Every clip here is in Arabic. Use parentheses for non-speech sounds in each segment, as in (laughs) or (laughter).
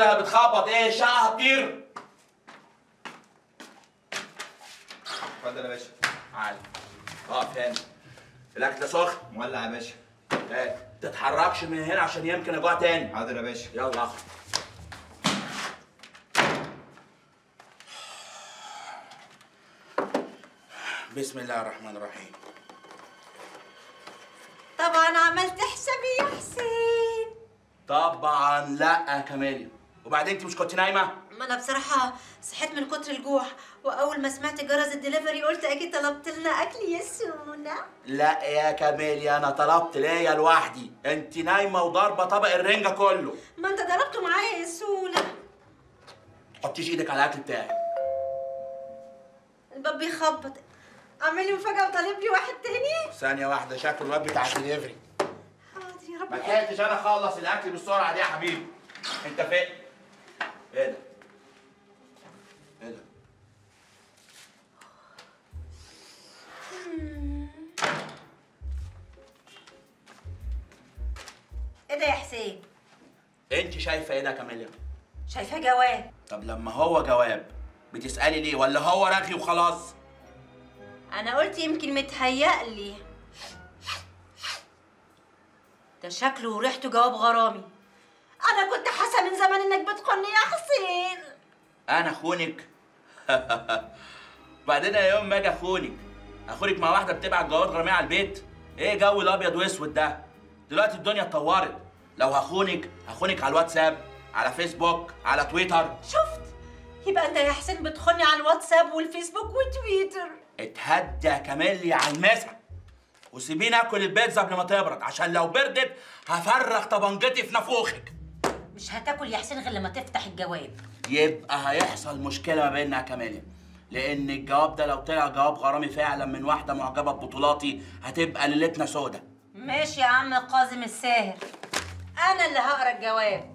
يا بتخبط إيه هتطير اتفضل يا باشا. عادي اقف هنا الاكل ده سخن مولع يا باشا. إيه تتحركش من هنا عشان يمكن أجوع تاني. حاضر يا باشا. يلا اخد بسم الله الرحمن الرحيم. طبعا عملت حسابي يا حسين. طبعا لا يا كمالي وبعدين انت مش كنت نايمة؟ ما أنا بصراحة صحيت من كتر الجوع وأول ما سمعت جرس الدليفري قلت أكيد طلبت لنا أكل يا سونا. لا يا كمالي أنا طلبت ليا لوحدي. انت نايمة وضاربة طبق الرنجة كله. ما أنت ضربته معايا يا سونا. حطيش إيدك على الأكل بتاعي الباب بيخبط. أعمل لي مفاجأة وطالب لي واحد تاني؟ ثانية واحدة شكل الواد بتاع الدليفري. حاضر يا رب. ما لحقتش أنا أخلص الأكل بالسرعة دي يا حبيبي. أنت فين إيه ده؟ إيه ده؟ إيه ده يا حسين؟ انت شايفة إيه ده يا كاميليا؟ شايفاه جواب. طب لما هو جواب بتسألي ليه؟ ولا هو رغي وخلاص؟ أنا قلت يمكن متهيألي ده شكله وريحته جواب غرامي. أنا كنت حاسه من زمان إنك بتخوني يا حسين. أنا أخونك؟ (laughs) بعدين يا يوم ما أجي أخونك. أخونك مع واحدة بتبعت جوابات غراميه على البيت. إيه جو الأبيض وأسود ده؟ دلوقتي الدنيا اتطورت. لو هخونك هخونك على الواتساب على فيسبوك على تويتر. شفت؟ يبقى أنت يا حسين بتخوني على الواتساب والفيسبوك وتويتر. اتهدى يا كاميليا على المسا. وسيبيني آكل البيتزا قبل ما تبرد عشان لو بردت هفرغ طبنجتي في نافوخك مش هتاكل يا حسين غير لما تفتح الجواب. يبقى هيحصل مشكلة ما بيننا يا كاميليا لأن الجواب ده لو طلع جواب غرامي فعلا من واحدة معجبة ببطولاتي هتبقى ليلتنا سودا ماشي يا عم قاسم الساهر أنا اللي هقرأ الجواب.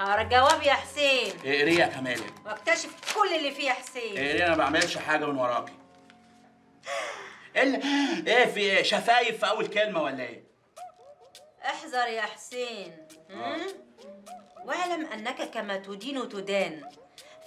هقرأ الجواب يا حسين. اقريه يا كاميليا واكتشف كل اللي فيه يا حسين. اقريه أنا ما بعملش حاجة من وراكي. اللي- إيه في إيه؟ شفايف في أول كلمة ولا إيه؟ احذر يا حسين. مم؟ واعلم أنك كما تدين تدان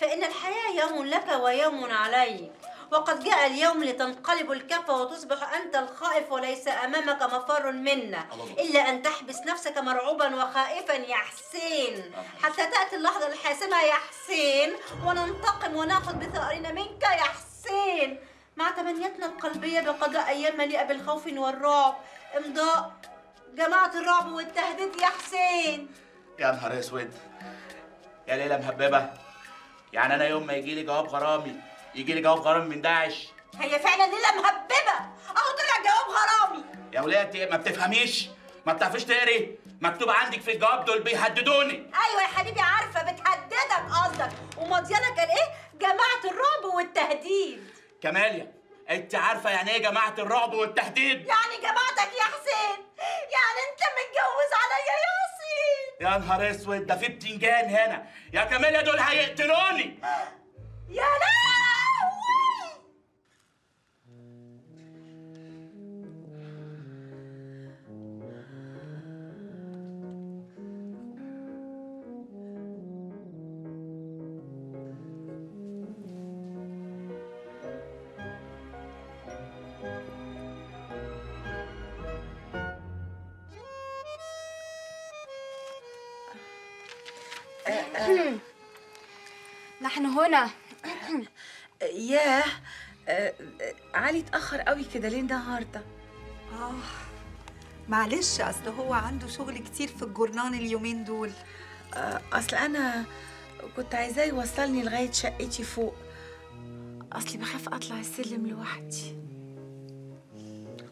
فإن الحياة يوم لك ويوم عليك وقد جاء اليوم لتنقلب الكفة وتصبح أنت الخائف وليس أمامك مفر منا إلا أن تحبس نفسك مرعوبا وخائفا يا حسين. حتى تأتي اللحظة الحاسمة يا حسين وننتقم ونأخذ بثأرنا منك يا حسين. مع تمنياتنا القلبية بقضاء أيام مليئة بالخوف والرعب إمضاء جماعة الرعب والتهديد يا حسين. يا نهار أسود. يا ليلة مهببة. يعني أنا يوم ما يجي لي جواب غرامي يجي لي جواب غرامي من داعش. هي فعلا ليلة مهببة. أهو طلع جواب غرامي. يا ولاد ما بتفهميش. ما بتعرفيش تقري. مكتوب عندك في الجواب دول بيهددوني. أيوة يا حبيبي عارفة. بتهددك قصدك. وماضيانا كان إيه؟ جماعة الرعب والتهديد. كماليا انت عارفة يعني إيه جماعة الرعب والتهديد؟ يعني جماعتك يا حسين يعني أنت متجوز عليا يا حسين. يا نهار اسود ده في بتنجان هنا. يا كماليا دول هيقتلوني. يا لهوي هنا. (coughs) ياه. آه، علي اتأخر قوي كده. ليه النهارده؟ آه. معلش أصل هو عنده شغل كتير في الجورنان اليومين دول. آه، أصل أنا كنت عايزاه يوصلني لغاية شقتي فوق. أصلي بخاف أطلع السلم لوحدي.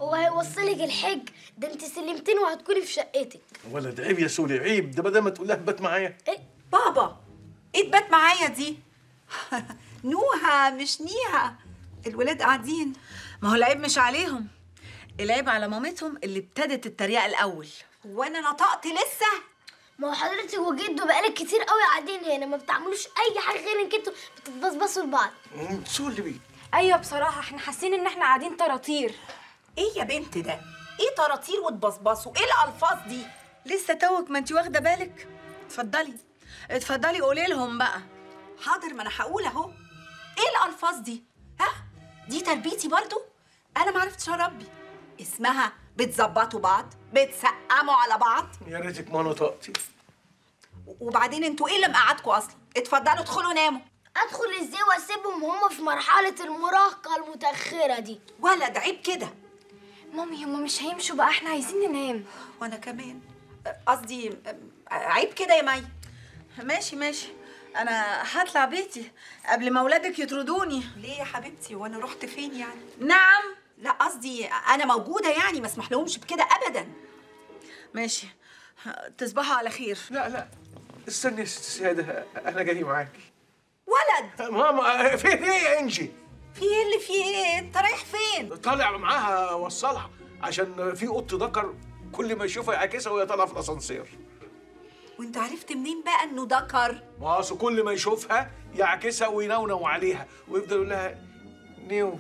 هو هيوصلك الحج؟ ده انت سلمتين وهتكوني في شقتك. ولد عيب يا سولي عيب. ده بدل ما تقول لها بات معايا. بابا إيه تبات معايا دي؟ (laughs) نوها مش نيها. الولاد قاعدين. ما هو العيب مش عليهم. العيب على مامتهم اللي ابتدت التريقة الأول. وأنا نطقت لسه. ما هو حضرتك وجده بقالك كتير قوي قاعدين هنا ما بتعملوش أي حاجة غير إنك أنتوا بتتبصبصوا لبعض. مم، سولي بيه أيوه بصراحة إحنا حاسين إن إحنا قاعدين طراطير. إيه يا بنت ده؟ إيه طراطير وتبصبصوا؟ إيه الألفاظ دي؟ لسه توك ما انت واخدة بالك؟ اتفضلي. اتفضلي قولي لهم بقى. حاضر ما أنا هقول أهو. إيه الألفاظ دي؟ ها؟ دي تربيتي برضو؟ أنا ما عرفتش أربي. اسمها بتظبطوا بعض بتسقموا على بعض. يا ريتك ما نطقتي. وبعدين أنتوا إيه اللي مقعدكوا أصلا؟ اتفضلوا ادخلوا ناموا. أدخل إزاي وأسيبهم هما في مرحلة المراهقة المتأخرة دي؟ ولد عيب كده. مامي هما مش هيمشوا بقى إحنا عايزين ننام. وأنا كمان. قصدي عيب كده يا مي. ماشي ماشي. أنا هطلع بيتي قبل ما أولادك يطردوني. ليه يا حبيبتي؟ وأنا رحت فين يعني؟ نعم. لا قصدي أنا موجودة يعني ما اسمح لهمش بكده ابدا. ماشي. تصبحوا على خير. لا لا. استني يا ست سيادة أنا جاي معاكي. ولد! ماما في إيه يا إنجي؟ في إيه اللي في إيه؟ أنت رايح فين؟ طالع معاها وصلها عشان في قط ذكر كل ما يشوفها يعاكسها وهي طالعة في الأسانسير. وانت عرفت منين بقى انه ذكر ما أصل كل ما يشوفها يعاكسها وينونو عليها ويفضل يقول لها نيو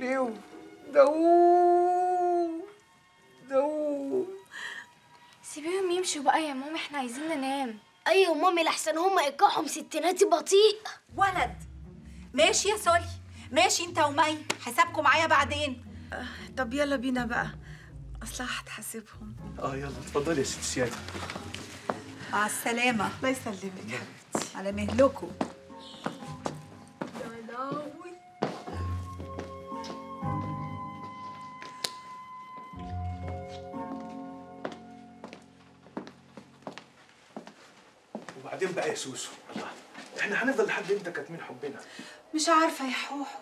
نيو دو دو سيبيهم يمشوا بقى يا مامي إحنا عايزين ننام. أيوه مامي لحسن هما إيقاعهم ستيناتي بطيء. ولد ماشي يا سولي ماشي انت ومي حسابكم معايا بعدين. طب يلا بينا بقى أصلا هتحاسبهم. آه يلا اتفضلي يا ست سيادة. مع السلامة. الله يسلمك يا حبيبتي. على مهلكم وبعدين بقى يا سوسو الله. إحنا هنفضل لحد إمتى كاتمين حبنا؟ مش عارفة يا حوحو.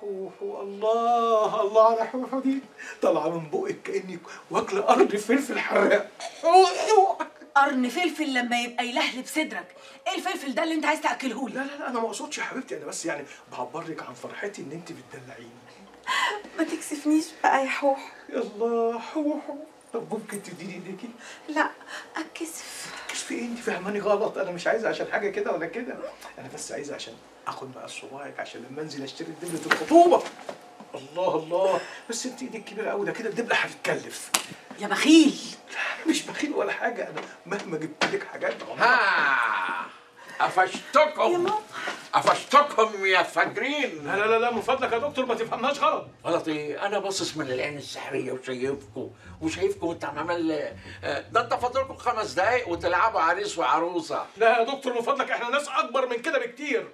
حوحو الله الله على حوحو دي. طالعة من بقك كانك واكلة أرض فلفل حراق. حوحو. قرن فلفل لما يبقى يلهلب صدرك. إيه الفلفل ده اللي انت عايز تاكله لي؟ لا لا لا أنا ما اقصدش يا حبيبتي أنا بس يعني بعبر لك عن فرحتي ان انت بتدلعيني. (laughs) ما تكسفنيش بقى يا حوحو يلا حوحو طب ممكن تديني ايديكي؟ لا اتكسف مش في إيه؟ انت فاهماني غلط. أنا مش عايزه عشان حاجة كده ولا كده. أنا بس عايزه عشان اخد بقى صباعك عشان لما انزل اشتري دبله الخطوبة. الله الله. بس انت إيدك كبيرة قوي ده كده الدبلة هتتكلف. يا بخيل. مش بخيل ولا حاجة أنا مهما جبت لك حاجات ها! قفشتكم قفشتكم يا فاجرين. لا لا لا لا من فضلك يا دكتور ما تفهمناش غلط. غلط إيه أنا باصص من العين السحرية وشايفكم وشايفكم انت عمال آه، ده أنت فاضلكم خمس دقايق وتلعبوا عريس وعروسة. لا يا دكتور من فضلك إحنا ناس أكبر من كده بكتير.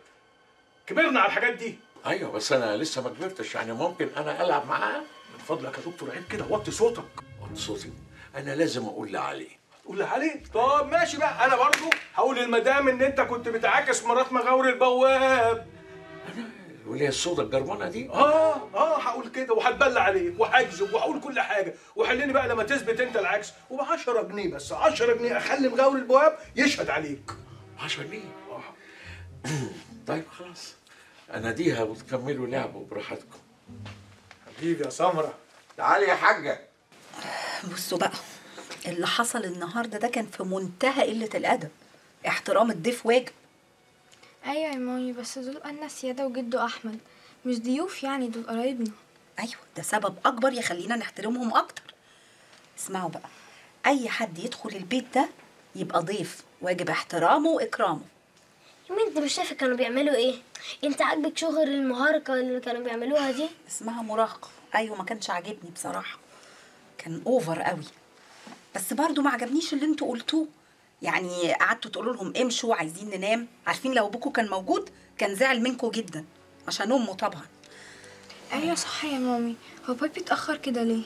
كبرنا على الحاجات دي. أيوه بس أنا لسه ما كبرتش يعني ممكن أنا ألعب معاه؟ من فضلك يا دكتور عيب كده وطي صوتك. صوتي. أنا لازم أقول لعلي. قول لي عليه طب ماشي بقى. أنا برضو هقول للمدام إن أنت كنت بتعاكس مرات مغاور البواب. الوليه السوداء الجرمانة دي؟ آه آه هقول كده وهتبلى عليك وهكذب وهقول كل حاجة. وحلني بقى لما تثبت أنت العكس. وب 10 جنيه بس. 10 جنيه أخلي مغاور البواب يشهد عليك. 10 جنيه؟ آه. (clears throat) طيب خلاص. اناديها وتكملوا لعبوا براحتكم. حبيبي يا سمرة. تعالي يا حاجة. بصوا بقى اللي حصل النهارده ده كان في منتهى قلة الأدب احترام الضيف واجب. أيوه يا مامي بس دول أنا سيادة وجدو أحمد مش ضيوف يعني دول قرايبنا. أيوه ده سبب أكبر يخلينا نحترمهم أكتر. اسمعوا بقى أي حد يدخل البيت ده يبقى ضيف واجب احترامه وإكرامه. يوم انت مش شايفه كانوا بيعملوا إيه؟ أنت عاجبك شغل المهارقه اللي كانوا بيعملوها دي؟ اسمها مراهقة. أيوه ما كانش عاجبني بصراحة. كان اوفر قوي. بس برضو ما عجبنيش اللي أنتوا قلتوه. يعني قعدتوا تقولوا لهم امشوا عايزين ننام. عارفين لو ابوكوا كان موجود كان زعل منكم جدا. عشان امه طبعا. أيوه صح يا مامي. هو بابي اتأخر كده ليه؟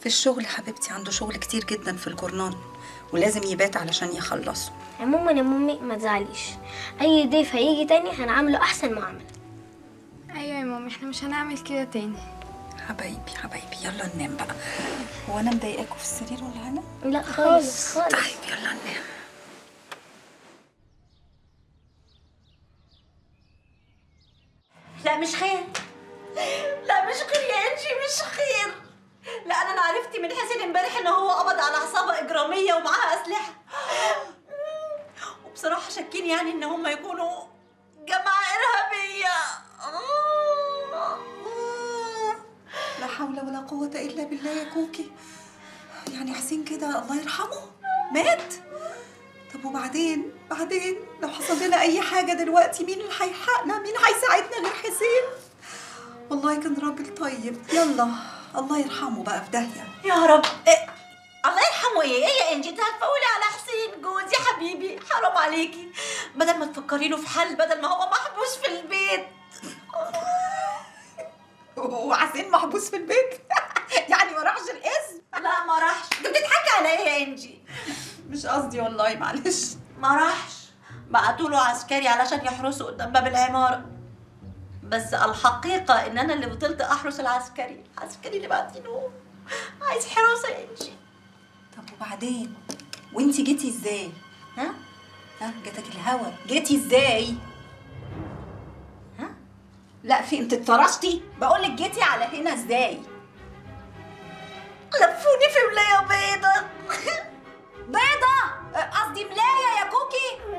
في الشغل حبيبتي. عنده شغل كتير جدا في الجورنال. ولازم يبات علشان يخلصه. عموما يا مامي ما تزعليش. أي ضيف هيجي تاني هنعامله أحسن معاملة. أيوه يا مامي إحنا مش هنعمل كده تاني. حبايبي حبايبي يلا ننام بقى. هو أنا مضايقاكوا في السرير ولا أنا؟ لا خالص خالص. طيب يلا ننام. لا مش خير. لا مش خير يا إنجي مش خير. لا أنا أنا عرفت من حسين امبارح إن هو قبض على عصابة إجرامية ومعاها أسلحة. وبصراحة شاكين يعني إن هم يكونوا جماعة إرهابية. حول ولا قوة إلا بالله يا كوكي. يعني حسين كده الله يرحمه. مات؟ طب وبعدين؟ بعدين لو حصل لنا أي حاجة دلوقتي مين اللي هيلحقنا مين هيساعدنا غير حسين؟ والله كان راجل طيب. يلا الله يرحمه بقى في داهية. يا رب. إيه؟ الله يرحمه إيه؟ إيه يا إنجي؟ هتفولي على حسين جوزي حبيبي حرام عليكي. بدل ما تفكري له في حل بدل ما هو محبوس في البيت. وحسين محبوس في البيت. (laughs) يعني ما راحش القسم لا ما راحش. انت بتضحكي على إيه يا انجي؟ مش قصدي والله معلش. ما راحش. بعتوا له عسكري علشان يحرسه قدام باب العمارة. بس الحقيقة إن أنا اللي فضلت أحرس العسكري. العسكري اللي بعتينه. عايز حراسة يا إنجي. طب وبعدين؟ وانتي جيتي إزاي؟ ها؟ ها؟ جاتك الهوا. جيتي إزاي؟ لا في انت اتطرشتي بقول لك جيتي على هنا إزاي؟ لفوني في ملاية بيضة. (laughs) بيضة؟ قصدي ملاية يا كوكي.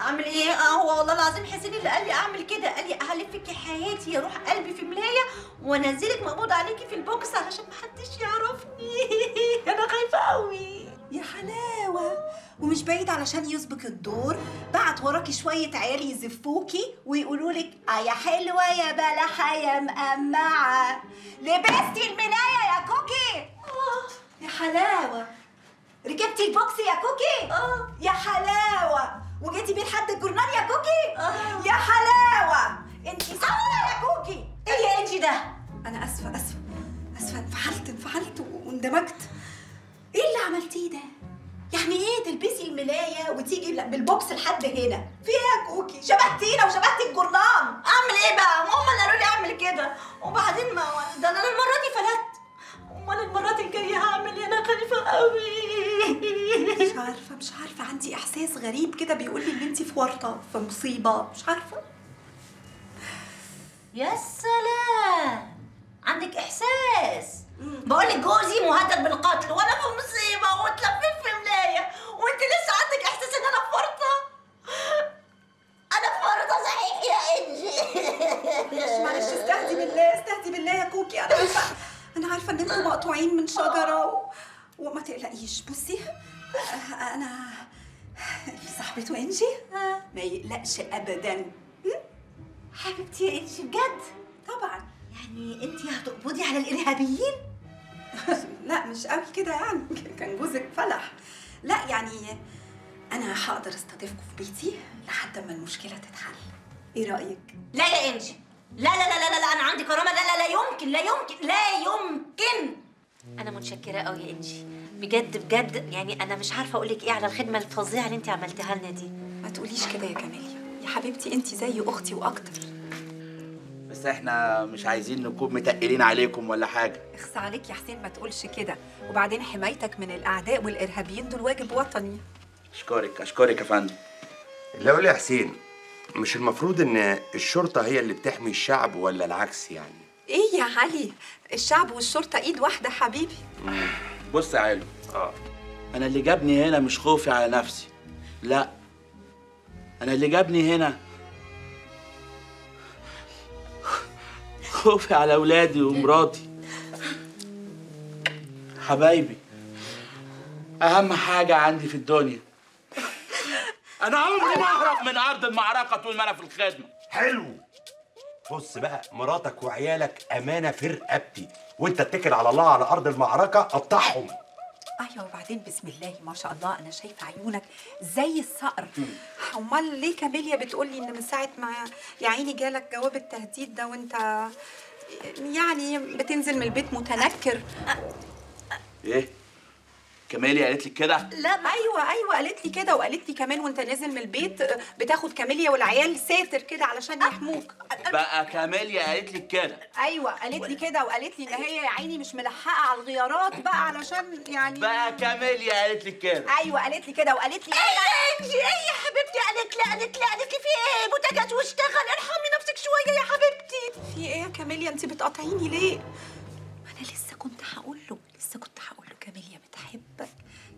أعمل إيه؟ آه هو والله العظيم حسين اللي قال لي أعمل كده. قال لي أهلفك حياتي يا روح قلبي في ملاية وأنزلك مقبوض عليكي في البوكس علشان محدش يعرفني. (laughs) أنا خايفة قوي يا حلاوة. ومش بعيد علشان يسبق الدور بعت وراكي شوية عيال يزفوكي ويقولوا لك آه يا حلوة يا بلحة يا مقمعة. لبستي الملاية يا كوكي. يا حلاوة. ركبتي البوكس يا كوكي. يا حلاوة. وجيتي بيه لحد الجورنال يا كوكي. يا حلاوة. انتي سهلة يا كوكي. إيه يا إنجي ده؟ أنا آسفة آسفة آسفة انفعلت انفعلت واندمجت. إيه اللي عملتيه ده؟ يعني إيه تلبسي الملاية وتيجي بالبوكس لحد هنا؟ في إيه يا كوكي؟ شبهتينا وشبهتي الجرنان. أعمل إيه بقى؟ ما هم اللي قالوا لي أعمل كده. وبعدين ما ده أنا المرة دي فلت. أمال المرات الجاية هعمل إيه؟ أنا خايفة قوي مش عارفة مش عارفة. عندي إحساس غريب كده بيقول لي إن انت في ورطة في مصيبة. مش عارفة. يا سلام! عندك إحساس! بقول لك جوزي مهدد بالقتل وأنا في مصيبة واتلفت في ملاية وانت لسه عندك إحساس إن أنا في ورطه أنا في ورطه صحيح يا إنجي. معلش معلش استهدي بالله استهدي بالله يا كوكي أنا عارفة أنا عارفة إن أنتوا مقطوعين من شجرة و... وما تقلقيش بصي أنا صاحبته إنجي. ما يقلقش ابدا. حبيبتي يا إنجي بجد؟ طبعا. يعني انت هتقبضي على الإرهابيين؟ (laughs) لا مش قوي كده يعني. (laughs) كان جوزك فلح. لا يعني أنا هقدر أستضيفكم في بيتي لحد ما المشكلة تتحل. إيه رأيك؟ لا يا انجي لا لا لا لا لا, لا أنا عندي كرامة. لا لا لا يمكن لا يمكن لا يمكن. أنا متشكرة قوي يا انجي بجد بجد يعني أنا مش عارفة أقول لك إيه على الخدمة الفظيعة اللي أنت عملتيها لنا دي. ما تقوليش كده يا كاميليا يا حبيبتي أنت زي أختي وأكتر. بس إحنا مش عايزين نكون متقلين عليكم ولا حاجة. اخصى عليك يا حسين ما تقولش كده. وبعدين حمايتك من الأعداء والإرهابيين دول واجب وطني. أشكرك أشكرك يا فندم. لو يا حسين مش المفروض إن الشرطة هي اللي بتحمي الشعب ولا العكس يعني؟ إيه يا علي؟ الشعب والشرطة إيد واحدة حبيبي. بص يا علو آه. أنا اللي جابني هنا مش خوفي على نفسي لا. أنا اللي جابني هنا خوفي على أولادي ومراتي. حبايبي أهم حاجة عندي في الدنيا. أنا عمري ما أهرب من ارض المعركة طول ما أنا في الخدمة. حلو. بص بقى مراتك وعيالك أمانة في رقبتي وأنت اتكل على الله على أرض المعركة قطعهم. أيوه وبعدين بسم الله ما شاء الله. أنا شايفة عيونك زي الصقر. أمال ليه كاميليا بتقولي إن من ساعة ما يا عيني جالك جواب التهديد ده وأنت يعني بتنزل من البيت متنكر؟ إيه؟ كمالي قالت لك كده؟ لا أيوه أيوه قالت لي كده وقالت لي كمان وأنت نازل من البيت بتاخد كاميليا والعيال ساتر كده علشان يحموك. بقى كاميليا قالت لك كده. أيوه قالت لي كده وقالت لي إن هي يا عيني مش ملحقة على الغيارات بقى علشان يعني بقى كاميليا قالت لك كده. أيوه قالت لي كده وقالت لي إنجي؟ إيه يا حبيبتي؟ قالت لي قالت لي قالت لي في إيه؟ بوتاجاز واشتغل. ارحمي نفسك شوية يا حبيبتي. في إيه يا كاميليا أنت بتقاطعيني ليه؟ أنا لسه كنت هقول له لسه كنت هقول له كاميليا بتحبك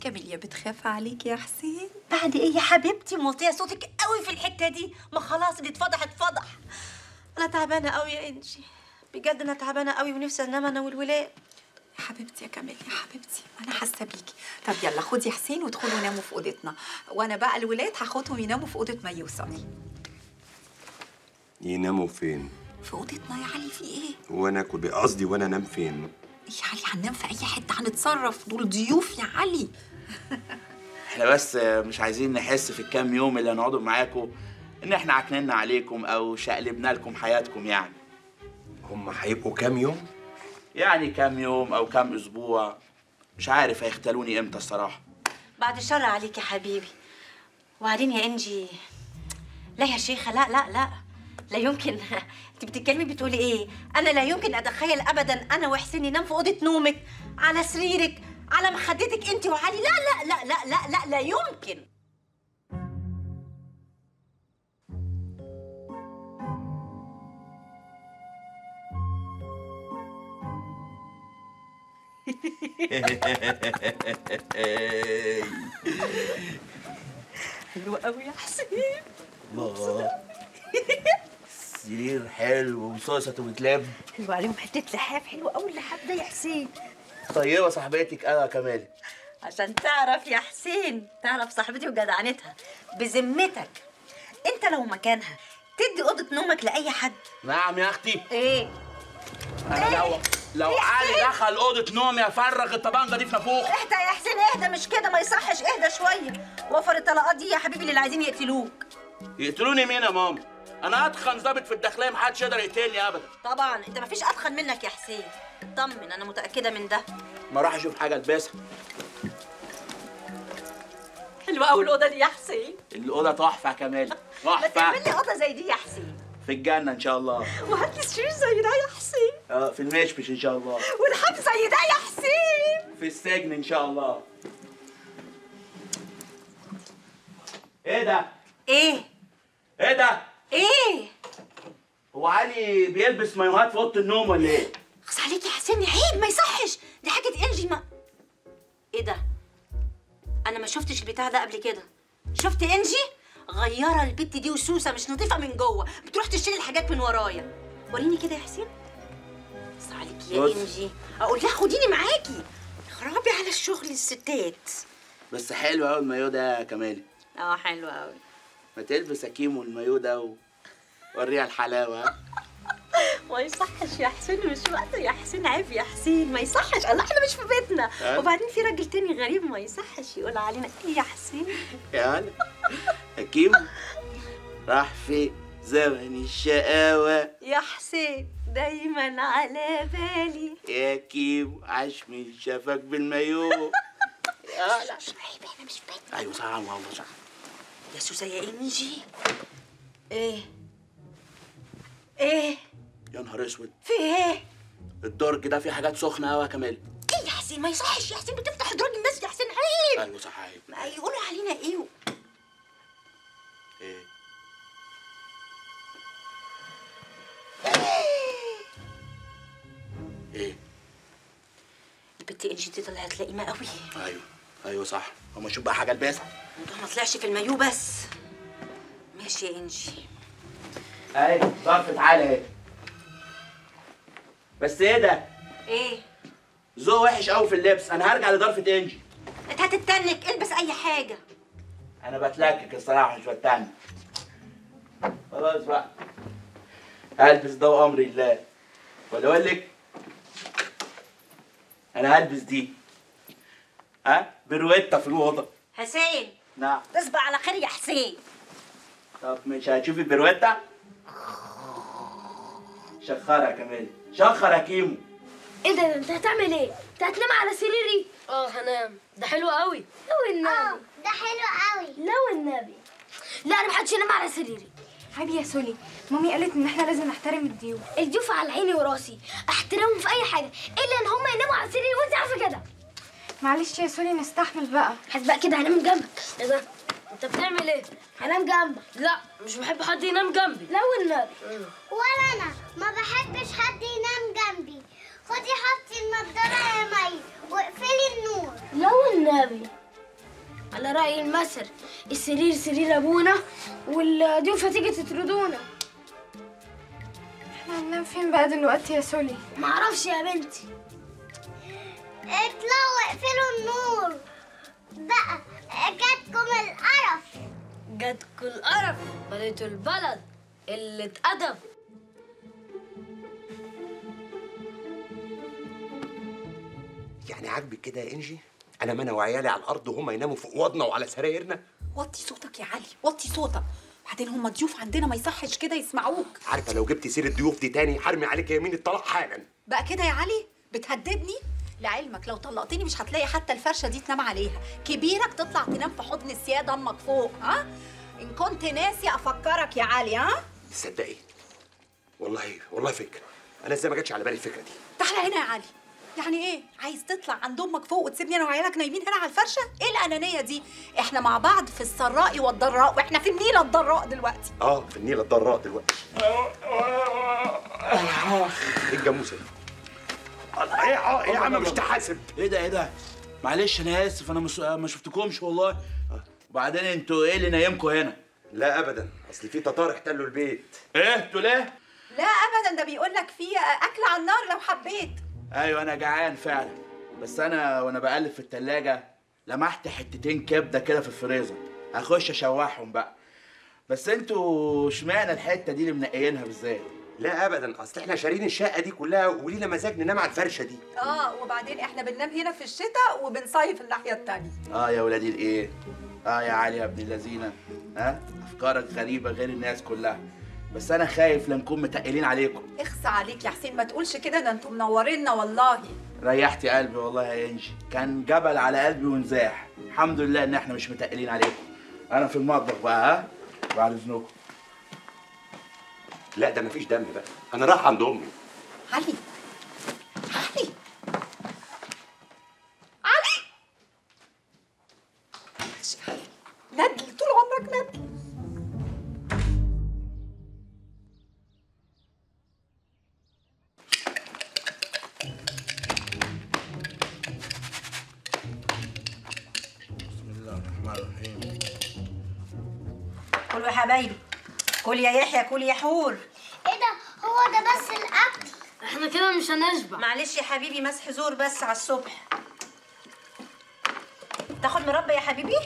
كاميليا بتخاف عليك يا حسين. بعد إيه يا حبيبتي؟ موطيه صوتك قوي في الحتة دي. ما خلاص اللي اتفضح اتفضح. أنا تعبانة قوي يا إنجي. بجد أنا تعبانة قوي ونفسي انام أنا والولاد. حبيبتي يا كمال يا حبيبتي أنا حاسة بيكي. طب يلا خدي حسين وادخلوا ناموا في أوضتنا. وأنا بقى الولاد هاخدهم يناموا في اوضه ما يوصل يناموا فين؟ في أوضتنا يا علي في إيه؟ وأنا كنت قصدي وأنا أنام فين؟ يا علي هننام في أي حتة؟ هنتصرف. دول ضيوف يا علي. إحنا بس مش عايزين نحس في الكام يوم اللي هنقعدوا معاكم ان إحنا عكننا عليكم أو شقلبنا لكم حياتكم يعني. هم هيبقوا كام يوم؟ يعني كام يوم أو كام أسبوع؟ مش عارف هيختلوني إمتى الصراحة. بعد الشر عليك يا حبيبي. وبعدين يا إنجي لا يا شيخة لا لا لا. لا يمكن. (laughs) انت بتتكلمي بتقولي إيه؟ أنا لا يمكن أتخيل ابدا أنا وحسين ننام في أوضة نومك على سريرك على مخدتك انت وعلي. لا لا لا لا لا لا لا يمكن. حلوة قوي يا حسين. الله. (laughs) سرير حلو وصوصة وتلاب حلوة عليهم. حتة لحاف حلوة قوي اللحاف ده يا حسين. طيبة صاحبتك أنا كمان عشان تعرف يا حسين تعرف صاحبتي وجدعنتها بذمتك. أنت لو مكانها تدي أوضة نومك لأي حد. نعم يا أختي. إيه؟ أنا لو لو علي دخل أوضة نومي افرغ الطبانجة دي في نافوخ اهدى يا حسين اهدى مش كده؟ ما يصحش اهدى شوية. وفر الطلقات دي يا حبيبي اللي عايزين يقتلوك. يقتلوني مين يا ماما؟ أنا أتخن ضابط في الداخليه محدش يقدر يقتلني ابدا. طبعا أنت مفيش أتخن منك يا حسين. اطمن أنا متأكدة من ده. ما أروح أشوف حاجة ألبسها. حلوة قوي الأوضة دي يا حسين. الأوضة تحفة كمان (laughs) ما تعمل لي تحفه اوضه زي دي يا حسين. في الجنة إن شاء الله. وهات لي سرير زي ده يا حسين. آه في المشمش إن شاء الله. والحب زي ده يا حسين. في السجن إن شاء الله. إيه ده؟ إيه؟ إيه ده؟ إيه؟ هو علي بيلبس مايوهات في اوضة النوم ولا إيه؟ خص عليك يا حسين عيب ما يصحش. دي حاجة انجي ما إيه ده؟ أنا ما شفتش البتاع ده قبل كده. شفت إنجي؟ غيره البت دي وسوسة مش نظيفة من جوه. بتروح تشتري الحاجات من ورايا. وريني كده يا حسين. بص عليك يا بص. إنجي. أقول لها خديني معاكي. خرابي على الشغل الستات. بس حلو قوي المايو ده يا كمالي آه حلو قوي ما تلبس اكيمو المايو ده و... وريها الحلاوة؟ (laughs) ما يصحش يا حسين مش وقته يا حسين عيب يا حسين ما يصحش. الله إحنا مش في بيتنا. أه؟ وبعدين في راجل تاني غريب ما يصحش يقول علينا إيه يا حسين؟ يا هلا اكيمو راح في زمن الشقاوة. يا حسين دايما على بالي. يا كيمو عاش من شافك بالمايو. مش عيب إحنا مش في بيتنا. أيوه صح والله صح يا سوسة يا إنجي. إيه؟ إيه؟ يا نهار اسود. في إيه؟ الدرج ده فيه حاجات سخنة قوي يا كمال. إيه يا حسين؟ ما يصحش. يا حسين بتفتح درج الناس يا حسين عيب أيوه صح عيب ما يقولوا علينا إيه إيه؟ إيه؟ البت انجي دي طلعت لئيمة قوي أيوه. أيوه صح. اما شوف بقى حاجة البسها الموضوع ما طلعش في المايو بس. ماشي يا انجي. اهي ظرف تعالى اهي. بس إيه ده؟ إيه؟ ذوق وحش قوي في اللبس. أنا هرجع لظرفة انجي انت هتتنك البس أي حاجة. أنا بتلكك الصراحة مش بتعني خلاص بقى. هلبس ده وأمر الله. ولا أقول لك؟ أنا هلبس دي. ها؟ برويتا في الأوضة. حسين. نعم. تصبح على خير يا حسين. طب مش هتشوفي البرويتا شخرها كمان. شخر يا كيمو. إيه ده أنت هتعمل إيه؟ أنت هتنام على سريري؟ آه هنام. ده حلو قوي. لو النبي. ده حلو قوي. لو النبي. لا أنا محدش ينام على سريري. عادي يا سولي مامي قالت إن إحنا لازم نحترم الضيوف. الضيوف على عيني وراسي. أحترمهم في أي حاجة. إلا إن هم يناموا على سريري وأنت عارفة كده. معلش يا سولي نستحمل بقى. هسبق كده هنام جنبك. ده؟ انت بتعمل إيه؟ هنام جنبك. لا مش بحب حد ينام جنبي. لو النبي ولا أنا. ما بحبش حد ينام جنبي. خدي حطي النضارة يا مي. واقفلي النور. لو النبي على رأي المثل السرير سرير أبونا والضيوف هتيجي تطردونا. إحنا هننام فين بقى دلوقتي يا سولي؟ معرفش يا بنتي. اطلعوا اقفلوا النور. بقى. جاتكم القرف. جاتكوا القرف؟ بليتوا البلد اللي اتأدب يعني عاجبك كده يا إنجي؟ أنا ما أنا وعيالي على الأرض وهم يناموا فوق وضنا وعلى سرايرنا وطي صوتك يا علي وطي صوتك. بعدين هم ضيوف عندنا ما يصحش كده يسمعوك. عارفة لو جبت سيرة ضيوف دي تاني حرمي عليك يمين الطلاق حالا. بقى كده يا علي؟ بتهددني؟ لعلمك لو طلقتني مش هتلاقي حتى الفرشة دي تنام عليها. كبيرك تطلع تنام في حضن السيادة أمك فوق ها؟ إن كنت ناسي أفكرك يا علي ها؟ تصدقي والله والله فكره أنا إزاي ما جاتش على بالي الفكرة دي؟ تعالى هنا يا علي. يعني إيه؟ عايز تطلع عند أمك فوق وتسيبني أنا وعيالك نايمين هنا على الفرشة؟ إيه الأنانية دي؟ إحنا مع بعض في السراء والضراء وإحنا في النيلة الضراء دلوقتي. آه في النيل الضراء دلوقتي. (laughs) إيه الجاموسة دي؟ إيه آه إيه يا عم مش تحاسب. إيه ده إيه ده؟ معلش أنا آسف أنا مش ما شفتكمش والله. وبعدين أنتوا إيه اللي نايمكم هنا؟ لا ابدا. أصل في تتار احتلوا البيت. إيه أنتوا ليه؟ لا ابدا ده بيقول لك في أكل على النار لو حبيت. أيوه أنا جعان فعلا. بس أنا وأنا بقلب في التلاجة لمحت حتتين كبدة كده في الفريزر. هخش أشوحهم بقى. بس أنتوا اشمعنى الحتة دي اللي منقيينها بالذات؟ لا ابدا أصل إحنا شارين الشقة دي كلها ولينا مزاج ننام على الفرشة دي. آه وبعدين إحنا بننام هنا في الشتاء وبنصيف الناحية التانية. آه يا ولادي الإيه؟ آه يا علي يا ابن اللذينة. ها؟ أفكارك غريبة غير الناس كلها. بس أنا خايف لا نكون متقلين عليكم. اخصى عليك يا حسين ما تقولش كده ده أنتوا منورينا والله. ريحتي قلبي والله يا إنجي. كان جبل على قلبي ونزاح الحمد لله إن إحنا مش متقلين عليكم. أنا في المطبخ بقى ها؟ بعد إذنكم. لا ده مفيش دم بقى. أنا رايح عند أمي. علي. علي. علي. ماشي علي. ندل طول عمرك ندل بسم الله الرحمن الرحيم. كل يا حبايبي. كل يا يحيى كل يا حور. إيه ده؟ هو ده بس الأكل؟ إحنا كده مش هنشبع. معلش يا حبيبي مسح زور بس على الصبح. تاخد مربى يا حبيبي؟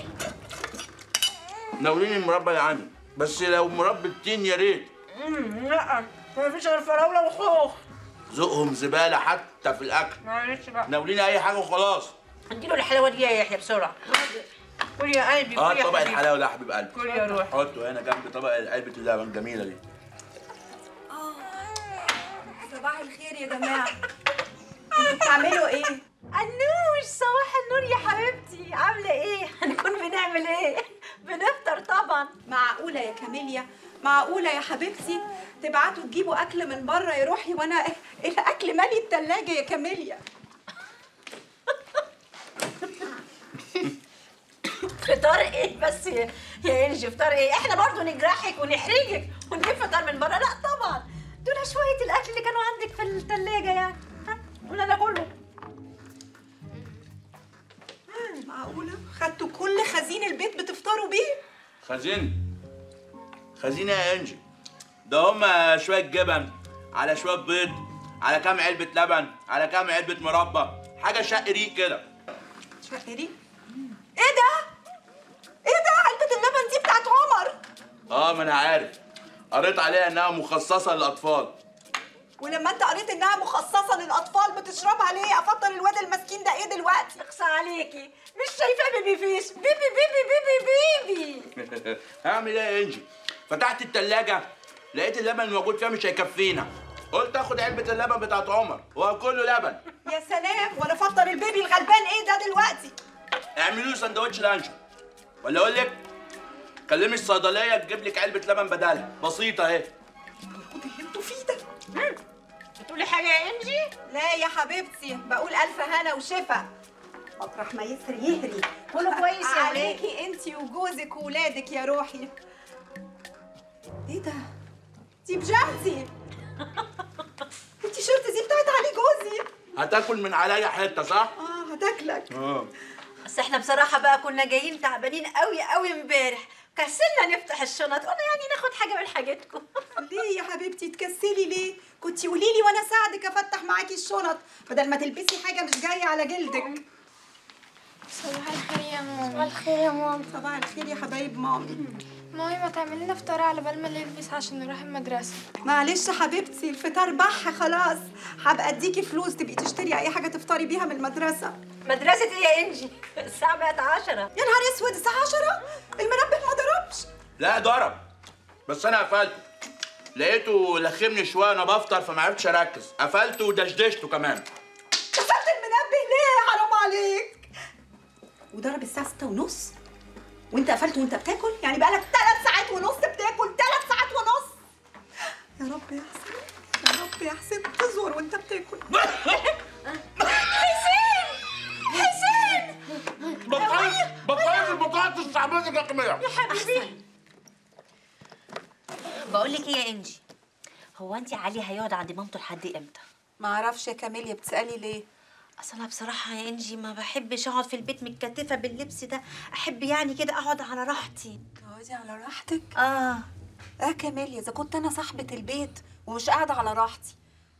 ناوليني المربى يا عمي بس لو مربى التين يا ريت. امم لا ما فيش غير فراولة وخوخ. ذوقهم زبالة حتى في الأكل. معلش بقى. ناوليني أي حاجة وخلاص. اديله الحلاوة دي يا يحيى بسرعة. كل يا قلبي آه كل يا طبق حبيبي. الحلاوه ده يا حبيب قلبي. كل يا روح حطه هنا جنب طبق علبه اللبن الجميله دي. صباح الخير يا جماعة. أنتوا بتعملوا إيه؟ النوش صباح النور يا حبيبتي. عاملة إيه؟ هنكون بنعمل إيه؟ بنفطر طبعا. معقولة يا كاميليا؟ معقولة يا حبيبتي؟ تبعتوا تجيبوا أكل من بره يا روحي وأنا الأكل مالي التلاجة يا كاميليا. فطار إيه بس يا انجي فطار إيه؟ إحنا برضو نجرحك ونحرجك ونجيب فطار من بره. لا طبعا. دول شوية الأكل اللي كانوا عندك في الثلاجه يعني. ها؟ قلنا ده كله. معقولة؟ خدتوا كل خزين البيت بتفطروا بيه؟ خزين. خزينة يا انجي. ده هما شوية جبن على شوية بيض على كام علبة لبن على كام علبة مربى. حاجة شق ريق كده. شقري إيه ده؟ إيه ده؟ علبه اللبن دي بتاعت عمر. آه ما أنا عارف. قريت عليها انها مخصصة للأطفال. ولما انت قريت انها مخصصة للأطفال بتشربها ليه؟ أفضل الواد المسكين ده إيه دلوقتي؟ اقصى عليكي. مش شايفاه بيبي فيش بيبي بيبي بيبي بيبي. (laughs) هعمل إيه يا انجي؟ فتحت التلاجة لقيت اللبن الموجود فيها مش هيكفينا. قلت آخد علبة اللبن بتاعت عمر. وهو كله لبن. يا سلام وأنا افضل البيبي الغلبان إيه ده دلوقتي؟ اعملوا له سندوتش لانشون. ولا أقول لك كلمي الصيدليه تجيب لك علبة لبن بدالها. بسيطة اهي. أنتوا فيه ده. بتقولي حاجة يا إنجي؟ لا يا حبيبتي بقول ألف هنا وشفا. مطرح ما يسري يهري. كله (laughs) كويس يا ولاد عليكي انتي وجوزك وولادك يا روحي. إيه ده؟ دي بجامتي (laughs) التيشيرت دي بتاعت علي جوزي. هتاكل من عليا حتة صح؟ آه هتاكلك. آه. بس إحنا بصراحة بقى كنا جايين تعبانين قوي قوي امبارح. كسلنا نفتح الشنط. قلنا يعني ناخد حاجة من حاجتكم. (laughs) ليه يا حبيبتي؟ تكسلي ليه؟ كنتي قولي لي وأنا اساعدك أفتح معاكي الشنط. بدل ما تلبسي حاجة مش جاية على جلدك. صباح الخير يا ماما. صباح الخير يا ماما. صباح الخير يا حبايب مامي مامي ما تعمل لنا فطار على بال ما نلبس عشان نروح المدرسة. معلش حبيبتي الفطار بح خلاص. هبقى أديكي فلوس تبقي تشتري أي حاجة تفطري بيها من المدرسة. مدرسة إيه يا إنجي؟ الساعة بقت 10 يا نهار أسود الساعة 10 المنبه ما ضربش. لا ضرب بس أنا قفلته. لقيته لخمني شوية وأنا بفطر فما عرفتش أركز. قفلته ودشدشته كمان. قفلت المنبه ليه؟ حرام عليك. وضرب الساعة 6 ونص؟ وانت قفلت وانت بتاكل؟ يعني بقالك 3 ساعات ونص بتاكل 3 ساعات ونص. يا رب يا حسين يا رب يا حسين تزور وانت بتاكل. حسين! حسين! بطل بطل البطاطس صاحبتك يا قمية يا حبيبي. بقول لك إيه يا انجي؟ هو انت علي هيقعد عند مامته لحد إمتى؟ ما أعرفش يا كاميليا بتسألي ليه؟ أصل أنا بصراحة يا إنجي ما بحبش أقعد في البيت متكتفة باللبس ده. أحب يعني كده أقعد على راحتي. تقعدي على راحتك؟ آه. آه كاميليا إذا كنت أنا صاحبة البيت ومش قاعدة على راحتي.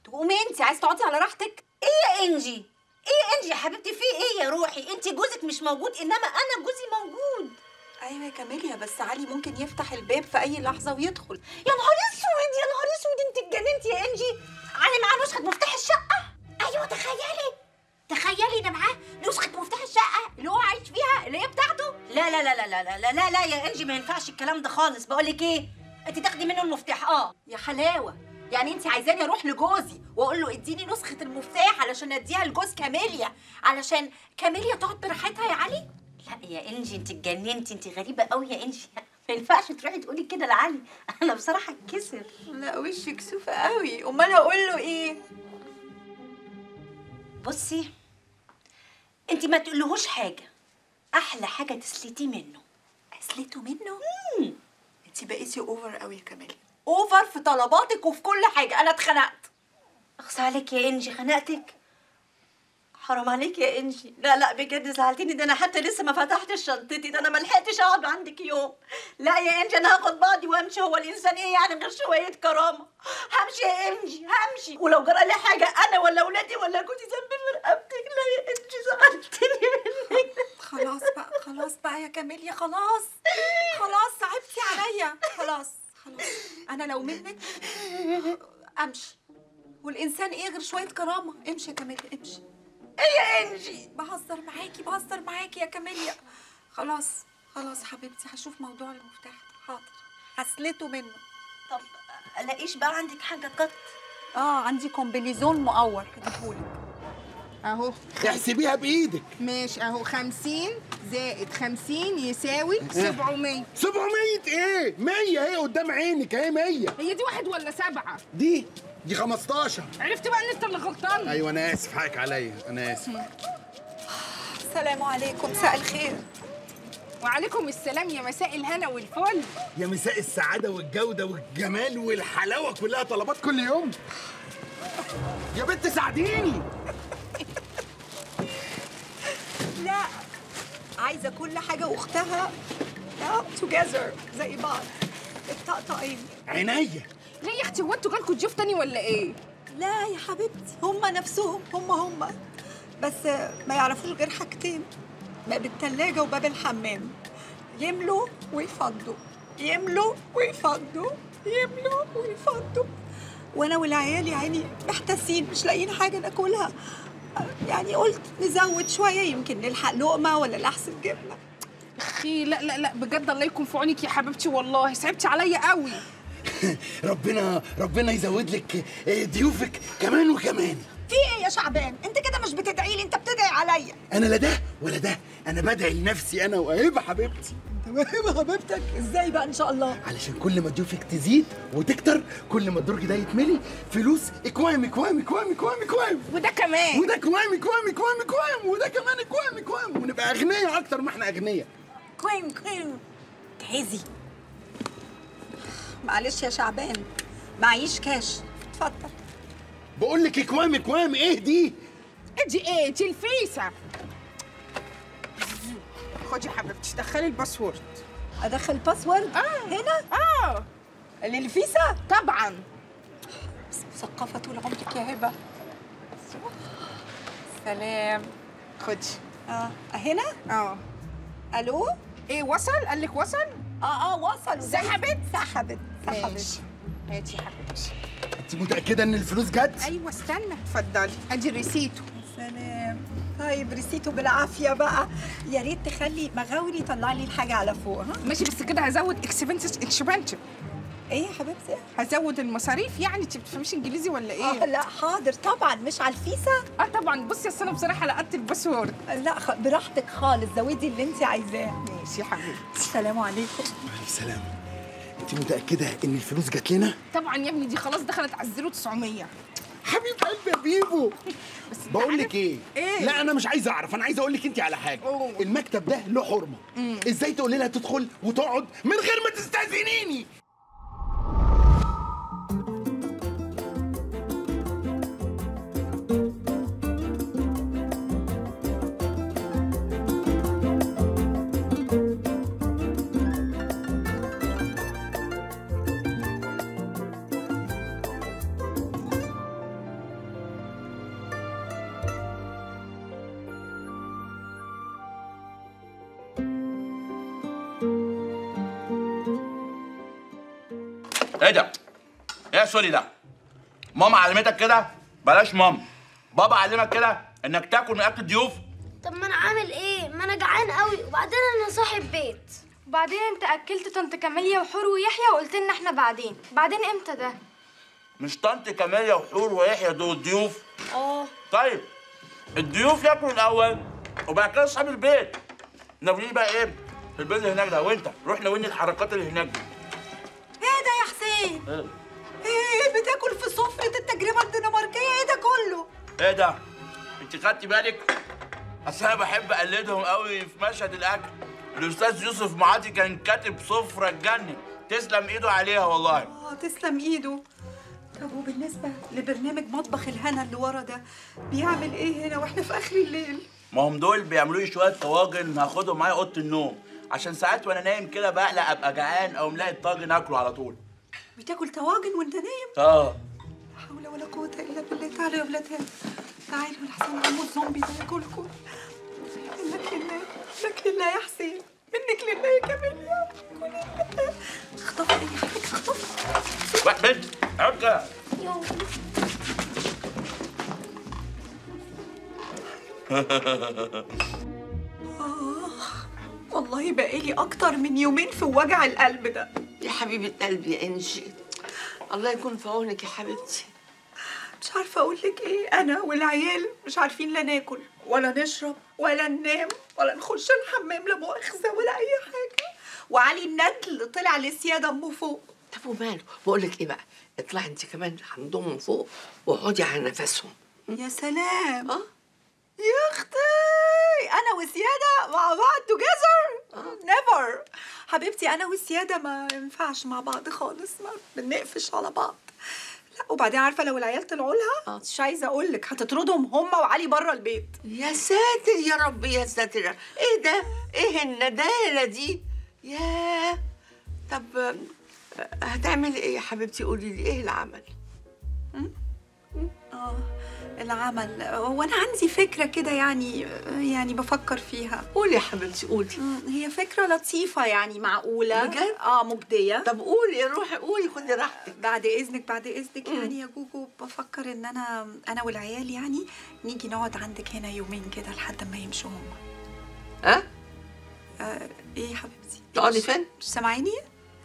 تقومي انت عايز تقعدي على راحتك؟ إيه يا إنجي؟ إيه يا إنجي يا حبيبتي؟ في إيه يا روحي؟ انت جوزك مش موجود إنما أنا جوزي موجود. أيوه يا كاميليا بس علي ممكن يفتح الباب في أي لحظة ويدخل. يا نهار أسود يا نهار أسود أنت اتجننتي يا إنجي. علي معاه نسخة مفتاح الشقة؟ أيوه تخيلي. تخيلي ده معاه نسخة مفتاح الشقة اللي هو عايش فيها اللي هي بتاعته لا لا لا لا لا لا لا, لا يا إنجي ما ينفعش الكلام ده خالص. بقول لك إيه؟ أنت تاخدي منه المفتاح آه. يا حلاوة. يعني أنت عايزاني أروح لجوزي وأقول له إديني نسخة المفتاح علشان أديها لجوز كاميليا علشان كاميليا تقعد براحتها يا علي؟ لا يا إنجي أنت اتجننتي أنت غريبة قوي يا إنجي. (laughs) ما ينفعش تروحي تقولي كده لعلي. (laughs) أنا بصراحة اتكسر لا وشي كسوفه قوي أمال أقول له إيه؟ بصي انت ما تقولهوش حاجة. أحلى حاجة تسلتيه منه. أسلته منه؟ انت بقيتي over قوي يا كاميليا over في طلباتك وفي كل حاجة. أنا اتخنقت. أخص عليك يا إنجي خنقتك؟ حرام عليك يا إنجي. لا لا بجد زعلتيني. ده أنا حتى لسه ما فتحتش شنطتي. ده أنا ما لحقتش أقعد عندك يوم. لا يا إنجي أنا هاخد بعضي وأمشي. هو الإنسان إيه يعني غير شوية كرامة؟ همشي يا إنجي همشي. ولو جرى لي حاجة أنا ولا اولادي ولا جوزي ذنبي في رقبتك. لا يا إنجي زعلتني منك. خلاص بقى خلاص بقى يا كاميليا خلاص. خلاص صعبتي عليا. خلاص خلاص. أنا لو منك أمشي. والإنسان إيه غير شوية كرامة؟ امشي يا كاميليا امشي. إيه يا إنجي؟ بهزر معاكي بهزر معاكي يا كاميليا. خلاص خلاص حبيبتي هشوف موضوع المفتاح ده. حاضر. هسلته منه. طب ألاقيش بقى عندك حاجة قط؟ آه عندي كومبليزون مقور. هجيبهولك. أهو. احسبيها بإيدك. ماشي أهو. 50 زائد 50 يساوي 700 700 إيه؟ 100 أهي قدام عينك أهي 100 هي دي واحد ولا سبعة؟ دي. دي 15 عرفت بقى ان انت اللي غلطان. أيوه أنا آسف. حقك عليا. أنا آسف. السلام عليكم. مساء الخير. وعليكم السلام يا مساء الهنا والفل. يا مساء السعادة والجودة والجمال والحلاوة كلها طلبات كل يوم. يا بنت ساعديني. لا عايزة كل حاجة واختها لا توجذر زي بعض. الطقطقين. عينيا. ليه يا أختي هو أنتوا جالكوا ضيوف تاني ولا إيه؟ لا يا حبيبتي هم نفسهم هم هم. بس ما يعرفوش غير حاجتين باب التلاجة وباب الحمام. يملوا ويفضوا يملوا ويفضوا يملوا ويفضوا. وأنا والعيال يعني محتاسين مش لاقيين حاجة ناكلها. يعني قلت نزود شوية يمكن نلحق لقمة ولا لحسن جبنه أخي لا لا لا بجد الله يكون في عونك يا حبيبتي والله صعبتي عليا قوي. (laughs) ربنا ربنا يزود لك ضيوفك كمان وكمان. في إيه يا شعبان؟ أنت كده مش بتدعي لي أنت بتدعي عليا. أنا لا ده ولا ده. أنا بدعي لنفسي أنا وهبه حبيبتي. أنت وهبه حبيبتك؟ إزاي بقى إن شاء الله؟ علشان كل ما ضيوفك تزيد وتكتر كل ما الدرج ده يتملي فلوس إكوام إكوام إكوام إكوام إكوام. وده كمان. وده كوام إكوام إكوام إكوام. وده كمان إكوام إكوام. ونبقى أغنياء أكتر ما إحنا أغنياء. كوين كوين. جهزي معلش يا شعبان. معيش كاش اتفضل. بقول لك اكوام اكوام. إيه دي؟ ادي إيه؟ دي الفيزا خدي يا حبيبتي دخلي ال password. ادخل password آه. هنا؟ آه. للفيزا؟ طبعا. مثقفه طول عمرك يا هبه سلام. خدي. آه. هنا؟ آه. ألو؟ إيه وصل؟ قال لك وصل؟ آه آه وصل. سحبت؟ سحبت. ماشي. هاتي يا حبيبتي. انت متأكدة إن الفلوس جت؟ أيوه استنى. اتفضلي. ادي receipt و سلام. طيب receipt بالعافية بقى. يا ريت تخلي مغاوري يطلع لي الحاجة على فوق ها؟ ماشي بس كده هزود expenses expensive إيه يا حبيبتي؟ هزود المصاريف؟ يعني انت بتفهميش انجليزي ولا إيه؟ آه لا حاضر. طبعا مش على الفيزا؟ آه طبعا. بصي اصل أنا بصراحة لقطت ال password لا خ... براحتك خالص. زودي اللي انت عايزاه. ماشي يا حبيبتي. السلام عليكم. الف سلام انت متأكدة ان الفلوس جت لنا؟ طبعا يا ابني دي خلاص دخلت على الزيرو 900 حبيب قلبي يا بيبو. (laughs) بس بقول لك إيه؟ إيه؟ لا أنا مش عايز اعرف. أنا عايز أقول لك انت على حاجة. أوه. المكتب ده له حرمة. مم. إزاي تقولي لها تدخل وتقعد من غير ما تستأذنيني؟ إيه يا سوري ده؟ ماما علمتك كده؟ بلاش ماما. بابا علمك كده إنك تاكل من أكل الضيوف؟ طب ما أنا عامل إيه؟ ما أنا جعان قوي وبعدين أنا صاحب بيت. بعدين أنت أكلت طنط كاميليا وحور ويحيى وقلت لنا إحنا بعدين. بعدين إمتى ده؟ مش طنط كاميليا وحور ويحيى دول ضيوف؟ آه. طيب الضيوف ياكلوا الأول وبعد كده أصحاب البيت. ناويين بقى إيه؟ البيت اللي هناك ده. وأنت؟ روح ناويني الحركات اللي هناك دي. إيه ده يا حسين؟ إيه؟ إيه بتاكل في سفره التجربة الدنماركية؟ إيه ده كله؟ إيه ده؟ انت خدتي بالك؟ اصل أنا بحب اقلدهم قوي في مشهد الاكل. الأستاذ يوسف معاطي كان كاتب سفره تجنن تسلم ايده عليها والله. آه تسلم ايده. طب وبالنسبة لبرنامج مطبخ الهنا اللي ورا ده بيعمل إيه هنا وإحنا في آخر الليل؟ ما هم دول بيعملوا لي شوية طواجن هاخدهم معايا أوضة النوم. عشان ساعات وأنا نايم كده بقلق أبقى جعان أو ملاقي الطاجن أكله على طول. بتاكل طواجن وانت نايم؟ آه. لا حول ولا قوة إلا بالله تعالوا يا ولاد تعالوا لحسن عمو الزومبي ده ياكلكم منك لله منك لله يا حسين. منك لله يا كاميليا منك لله اخطفي أي حاجة واحد بنت عبكه (laughs) آه والله بقالي أكتر من يومين في وجع القلب ده. يا حبيبة قلبي يا انجي الله يكون في عونك يا حبيبتي. مش عارفة أقول لك إيه أنا والعيال مش عارفين لا ناكل ولا نشرب ولا ننام ولا نخش الحمام لا مؤاخذة ولا أي حاجة. وعلي الندل طلع لسيادة أمه فوق. طب وماله؟ بقول لك إيه بقى؟ اطلعي أنت كمان عندهم فوق واقعدي على نفسهم. يا سلام. آه. يا أختي أنا وسيادة مع بعض توجذر نيفر حبيبتي أنا وسيادة ما ينفعش مع بعض خالص ما بنقفش على بعض. لا وبعدين عارفة لو العيال طلعوا لها مش عايزة أقول لك هتطردهم هم وعلي بره البيت. يا ساتر يا رب يا ساتر إيه ده؟ إيه الندالة دي؟ يا طب آه، هتعملي إيه يا حبيبتي؟ قولي لي إيه العمل؟ آه. العمل. هو أنا عندي فكرة كده يعني يعني بفكر فيها. قولي يا حبيبتي قولي. هي فكرة لطيفة يعني معقولة. بجد؟ آه مجدية. طب قولي روحي قولي خدي راحتك. بعد إذنك بعد إذنك يعني يا جوجو بفكر إن أنا أنا والعيال يعني نيجي نقعد عندك هنا يومين كده لحد ما يمشوا هم ها؟ آه إيه يا حبيبتي؟ تقعدي فين؟ مش سامعيني؟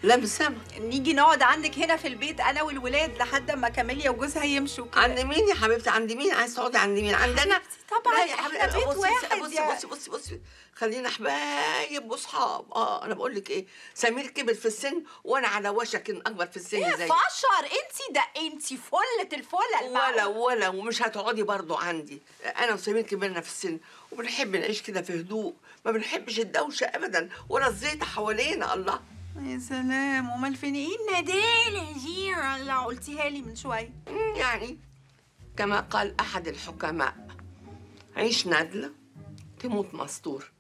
لا سامعه نيجي نقعد عندك هنا في البيت أنا والولاد لحد ما كاميليا وجوزها يمشوا كده. عند مين يا حبيبتي؟ عند مين؟ عايز تقعدي عند مين؟ عندنا طبعا. يا حبيبتي بيت واحد بصي بصي بصي بصي. خلينا حبايب واصحاب آه أنا بقول لك إيه؟ سمير كبر في السن وأنا على وشك إن أكبر في السن إيه زي فشر. انتي ده انتي فلة الفلة ولا ولا ومش هتقعدي برضو عندي. أنا وسمير كبرنا في السن وبنحب نعيش كده في هدوء. ما بنحبش الدوشة ابدا ولا الزيطة حوالينا الله. يا سلام. امال فين إيه الندالة دي اللي قلتيها لي من شوية. يعني كما قال أحد الحكماء عيش ندلة تموت مستور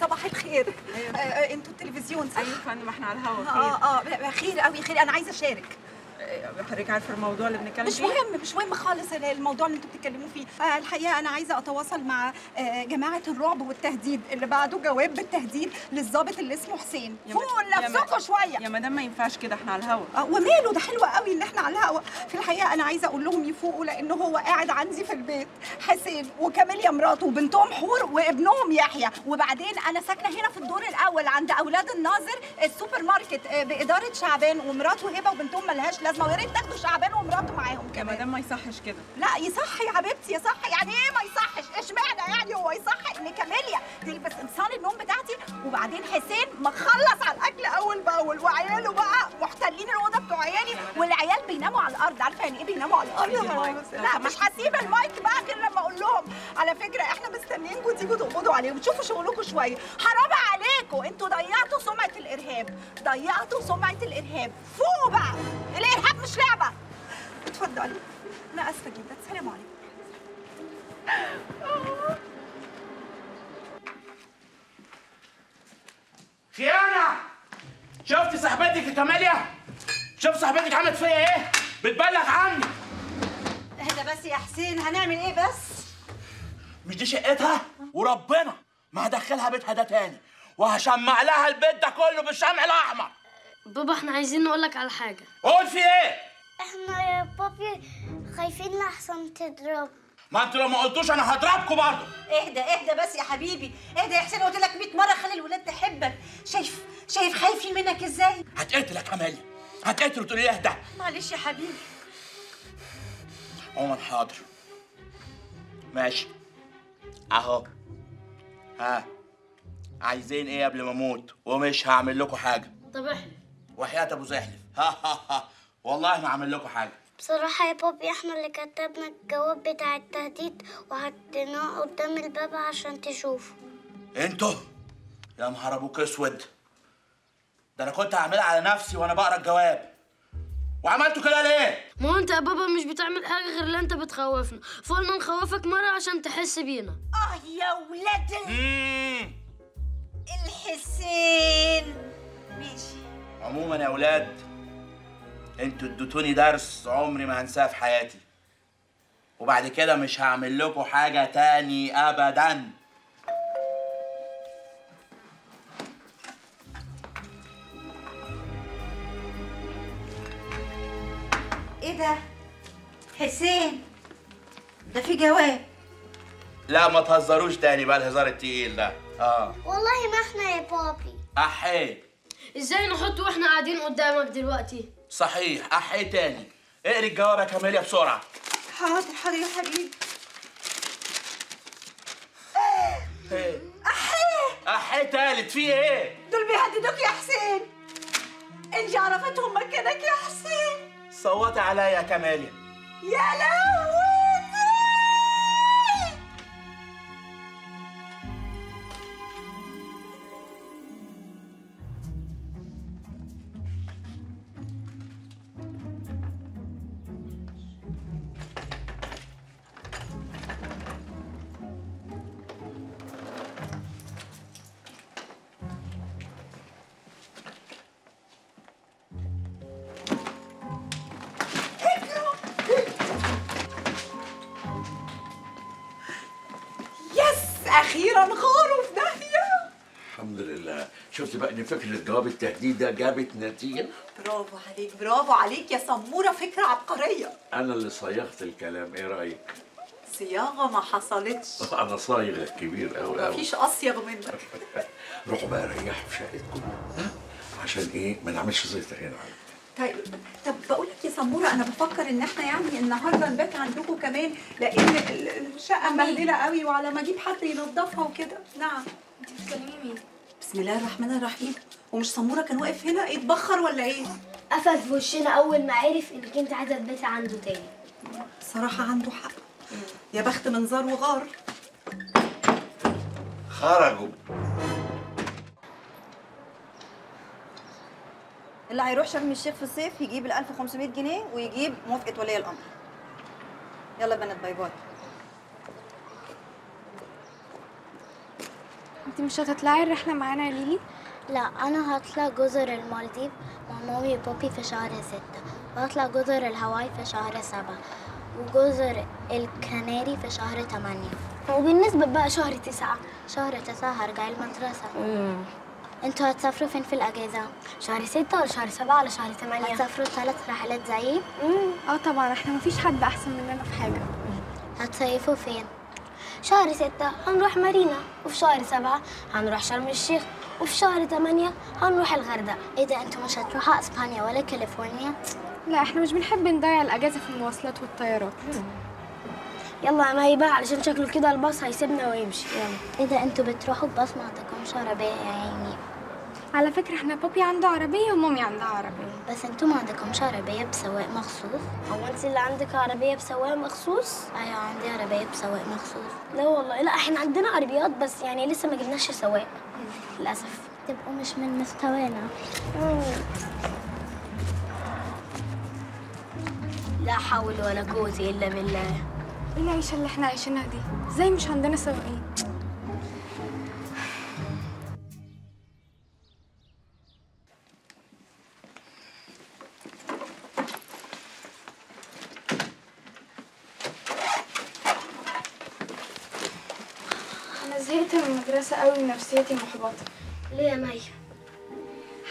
صباح الخير أيوة. آه،, آه أنتوا التلفزيون صح؟ أيوه فندم إحنا على الهوا. خير آه آه خير. قوي خير. أنا عايزة أشارك. حضرتك عارفه الموضوع اللي بنتكلم مش فيه. مهم مش مهم خالص ال- الموضوع اللي أنتوا بتتكلموا فيه. الحقيقة أنا عايزة أتواصل مع آه جماعة الرعب والتهديد اللي بعتوا جواب بالتهديد للضابط اللي اسمه حسين. فوقوا مد- شوية. يا مدام ما ينفعش كده إحنا على الهوا. آه وماله؟ ده حلو قوي إن إحنا على الهوا. في الحقيقة أنا عايزة أقول لهم يفوقوا لأن هو قاعد عندي في البيت. حسين وكاميليا مراته وبنتهم حور وابنهم يحيى. وبعدين أنا ساكنة هنا في الدور الأول عند أولاد الناظر السوبر ماركت آه، بإدارة شعبان. ومراته هبه وبنتهم ملهاش لازمة. ويا ريت تاخدوا شعبان ومراته معاهم يا كمان مدام ما يصحش كده. لا يصح يا حبيبتي يصح يعني إيه ما يصحش؟ اشمعنى يعني هو يصح إن كاميليا تلبس قمصان النوم بتاعتي وبعدين حسين مخلص على الأكل أول بأول وعياله بقى محتلين الأوضة بتوع عيالي والعيال بيناموا على الأرض. عارفة يعني إيه بيناموا على الأرض؟ المايك. لا مش هسيب المايك بقى غير لما أقول لهم على فكرة إحنا مستنيينكم تيجوا تقبضوا عليهم. تشوفوا شغلكم شوية. حرام عليكم. أنتوا ضيعتوا سمعة الإرهاب. ضيعتوا سمعة الإرهاب. فوقوا بقى. اتفضلي أنا اسفه جدا سلام عليكم. (laughs) خيانة! شفت صاحبتك يا كماليا شفت صاحبتك عملت فيا إيه؟ بتبلغ عني. اهدى بس يا حسين. هنعمل إيه بس؟ مش دي شقتها؟ وربنا ما هدخلها بيتها ده تاني. وهشمع لها البيت ده كله بالشمع الأحمر. بابا إحنا عايزين نقولك على حاجة. قول في إيه؟ إحنا يا بابي خايفين لحسن تضرب. ما أنتوا لو ما قلتوش أنا هضربكم برضه. اهدى اهدى بس يا حبيبي. اهدى يا حسين قلت لك 100 مرة خلي الولاد تحبك. شايف شايف خايفين منك إزاي؟ هتقتل يا كماليا هتقتل وتقولي لي اهدى. معلش يا حبيبي. عمر حاضر. ماشي. اهو. ها. عايزين إيه قبل ما أموت؟ ومش هعمل لكم حاجة. طب احلف وحياة أبو زحلف. ها ها ها. والله ما هعمل لكم حاجة. بصراحة يا بابي إحنا اللي كتبنا الجواب بتاع التهديد وحطيناه قدام الباب عشان تشوفه. أنتوا؟ يا نهار أبوك اسود. ده أنا كنت هعملها على نفسي وأنا بقرا الجواب. وعملتوا كده ليه؟ ما هو انت يا بابا مش بتعمل حاجة غير اللي انت بتخوفنا. فقلنا نخوفك مرة عشان تحس بينا. آه يا ولاد. الحسين. ماشي. عموما يا أولاد أنتوا اديتوني درس عمري ما هنساه في حياتي. وبعد كده مش هعمل لكم حاجة تاني ابدا. إيه ده؟ حسين ده في جواب. لا ما تهزروش تاني بقى الهزار التقيل ده. آه. والله ما إحنا يا بابي. أحي. إزاي نحط وإحنا قاعدين قدامك دلوقتي؟ صحيح. أحي تاني. اقري الجواب يا كاميليا بسرعة. حاضر حاضر يا حبيبي. إيه. احيه أحي تالت. في إيه؟ دول بيهددوك يا حسين. انجي عرفتهم مكانك يا حسين. صوتي عليا يا كاميليا. يا لهوي. جواب التهديد ده جابت نتيجة. برافو عليك برافو عليك يا سمورة فكرة عبقرية. أنا اللي صيغت الكلام إيه رأيك؟ صياغة ما حصلتش. (laughs) أنا صايغ كبير قوي قوي مفيش أصيغ منك. (laughs) روحوا بقى ريحوا في شقتكم ها؟ عشان إيه؟ ما نعملش زيطه هنا طيب طب بقول لك يا سمورة أنا بفكر إن إحنا يعني النهارده نبات عندكم كمان لأن ال- الشقة مبهدله قوي وعلى ما أجيب حد ينظفها وكده. نعم. أنت بتكلمي مين؟ بسم الله الرحمن الرحيم. ومش سموره كان واقف هنا يتبخر ولا إيه؟ قفل في وشنا أول ما عرف انك انت عايزة تباتي عنده تاني. صراحة عنده حق. يا بخت من زار وغار. خرجوا. اللي هيروح شرم الشيخ في الصيف يجيب ال 1500 جنيه ويجيب موافقة ولي الأمر. يلا يا بنات باي باي. انت انت مش هتطلعي الرحلة معانا يا ليلي؟ لا أنا هطلع جزر المالديف مع مامي وبابي في شهر ستة. وهطلع جزر الهواي في شهر سبعة وجزر الكناري في شهر تمانية. وبالنسبة بقى شهر تسعة شهر تسعة هرجع المدرسة. أنتوا هتسافروا فين في الأجازة؟ شهر ستة ولا شهر سبعة ولا شهر تمانية؟ هتسافروا ثلاث رحلات زيي؟ آه طبعا إحنا مفيش حد أحسن مننا في حاجة. هتصيفوا فين؟ شهر ستة هنروح مارينا. وفي شهر سبعة هنروح شرم الشيخ. وفي شهر تمانية هنروح الغردقة. إيه ده أنتوا مش هتروحوا إسبانيا ولا كاليفورنيا؟ لا إحنا مش بنحب نضيع الأجازة في المواصلات والطيارات. يلا يا مي بقى علشان شكله كده الباص هيسيبنا ويمشي. يلا. إيه ده أنتوا بتروحوا بباص ما عندكمش عربية يا عيني؟ على فكرة إحنا بابي عنده عربية ومامي عندها عربية. بس أنتوا ما عندكمش عربية بسواق مخصوص؟ هو انت اللي عندك عربية بسواق مخصوص؟ أيوه عندي عربية بسواق مخصوص. لا والله لا إحنا عندنا عربيات بس يعني لسه ما جبناش سواق. للأسف. تبقوا مش من مستوانا. لا حول ولا قوة إلا بالله. إيه العيشه اللي إحنا عايشينها دي. إزاي مش عندنا سواقين المدرسة قوي ونفسيتي محبطة. ليه يا مي؟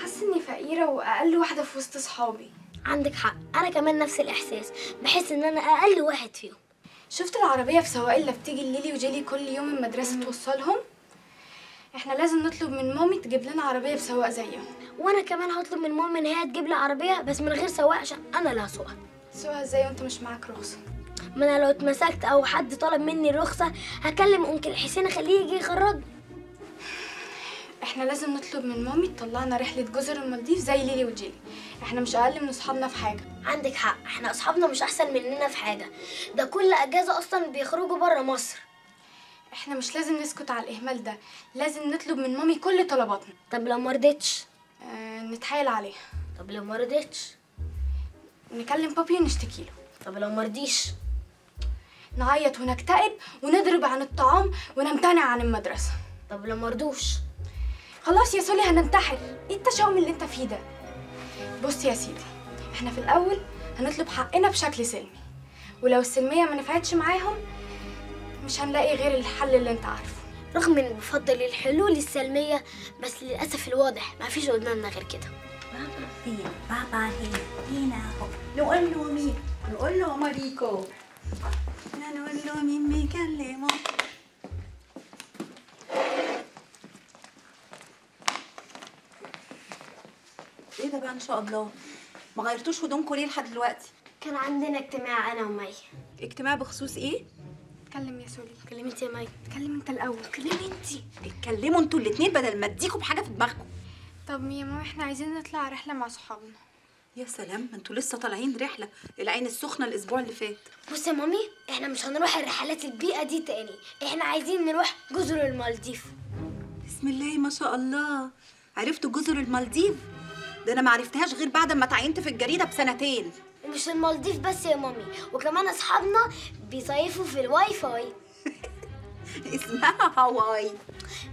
حاسة إني فقيرة وأقل واحدة في وسط صحابي عندك حق. أنا كمان نفس الإحساس. بحس إن أنا أقل واحد فيهم. شفت العربية بسواق اللي بتيجي ليلي وجيلي كل يوم المدرسة توصلهم؟ إحنا لازم نطلب من مامي تجيب لنا عربية بسواق زيهم. وأنا كمان هطلب من ماما إن هي تجيب لي عربية بس من غير سواق عشان أنا اللي هسوقها سواقها إزاي وأنت مش معاك رخصة؟ ما أنا لو اتمسكت أو حد طلب مني الرخصة هكلم أنكل حسين أخليه يجي يخرجني. إحنا لازم نطلب من مامي تطلعنا رحلة جزر المالديف زي ليلي وجيلي. إحنا مش أقل من اصحابنا في حاجة. عندك حق إحنا أصحابنا مش أحسن مننا في حاجة. ده كل أجازة أصلا بيخرجوا برا مصر. إحنا مش لازم نسكت على الاهمال ده لازم نطلب من مامي كل طلباتنا. طب لو ما رضيتش؟ آه نتحايل عليها. طب لو ما رضيتش؟ نكلم بابي ونشتكي له. طب لو ما رضيش؟ نعيط ونكتئب ونضرب عن الطعام ونمتنع عن المدرسة. طب لو ما رضوش؟ خلاص يا سولي هننتحر. إيه التشاؤم اللي أنت فيه ده؟ بص يا سيدي إحنا في الأول هنطلب حقنا بشكل سلمي. ولو السلمية ما نفعتش معاهم مش هنلاقي غير الحل اللي أنت عارفه. رغم اني بفضل الحلول السلمية بس للأسف الواضح ما فيش قدامنا غير كده. بابا فين؟ بابا هنا. هنا أهو. نقول له مين؟ نقول له ماريكو نقول له مين بيكلمه؟ إيه ده بقى؟ إن شاء الله. ما غيرتوش هدومكم ليه لحد دلوقتي؟ كان عندنا اجتماع أنا ومي. اجتماع بخصوص إيه؟ اتكلم يا سولي كلمي انت يا مي. اتكلم انت الأول. كلمي انت اتكلموا أنتوا الاتنين بدل ما اديكم بحاجة في دماغكم طب يا ماما إحنا عايزين نطلع رحلة مع صحابنا. يا سلام ما أنتوا لسه طالعين رحلة. العين السخنة الأسبوع اللي فات. بص يا مامي إحنا مش هنروح الرحلات البيئة دي تاني. إحنا عايزين نروح جزر المالديف. بسم الله ما شاء الله. عرفتوا جزر المالديف؟ ده أنا ما عرفتهاش غير بعد ما اتعينت في الجريدة بسنتين. ومش المالديف بس يا مامي وكمان اصحابنا بيصيفوا في الواي فاي. (laughs) اسمها هواي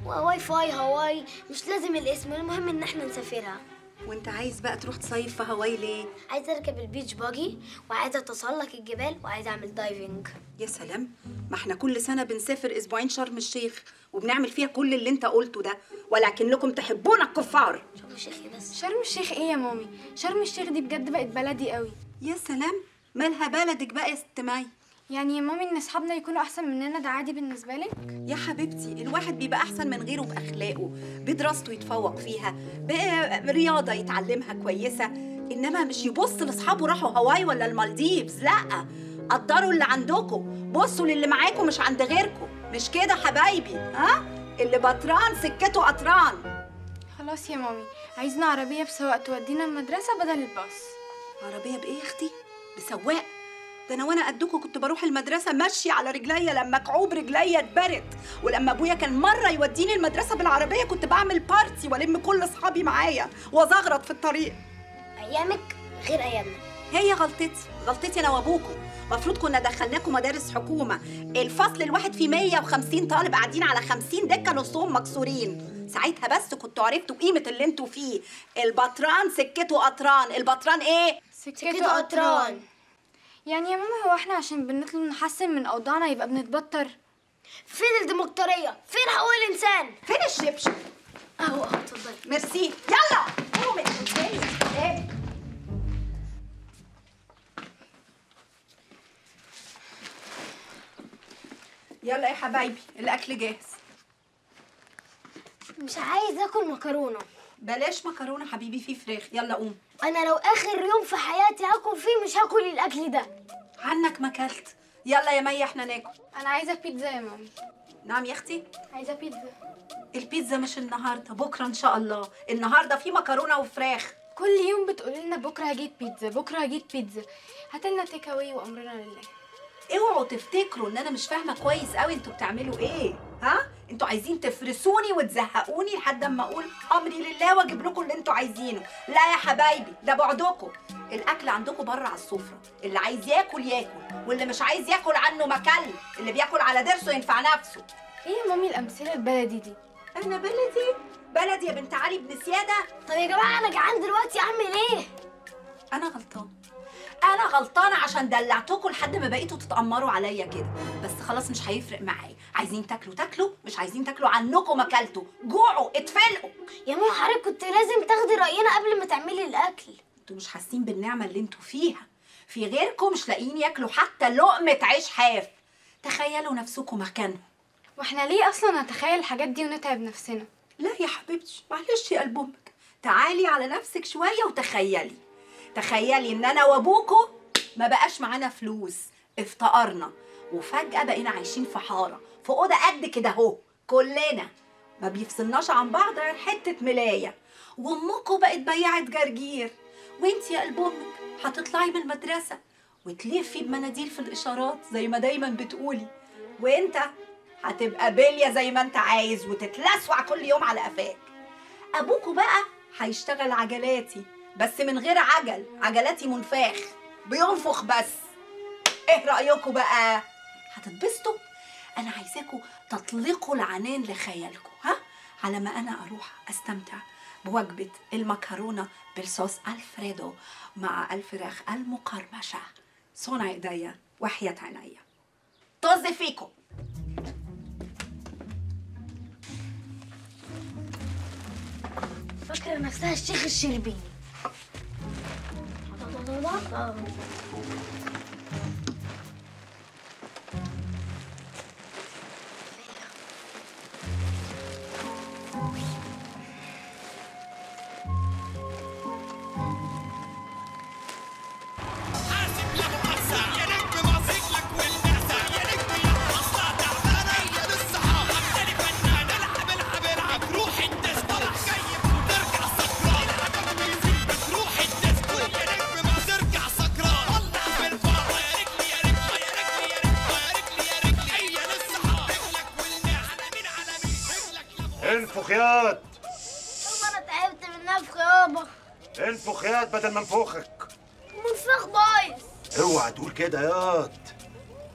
واي فاي هواي مش لازم الاسم المهم ان إحنا نسافرها. وانت عايز بقى تروح تصيف في هواي ليه؟ عايزه اركب ال beach buggy وعايزه اتسلق الجبال وعايزه اعمل diving. يا سلام ما إحنا كل سنة بنسافر أسبوعين شرم الشيخ. وبنعمل فيها كل اللي انت قلته ده ولكنكم تحبون الكفار. شرم الشيخ بس؟ شرم الشيخ إيه يا مامي؟ شرم الشيخ دي بجد بقت بلدي قوي. يا سلام! مالها بلدك بقى يا ست مي؟ يعني يا مامي إن أصحابنا يكونوا أحسن مننا ده عادي بالنسبة لك؟ يا حبيبتي الواحد بيبقى أحسن من غيره باخلاقه بدراسته يتفوق فيها برياضه يتعلمها كويسة إنما مش يبص لأصحابه راحوا هواي ولا المالديفز لأ. قدروا اللي عندكم بصوا للي معاكم مش عند غيركم. مش كده حبايبي؟ ها؟ اللي بطران سكته قطران. خلاص يا مامي عايزين عربية بسواق تودينا المدرسة بدل الباص. عربية بإيه يا أختي؟ بسواق؟ ده أنا وأنا قدكم كنت بروح المدرسة ماشية على رجليا لما كعوب رجليا اتبرد. ولما أبويا كان مرة يوديني المدرسة بالعربية كنت بعمل بارتي والم كل أصحابي معايا وازغرط في الطريق. أيامك غير أيامنا. هي غلطتي غلطتي أنا وابوكم المفروض كنا دخلناكم مدارس حكومة. الفصل الواحد فيه 150 طالب قاعدين على 50 دكة نصهم مكسورين. ساعتها بس كنتوا عرفتوا قيمة اللي أنتوا فيه. البطران سكته قطران. البطران إيه؟ سكته قطران. يعني يا ماما هو إحنا عشان بنطلب نحسن من اوضاعنا يبقى بنتبطر؟ فين الديمقراطية؟ فين حقوق الإنسان؟ فين الشبشب؟ أهو اتفضلي. ميرسي. يلا قومي. يلا يا حبايبي الأكل جاهز. مش عايز آكل مكرونة. بلاش مكرونة حبيبي في فراخ. يلا قوم. أنا لو آخر يوم في حياتي هاكل فيه مش هاكل الأكل ده. عنك ما أكلت. يلا يا مي إحنا ناكل. أنا عايزة بيتزا يا مامي. نعم يا أختي. عايزة بيتزا. البيتزا مش النهارده بكرة إن شاء الله. النهارده في مكرونة وفراخ. كل يوم بتقولي لنا بكرة هجيب بيتزا بكرة هجيب بيتزا. هاتلنا تيك أواي وأمرنا لله. اوعوا تفتكروا ان أنا مش فاهمة كويس قوي أنتوا بتعملوا إيه ها؟ أنتوا عايزين تفرسوني وتزهقوني لحد اما أقول امري لله واجيب لكم اللي أنتوا عايزينه. لا يا حبايبي ده بعدكم. الاكل عندكم بره على السفرة. اللي عايز ياكل ياكل واللي مش عايز ياكل عنه مكل. اللي بياكل على ضرسه ينفع نفسه. إيه يا مامي الأمثلة البلدي دي؟ أنا بلدي؟ بلدي يا بنت علي بن سيادة. طب يا جماعة أنا جعان دلوقتي أعمل إيه؟ أنا غلطان. أنا غلطانه عشان دلعتكم لحد ما بقيتوا تتأمروا عليا كده. بس خلاص مش هيفرق معايا. عايزين تاكلوا تاكلوا. مش عايزين تاكلوا عنكم اكلتوا. جوعوا اتفلقوا. يا ماما حضرتك كنت لازم تاخدي رأينا قبل ما تعملي الأكل. أنتوا مش حاسين بالنعمة اللي أنتوا فيها. في غيركم مش لاقيين ياكلوا حتى لقمة عيش حاف. تخيلوا نفسكم مكانهم. وإحنا ليه أصلا نتخيل الحاجات دي ونتعب نفسنا؟ لا يا حبيبتي معلش يا قلب أمك. تعالي على نفسك شوية وتخيلي. تخيلي إن أنا وأبوكو ما بقاش معانا فلوس. افتقرنا. وفجأة بقينا عايشين في حارة. في أوضة قد كده أهو. كلنا. ما بيفصلناش عن بعض غير حتة ملاية. وأمكو بقت بياعة جرجير. وانت يا قلب أمك هتطلعي من المدرسة. وتلفي بمناديل في الإشارات زي ما دايما بتقولي. وإنت هتبقى بلية زي ما إنت عايز وتتلسوع كل يوم على قفاك. ابوكوا بقى هيشتغل عجلاتي. بس من غير عجل. عجلاتي منفاخ. بينفخ بس. إيه رايكم بقى؟ هتتبسطوا؟ أنا عايزاكم تطلقوا العنان لخيالكم ها؟ على ما أنا أروح أستمتع بوجبة المكرونة بالصوص ألفريدو مع الفراخ المقرمشة. صنع إيديا وحياة عينيا. طز فيكم. فاكرة نفسها الشيخ الشربيني. انفخ بدل ما انفخك منفخ بايظ. اوعى تقول كده ياض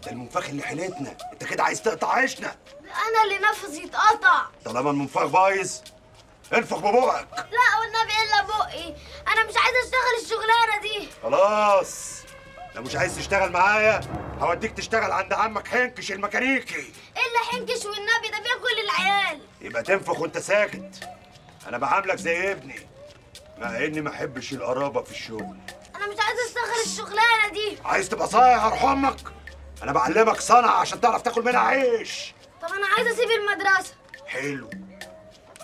ده المنفخ اللي حيلتنا انت كده عايز تقطع عيشنا. أنا اللي نفسي اتقطع طالما المنفخ بايظ انفخ ببقك لا والنبي إلا بقي. أنا مش عايزة أشتغل الشغلانة دي. خلاص. لو مش عايز تشتغل معايا هوديك تشتغل عند عمك حنكش الميكانيكي. إلا حنكش والنبي ده بياكل العيال. يبقى تنفخ وانت ساكت. أنا بعاملك زي ابني. مع إني ما أحبش القرابة في الشغل. أنا مش عايزة أشتغل الشغلانة دي. عايز تبقى صايع ارحم أمك أنا بعلمك صنعة عشان تعرف تاكل منها عيش. طب أنا عايزة أسيب المدرسة. حلو.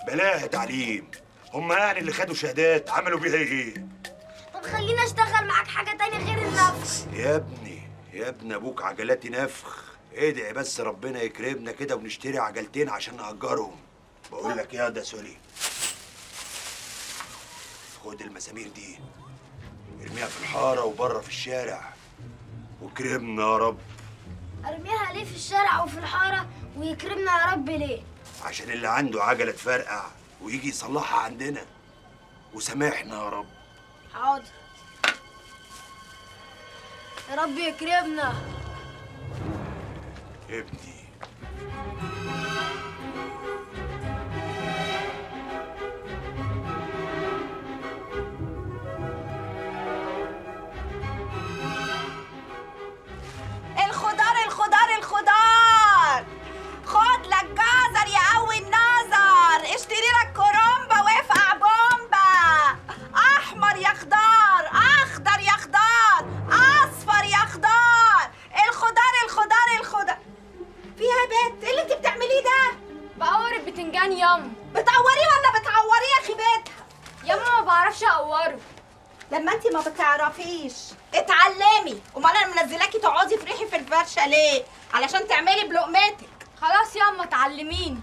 بلاها تعليم. هم يعني اللي خدوا شهادات عملوا بيها إيه؟ طب خليني أشتغل معاك حاجة تانية غير النفخ. يا ابني يا ابن أبوك عجلاتي نفخ. ادعي بس ربنا يكرمنا كده ونشتري عجلتين عشان نأجرهم. بقول لك يا ده سوري خد المسامير دي. ارميها في الحارة وبرة في الشارع. وكرمنا يا رب. أرميها ليه في الشارع وفي الحارة؟ ويكرمنا يا رب ليه؟ عشان اللي عنده عجلة تفرقع ويجي يصلحها عندنا. وسامحنا يا رب. حاضر. يا رب يكرمنا. ابني. البتنجان ياما بتعوريه ولا بتعوريه يا خيبتها ياما ما بعرفش اقوره لما انت ما بتعرفيش. اتعلمي. امال أنا منزلاكي تقعدي تريحي في الفرشة ليه؟ علشان تعملي بلقمتك خلاص ياما تعلميني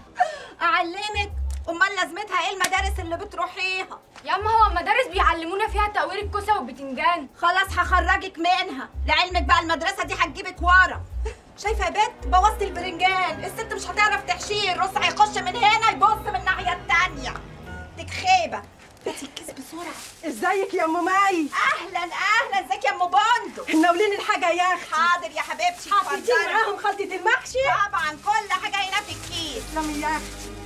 أعلمك. أمال لازمتها إيه المدارس اللي بتروحيها؟ ياما هو المدارس بيعلمونا فيها تقوير الكوسة والبتنجان. خلاص هخرجك منها. لعلمك بقى المدرسة دي هتجيبك ورا. شايفة يا بنت؟ بوظتي البتنجان. الست مش هتعرف تحشيه. الرص هيخش من هنا يبظ من الناحية التانية. ديك خيبة. هاتي الكيس بسرعة. إزيك يا أم مي؟ أهلا أهلا. إزيك يا أم بندق ناولين الحاجة يا أختي. حاضر يا حبيبتي. حطيتي اتفضلي. معاهم خلطة المحشي. طبعا. كل حاجة هنا في الكيس. تسلمي يا أختي.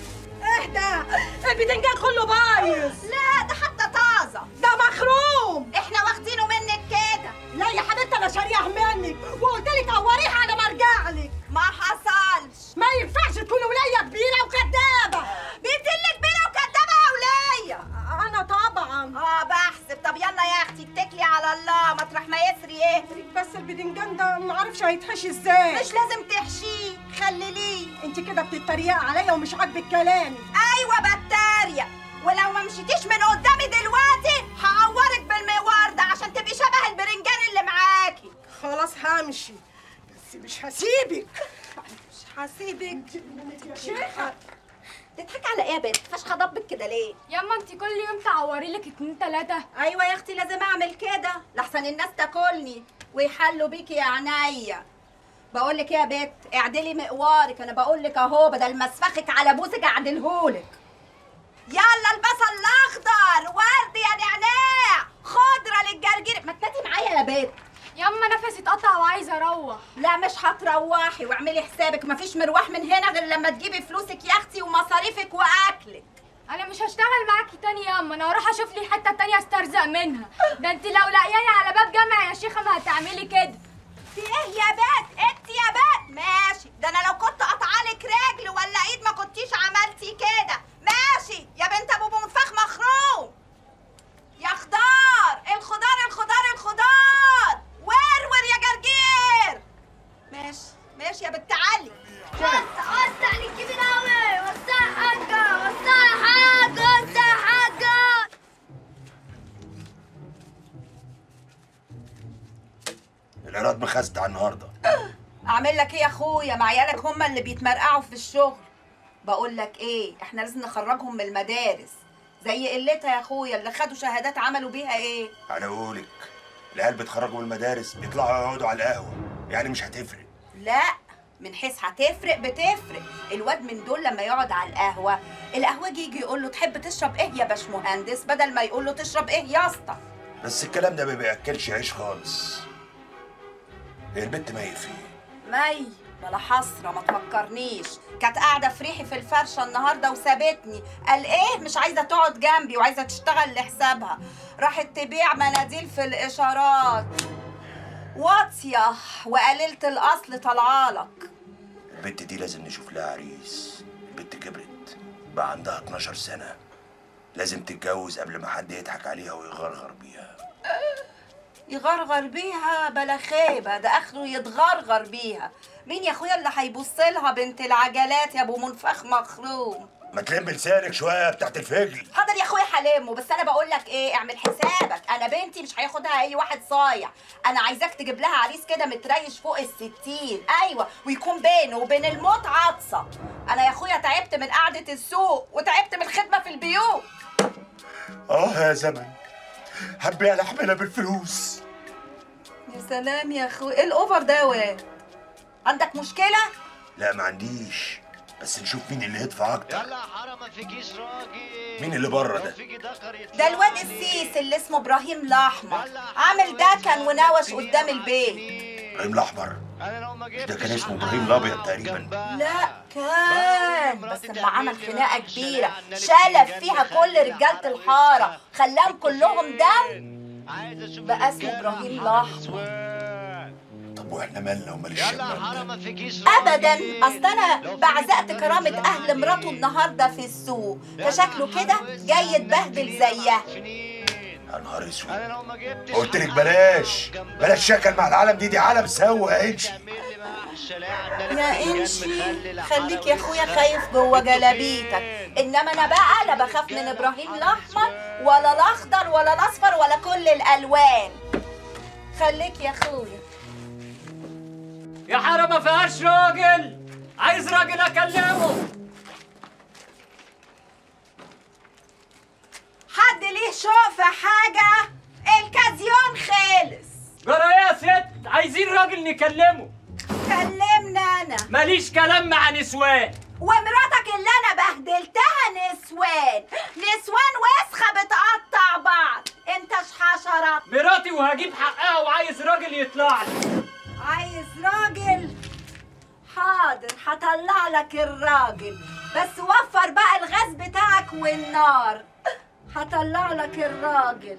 اهدى. البتنجان كله بايظ. لا ده حتى طازة. ده مخروم. إحنا واخدينه منك كده. لا يا حبيبتي أنا شارياه منك. وقلت لك قوريه على ما ارجع لك ما حصلش. ما ينفعش تكون وليه كبيرة وكدابة. بنت اللي كبيرة وكدابة يا وليه أنا طبعا. آه بحسب. طب يلا يا أختي اتكلي على الله. مطرح ما يسري يهري بس البتنجان ده ما أعرفش هيتحشي إزاي. مش لازم تحشيه خلليه أنت كده بتتريقي عليا ومش عاجبك كلامي. أيوه بتريق. ولو ما مشيتيش من قدامي دلوقتي هعورك بالموار ده عشان تبقي شبه البرنجان اللي معاكي. خلاص همشي. بس مش هسيبك مش هسيبك شيخة. تضحكي على إيه يا بنت؟ فشخة ضبك كده ليه؟ ياما انت كل يوم تعوري لك اتنين تلاتة. أيوه يا أختي لازم أعمل كده. لحسن الناس تاكلني ويحلوا بيكي يا عينيا. بقول لك إيه يا بت اعدلي مقوارك. أنا بقول لك أهو بدل ما أسفخك على بوسك أعدلهولك. يلا البصل الأخضر. ورد يا نعناع. خضرة للجرجير. ما تنادي معايا يا بت ياما نفسي اتقطع وعايزه أروح. لا مش هتروحي. واعملي حسابك. مفيش مروح من هنا غير لما تجيبي فلوسك يا أختي ومصاريفك واكلك. أنا مش هشتغل معاكي تاني ياما أنا هروح أشوف لي حتة تانية استرزق منها. ده انت لو لاقياني على باب جامع يا شيخة ما هتعملي كده. في إيه يا بت انت يا بت ماشي. ده أنا لو كنت قطعالك رجل ولا ايد ما كنتيش عملتي كده. ماشي. يا بنت ابو منفخ مخروم. يا خضار. الخضار الخضار الخضار. ماشي. ماشي يا بنت علي. وسع وسع للكبير قوي وسع حاجة وسع حاجة وسع حاجة. العراض مخستع النهارده. أعمل لك إيه يا أخويا؟ ما عيالك هم اللي بيتمرقعوا في الشغل. بقول لك إيه إحنا لازم نخرجهم من المدارس. زي قلتها يا أخويا اللي خدوا شهادات عملوا بيها إيه؟ أنا بقولك العيال بيتخرجوا من المدارس بيطلعوا يقعدوا على القهوة. يعني مش هتفرق. لا من حيث هتفرق بتفرق. الواد من دول لما يقعد على القهوة القهوجي يجي يقول له تحب تشرب إيه يا باشمهندس؟ بدل ما يقول له تشرب إيه يا اسطى. بس الكلام ده ما بياكلش عيش خالص. هي البت ما فيه مي؟ بلا حسرة ما تفكرنيش. كانت قاعدة في ريحي في الفرشة النهاردة وسابتني. قال إيه؟ مش عايزة تقعد جنبي وعايزة تشتغل لحسابها. راحت تبيع مناديل في الإشارات. واطية وقليلة الأصل طالعالك البت دي لازم نشوف لها عريس. البت كبرت بقى عندها 12 سنة. لازم تتجوز قبل ما حد يضحك عليها ويغرغر بيها. يغرغر بيها بلا خيبة ده آخره يتغرغر بيها. مين يا أخويا اللي هيبص لها بنت العجلات يا أبو منفخ مخروم؟ ما تلم لسانك شوية بتاعت الفجل. حاضر يا أخويا حلمه بس أنا بقول لك إيه اعمل حسابك. أنا بنتي مش هياخدها أي واحد صايع. أنا عايزاك تجيب لها عريس كده متريش فوق الستين. أيوه ويكون بينه وبين الموت عطسة. أنا يا أخويا تعبت من قعدة السوق وتعبت من الخدمة في البيوت. آه يا زمن. هبيع لحمنا بالفلوس. يا سلام يا أخويا. إيه الأوفر ده واد عندك مشكلة؟ لا ما عنديش. بس نشوف مين اللي يدفع أكتر. مين اللي بره ده؟ ده الواد السيس اللي اسمه إبراهيم الأحمر. عامل دكن ونوش قدام البيت. إبراهيم الأحمر. مش ده كان اسمه إبراهيم الأبيض تقريبا. لا كان. بس لما عمل خناقة كبيرة. شلف فيها كل رجالة الحارة. خلاهم كلهم دم. بقى اسمه إبراهيم الأحمر. وإحنا مالنا ومال الشمال ابدا اصل أنا بعزقت كرامه أهل مراته النهارده في السوق. فشكله كده جاي يتبهدل زيها يا نهار أسود. قلت لك بلاش. بلاش شكل مع العالم دي دي عالم سوا يا إنشي. يا إنشي خليك يا أخويا خايف جوه جلابيتك إنما أنا بقى لا بخاف من إبراهيم الأحمر ولا الأخضر ولا الأصفر ولا كل الألوان. خليك يا أخويا. يا حارة ما فيهاش راجل. عايز راجل أكلمه. حد ليه شوق في حاجة؟ الكازيون خلص جرى يا ست عايزين راجل نكلمه. كلمنا أنا. ماليش كلام مع نسوان. ومراتك اللي أنا بهدلتها نسوان. نسوان وسخة بتقطع بعض. انت حشرات مراتي وهجيب حقها وعايز راجل يطلع لي. عايز راجل. حاضر هطلع لك الراجل. بس وفر بقى الغاز بتاعك والنار. هطلع لك الراجل.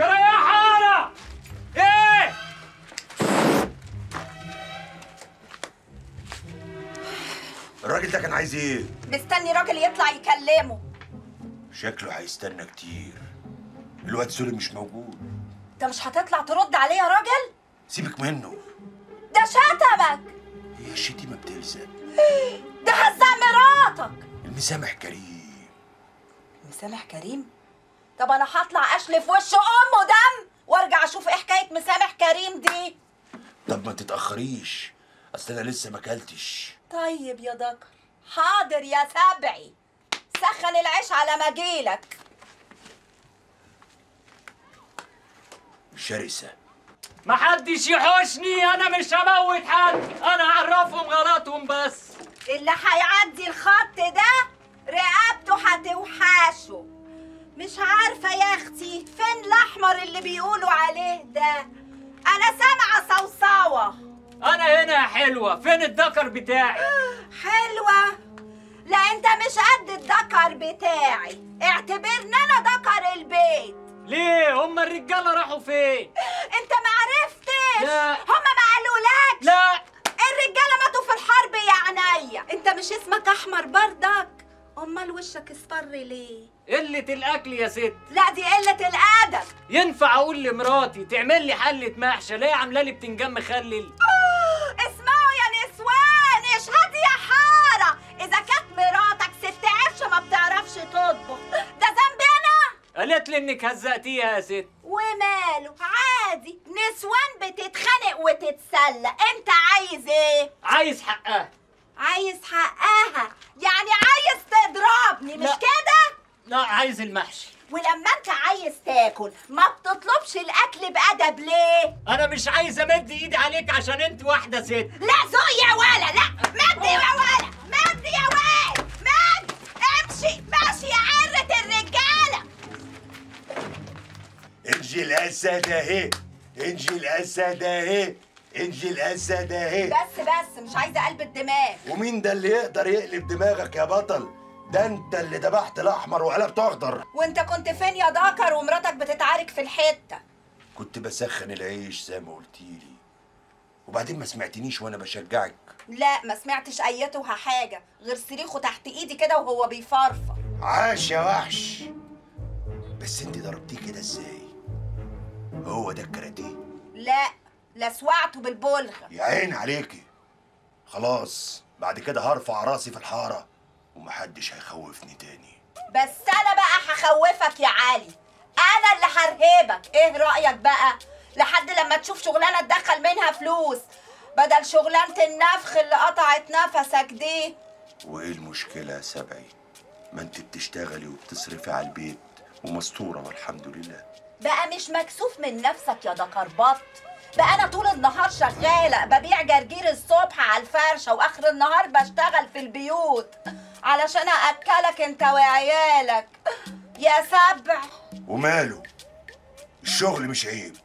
يا حارة! إيه؟ الراجل ده كان عايز إيه؟ مستني راجل يطلع يكلمه. شكله هيستنى كتير. الواد سوري مش موجود. انت مش هتطلع ترد عليه يا راجل؟ سيبك منه. ده شتمك هي الشتيمه بتلزق. (gasps) ده هزق مراتك. المسامح كريم. مسامح كريم؟ طب أنا هطلع أشلف وش امه دم وأرجع أشوف إيه حكاية مسامح كريم دي؟ طب ما تتأخريش. أصل أنا لسه ما أكلتش. طيب يا دكر حاضر يا سبعي. سخن العيش على ما اجيلك شرسة. محدش يحوشني أنا مش هموت حد أنا أعرفهم غلطهم بس. اللي هيعدي الخط ده رقبته هتوحشه. مش عارفة يا أختي فين الأحمر اللي بيقولوا عليه ده. أنا سامعة صوصوه أنا هنا يا حلوة فين الدكر بتاعي؟ حلوة. لا أنت مش قد الدكر بتاعي. اعتبرني أنا دكر البيت. ليه؟ هما الرجالة راحوا فين؟ انت ما عرفتش. لا. هما ما قالولكش لا. الرجالة ماتوا في الحرب يا عينيا. انت مش اسمك أحمر بردك؟ أمال وشك اصفر ليه؟ قلة الأكل يا ست. لا دي قلة الأدب. ينفع أقول لمراتي تعمل لي حلة محشي ليه عاملة لي بتنجان مخلل اسمعوا يا نسوان اشهدي يا حارة؟ إذا كانت مراتك ست عفش ما بتعرفش تطبخ. ده أنا قالت لي إنك هزقتيها يا ست. وماله؟ عادي. نسوان بتتخانق وتتسلى. أنت عايز إيه؟ عايز حقها. عايز حقها. يعني عايز تضربني مش. كده؟ لا عايز المحشي. ولما أنت عايز تاكل ما بتطلبش الأكل بأدب ليه؟ أنا مش عايز أمد إيدي عليك عشان أنت واحدة ست. لا ذوق يا ولا. لا مد يا ولا. مد يا ولا مد. امشي. ماشي يا عرة انجي الاسد اهي انجي الاسد اهي انجي الاسد اهي بس بس مش عايزة قلب الدماغ. ومين ده اللي يقدر يقلب دماغك يا بطل؟ ده أنت اللي ذبحت الأحمر وقلبت أخضر. وأنت كنت فين يا دكر ومراتك بتتعارك في الحتة؟ كنت بسخن العيش زي ما قلتيلي وبعدين ما سمعتنيش وأنا بشجعك. لا ما سمعتش أيتها حاجة غير صريخه تحت إيدي كده وهو بيفرفر. عاش يا وحش. بس أنت ضربتيه كده إزاي؟ هو ده الكاراتيه. لا لسوعته بالبلغة يا عين عليكي. خلاص بعد كده هرفع راسي في الحارة ومحدش هيخوفني تاني. بس أنا بقى هخوفك يا علي. أنا اللي هرهبك. إيه رأيك بقى؟ لحد لما تشوف شغلانة تدخل منها فلوس. بدل شغلانة النفخ اللي قطعت نفسك دي. وإيه المشكلة يا سبعي؟ ما أنت بتشتغلي وبتصرفي على البيت ومستورة والحمد لله. بقى مش مكسوف من نفسك يا دكربط. بقى أنا طول النهار شغالة ببيع جرجير الصبح على الفرشة وآخر النهار بشتغل في البيوت. علشان اكلك أنت وعيالك. يا سبع. وماله؟ الشغل مش عيب.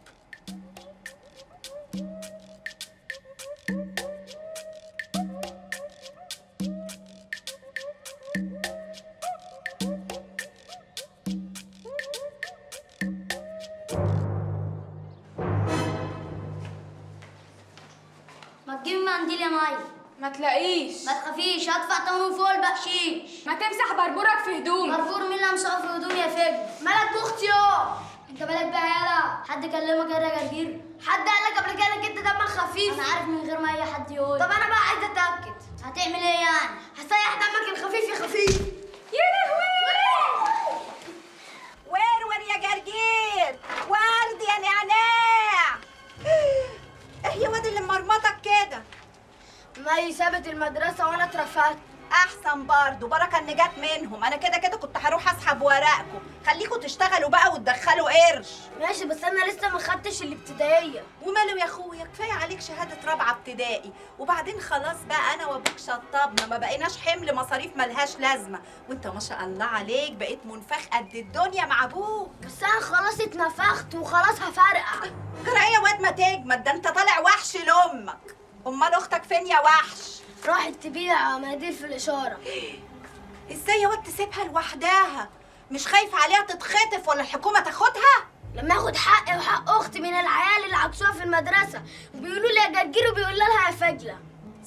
ما تلاقيش. ما تخافيش هدفع تمن فوق البقشيش. ما تمسح بربورك في هدومي بربور مين اللي مسقف في هدومي يا فجر؟ مالك أختي يا؟ أنت مالك بقى يالا حد كلمك يا جرجير؟ حد قال لك قبل كده انك انت دمك خفيف؟ أنا عارف من غير ما أي حد يقول. طب أنا بقى عايزه أتأكد. هتعمل إيه يعني؟ هسيح دمك الخفيف يا خفيف. يا لهوي! ورور يا جرجير! ورد يا نعناع! إيه يا واد اللي مرمطك كده؟ مي سابت المدرسة وأنا اترفدت أحسن برضه بركة ان جت منهم. أنا كده كده كنت هروح أسحب ورقكم. خليكوا تشتغلوا بقى وتدخلوا قرش. ماشي بس أنا لسه ما خدتش الابتدائية. وماله يا أخويا؟ كفاية عليك شهادة رابعة ابتدائي. وبعدين خلاص بقى أنا وأبوك شطبنا. ما بقيناش حمل مصاريف ملهاش لازمة. وأنت ما شاء الله عليك بقيت منفخ قد الدنيا مع أبوك. بس أنا خلاص اتنفخت وخلاص هفرقع. جرى يا واد ما تجمد ده أنت طالع وحش لأمك. أمال أختك فين يا وحش؟ راحت تبيع مناديل في الإشارة. (gasps) إزاي يا واد تسيبها لوحدها؟ مش خايف عليها تتخطف ولا الحكومة تاخدها؟ لما آخد حقي وحق أختي من العيال اللي عكسوها في المدرسة وبيقولوا لي يا جرجير وبيقول لها يا فجلة.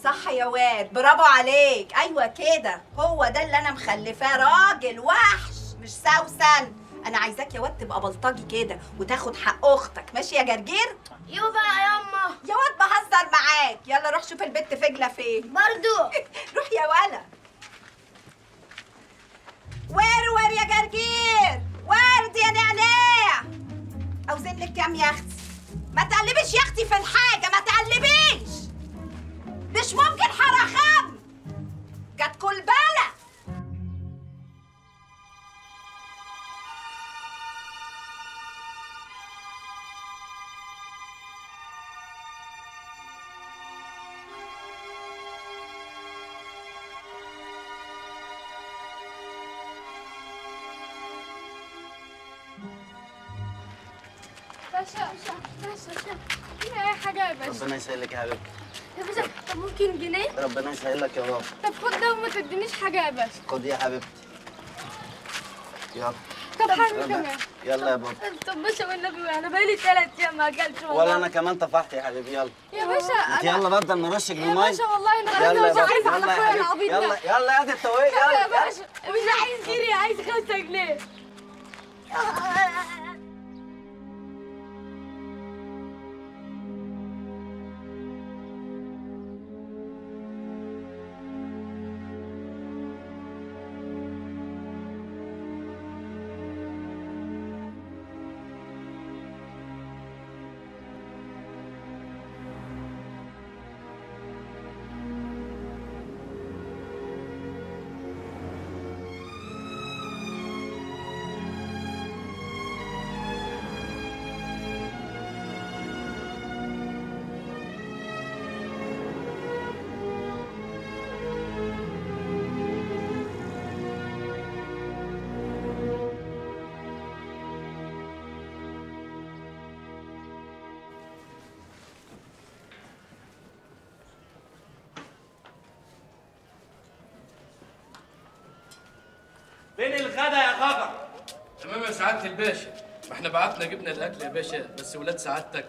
صح يا واد برافو عليك. أيوه كده هو ده اللي أنا مخلفاه راجل وحش مش سوسن. أنا عايزاك يا واد تبقى بلطجي كده وتاخد حق أختك. ماشي يا جرجير؟ يو بقى يا اما يا واد بهزر معاك. يلا روح شوف البت فجلة فين. برضو. (laughs) روح يا ولا. ورور يا جرجير. ورد يا نعناع. أوزن لك كام يا أختي ما تقلبيش يا أختي في الحاجة ما تقلبيش. مش ممكن حرخام جت كلبله باشا باشا باشا فيها اي حاجة يا باشا ربنا يسهلك يا حبيبتي. يا باشا طب ممكن جنيه؟ ربنا يسهلك يا بابا. طب خد ده وما تدينيش حاجة يا باشا. خد يا حبيبتي. يلا. طب حاجة. كمان. يلا يا بابا. طب باشا والنبي أنا بقالي ثلاث أيام ما اكلتش والله. ولا أنا كمان طفحت يا حبيبي. يلا. يا باشا أنت يلا بفضل نرشك يا بالمية. باشا والله أنا يا مش عايزه على يا أخويا. العبيط ده. يلا يلا يا دي التوقيت يلا. يا باشا. مش عايز جنيه عايز خمسة جنيه. إحنا جبنا الأكل يا باشا بس ولاد سعادتك.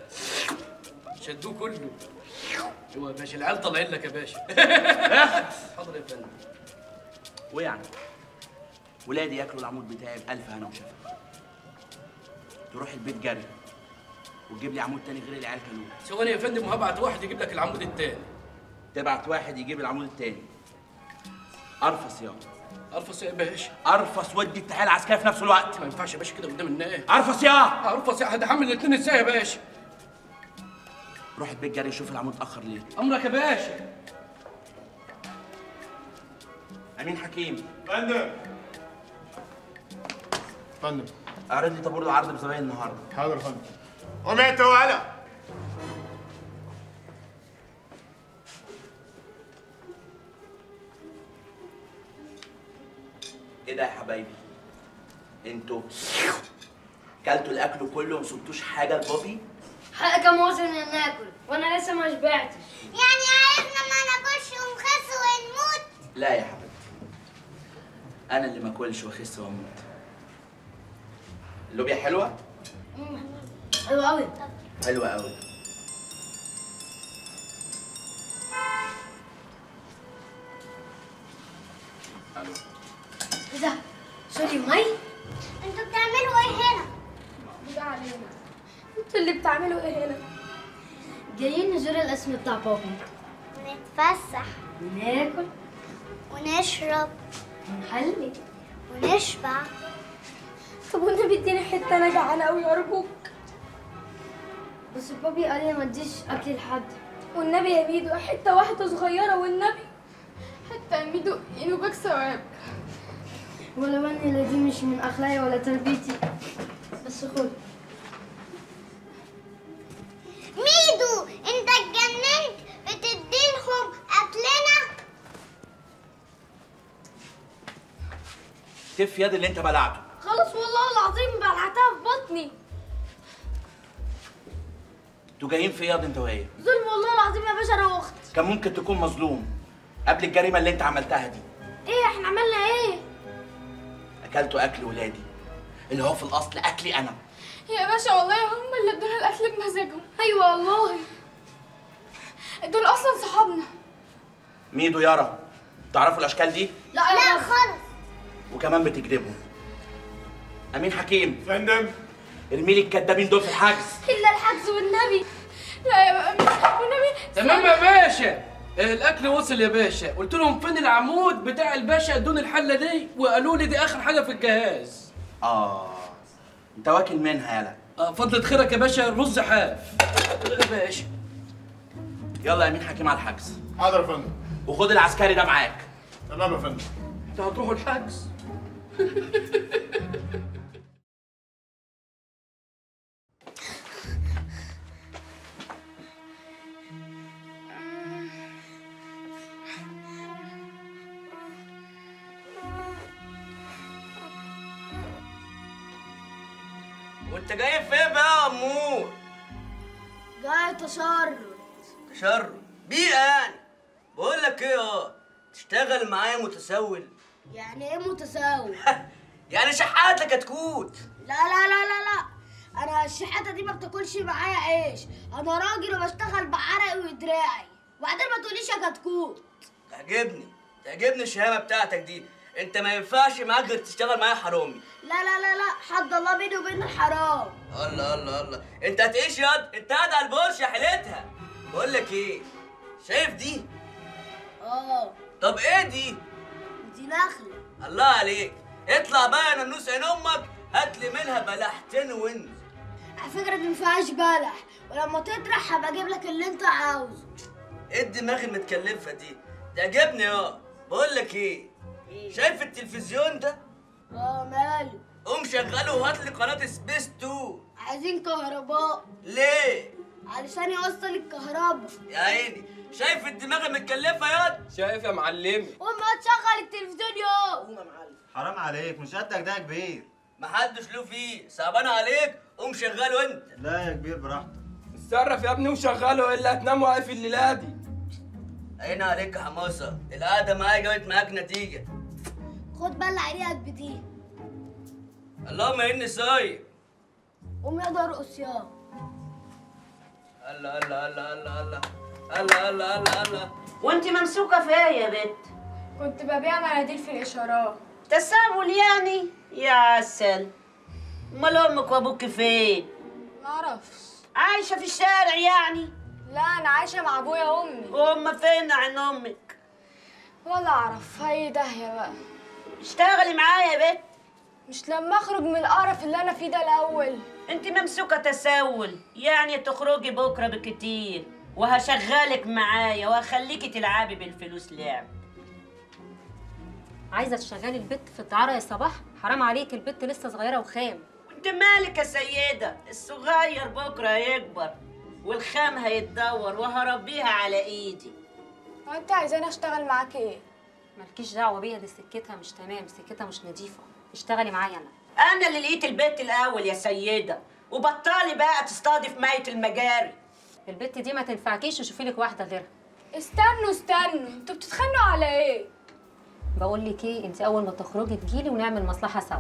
شدوه كله. هو يا باشا العيال طالعين لك يا باشا. (laughs) حاضر يا فندم. ويعني ولادي ياكلوا العمود بتاعي بألف هنا وشفا. تروح البيت جري وتجيب لي عمود تاني غير العيال كلوه ثواني يا فندم وهبعت واحد يجيب لك العمود التاني. تبعت واحد يجيب العمود التاني. ارفص يا ارفص يا باشا. ارفص ودي التحية العسكرية في نفس الوقت. ما ينفعش يا باشا كده قدام الناس. ارفص يا. ارفص يا. هتحمل الاثنين إزاي يا باشا؟ روح البيت جري شوف العمود اتأخر ليه. أمرك يا باشا. أمين حكيم. فندم فندم أعرض لي طابور العرض بزباين النهارده. حاضر يا فندم. قوم انت ولا إيه ده يا حبايبي. أنتوا كلتوا الأكل كله وما سبتوش حاجة لبابي؟ حقك يا موزن إن ناكل وأنا لسه ما شبعتش. يعني عايزنا ما ناكلش ونخس ونموت؟ لا يا حبيبتي. أنا اللي ما أكلش وأخس وأموت. اللوبيا حلوة؟ حلو قوي حلوة قوي ألو. إيه ده؟ سوري ومي؟ أنتوا بتعملوا إيه هنا؟ ده علينا. أنتوا اللي بتعملوا إيه هنا؟ جايين نزور القسم بتاع بابي نتفسح وناكل. ونشرب. ونحلي. ونشبع. طب والنبي اديني حتة أنا جعانة قوي أرجوك. بس بابي قال لي ما اديش أكل لحد. والنبي يا ميدو حتة واحدة صغيرة والنبي. حتى يا ميدو ينوبك ثواب ولو ان دي مش من أخلاقي ولا تربيتي. بس خد. ميدو انت اتجننت بتديلهم اكلنا تف يد اللي انت بلعته؟ خلاص والله العظيم بلعتها في بطني. أنتوا جايين في ياض انت وهي. ظلم والله العظيم يا باشا أنا واختي كان ممكن تكون مظلوم قبل الجريمة اللي انت عملتها دي. إيه إحنا عملنا إيه؟ أكلتوا أكل ولادي. اللي هو في الأصل أكلي أنا. يا باشا والله هم اللي ادونا الأكل بمزاجهم. أيوه والله. دول أصلا صحابنا. ميدو يارا تعرفوا الأشكال دي؟ لا لا خالص. وكمان بتكذبوا. أمين حكيم. فندم. ارمي لي الكدابين دول في الحجز. إلا الحجز والنبي. لا يا أمين. والنبي. تمام يا باشا. الأكل وصل يا باشا. قلت لهم فين العمود بتاع الباشا ادوني الحلة دي؟ وقالوا لي دي آخر حاجة في الجهاز. آه. أنت واكل منها يالا آه فضلة خيرك يا باشا الرز حاف. يا باشا. يلا يا امين حكيم على الحجز؟ حاضر يا فندم. وخد العسكري ده معاك. تمام يا فندم. أنتوا هتروحوا الحجز؟ (laughs) معايا متسول. يعني إيه متساوي (laughs) يعني شحات لك كتكوت. لا لا لا لا لا. أنا الشحاتة دي ما بتاكلش معايا عيش. أنا راجل وبشتغل بعرقي ودراعي. وبعدين ما تقوليش يا كتكوت. تعجبني. تعجبني الشهامة بتاعتك دي. أنت ما ينفعش معاك غير تشتغل معايا حرامي. لا لا لا لا. حد الله بيني وبين الحرام. الله الله الله. أنت هتعيش ياض أنت قاعد على البورش يا حيلتها. بقول لك إيه؟ شايف دي؟ آه. طب إيه دي؟ دي نخلة. الله عليك. اطلع بقى يا ننوس عين أمك. هات لي منها بلحتين وانزل. على فكرة دي مفيهاش بلح. ولما تطرح هبقى أجيب لك اللي أنت عاوزه. إيه الدماغ المتكلفة دي؟ تعجبني آه بقول لك إيه؟ شايف التلفزيون ده؟ آه ماله. قوم شغله وهات لي قناة سبيس 2 عايزين كهرباء. ليه؟ علشان يوصل الكهرباء. يا عيني. شايف الدماغ المتكلفه ياض شايف يا معلمي. قوم ما تشغل التلفزيون يوم. حرام عليك مش قدك ده يا كبير. محدش له فيه. صعبان عليك قوم شغله انت. لا يا كبير براحتك. اتصرف يا ابني وشغله إلا هتنام واقف الليلة دي. عين عليك يا حماسة. القعدة معايا جابت معاك نتيجة. خد بلع ريقك بدي. اللهم إني صايم قوم يا ارقص يا الله الله الله الله الله. الله الله الله الله وانت ممسوكه في إيه يا بت كنت ببيع مناديل في الاشارات تساؤل يعني يا عسل امال أمك وابوك فين معرفش عايشه في الشارع يعني لا أنا عايشه مع ابويا وامي وهم فين عن أمك ولا اعرف هي داهيه بقى اشتغلي معايا يا بت مش لما اخرج من القرف اللي أنا فيه ده الأول انت ممسوكه تساؤل يعني تخرجي بكره بكتير وهشغلك معايا وهخليكي تلعبي بالفلوس لعب. عايزة تشغلي البت في الدعارة يا صباح؟ حرام عليك البت لسه صغيرة وخام. انت مالك يا سيدة؟ الصغير بكرة هيكبر والخام هيتدور وهربيها على ايدي. وانت عايزاني اشتغل معاك إيه؟ مالكيش دعوة بيها دي سكتها مش تمام سكتها مش نظيفة. اشتغلي معايا أنا. أنا اللي لقيت البيت الأول يا سيدة وبطلي بقى تصطادف مية المجاري. البت دي ما تنفعكيش وشوفي لك واحدة غيرها. استنوا استنوا. أنتوا بتتخانقوا على إيه؟ بقول لك إيه انت أول ما تخرجي تجيلي ونعمل مصلحة سوا.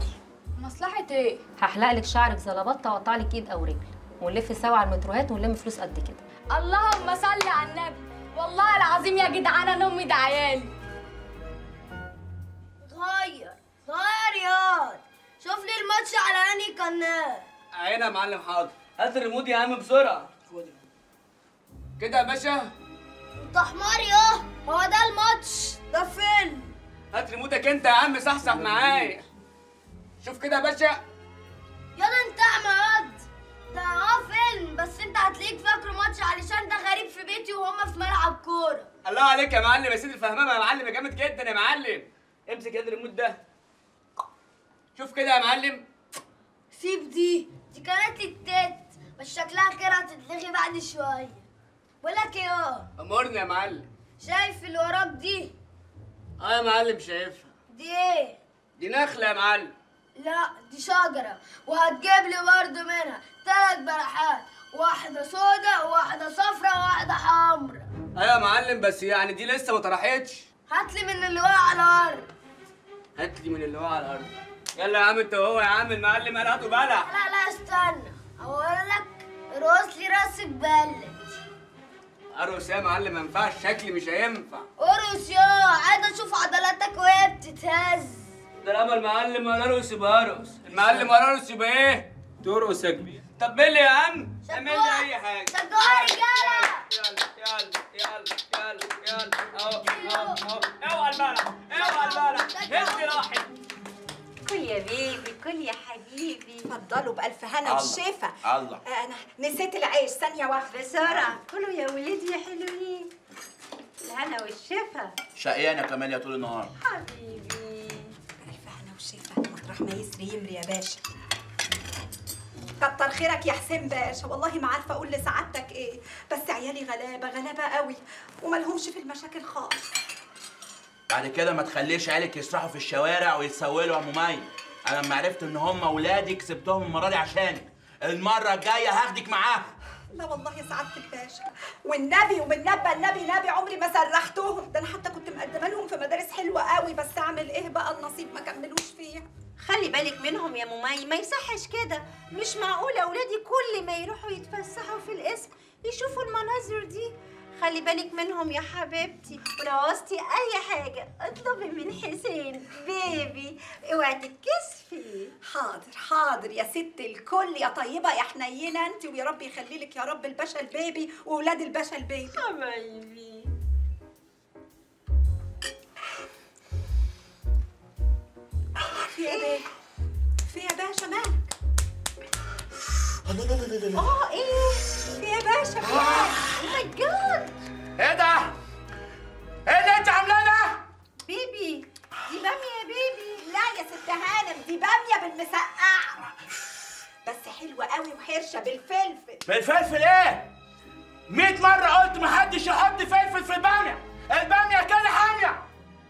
مصلحة إيه؟ هحلق لك شعرك زلبطة وأقطع لك إيد أو رجل. ونلف سوا على المتروهات ونلم فلوس قد كده. اللهم صل على النبي. والله العظيم يا جدعان أنا أمي ده عيالي غير غير ياض شوف لي الماتش على أنهي قناة. عينها يا معلم؟ حاضر. هات الريموت يا عم بسرعة. كده يا باشا؟ انت حمار يا هو ده الماتش. ده فيلم هات ريموتك انت يا عم صحصح معايا. شوف كده يا باشا. ياض انت اعمى ده آه فيلم بس انت هتلاقيك فاكره ماتش علشان ده غريب في بيتي وهما في ملعب كورة. الله عليك يا معلم يا سيدي الفهمامه يا معلم يا جامد جدا يا معلم. امسك يد الريموت ده. شوف كده يا معلم. سيب دي دي كانت التت بس شكلها كده هتتلغي بعد شوية. بقولك إيه آه؟ امرني يا معلم. شايف اللي وراك دي؟ آه يا معلم شايفها. دي إيه؟ دي نخلة يا معلم. لا دي شجرة. وهتجيب لي برضه منها تلات بلحات. واحدة سودة وواحدة صفرا وواحدة حمرا. أيوه يا معلم بس يعني دي لسه ما طرحتش. هات لي من اللي واقع على الأرض. هات لي من اللي هو على الأرض. يلا يا عم انت وهو يا عم المعلم قال هاتوا بلح لا لا استنى. أقول لك رقص لي راس ببلد ارقص يا معلم ما ينفعش شكلي مش هينفع ارقص يا عايزة أشوف عضلاتك وهي بتتهز ده لما المعلم قال ارقص يبقى ارقص المعلم قال ارقص يبقى إيه ترقص يا كبير طب ملي يا عم اعمل لي اي حاجة شجعوا يا رجالة يلا يلا يلا يلا اهو اهو اهو اوعى البلح اوعى البلح هدي راحت كل يا بيبي كل يا حبيبي. اتفضلوا بألف هنا. والشفا الله. أنا نسيت العيش. ثانية واحدة. بسرعة. كلوا يا ولادي يا حلوين. الهنا والشفا. شقيانة كمان يا طول النهار. حبيبي. ألف هنا والشفا مطرح ما يسري يمري يا باشا. كتر خيرك يا حسين باشا. والله ما عارفة أقول لسعادتك إيه. بس عيالي غلابة غلابة قوي. وملهمش في المشاكل خالص. بعد كده ما تخليش عيالك يسرحوا في الشوارع ويتسولوا يا مميز أنا لما عرفت إن هم ولادي كسبتهم المرة دي عشانك. المرة الجاية هاخدك معاهم لا والله يا سعاده الباشا. والنبي وبالنبى النبي نبي عمري ما سرحتهم ده أنا حتى كنت مقدمة لهم في مدارس حلوة قوي بس أعمل إيه بقى؟ النصيب ما كملوش فيها خلي بالك منهم يا ممي ما يصحش كده. مش معقول أولادي كل ما يروحوا يتفسحوا في القسم يشوفوا المناظر دي؟ خلي بالك منهم يا حبيبتي. ولو عوزتي أي حاجة اطلبي من حسين. بيبي اوعي تتكسفي. حاضر حاضر يا ست الكل. يا طيبة يا حنينة انت ويا رب يخلي لك يا رب الباشا البيبي واولاد الباشا البيبي حبايبي. في إيه؟ في يا باشا مالك؟ لا لا لا لا لا آه إيه؟ في يا باشا؟ في oh my God إيه ده؟ إيه اللي أنت عاملاه ده؟ baby دي بامية يا baby. لا يا ست هانم دي بامية بالمسقعة. بس حلوة قوي وحرشه بالفلفل. بالفلفل إيه؟ 100 مرة قلت محدش يحط فلفل في البامية. البامية كده حامية.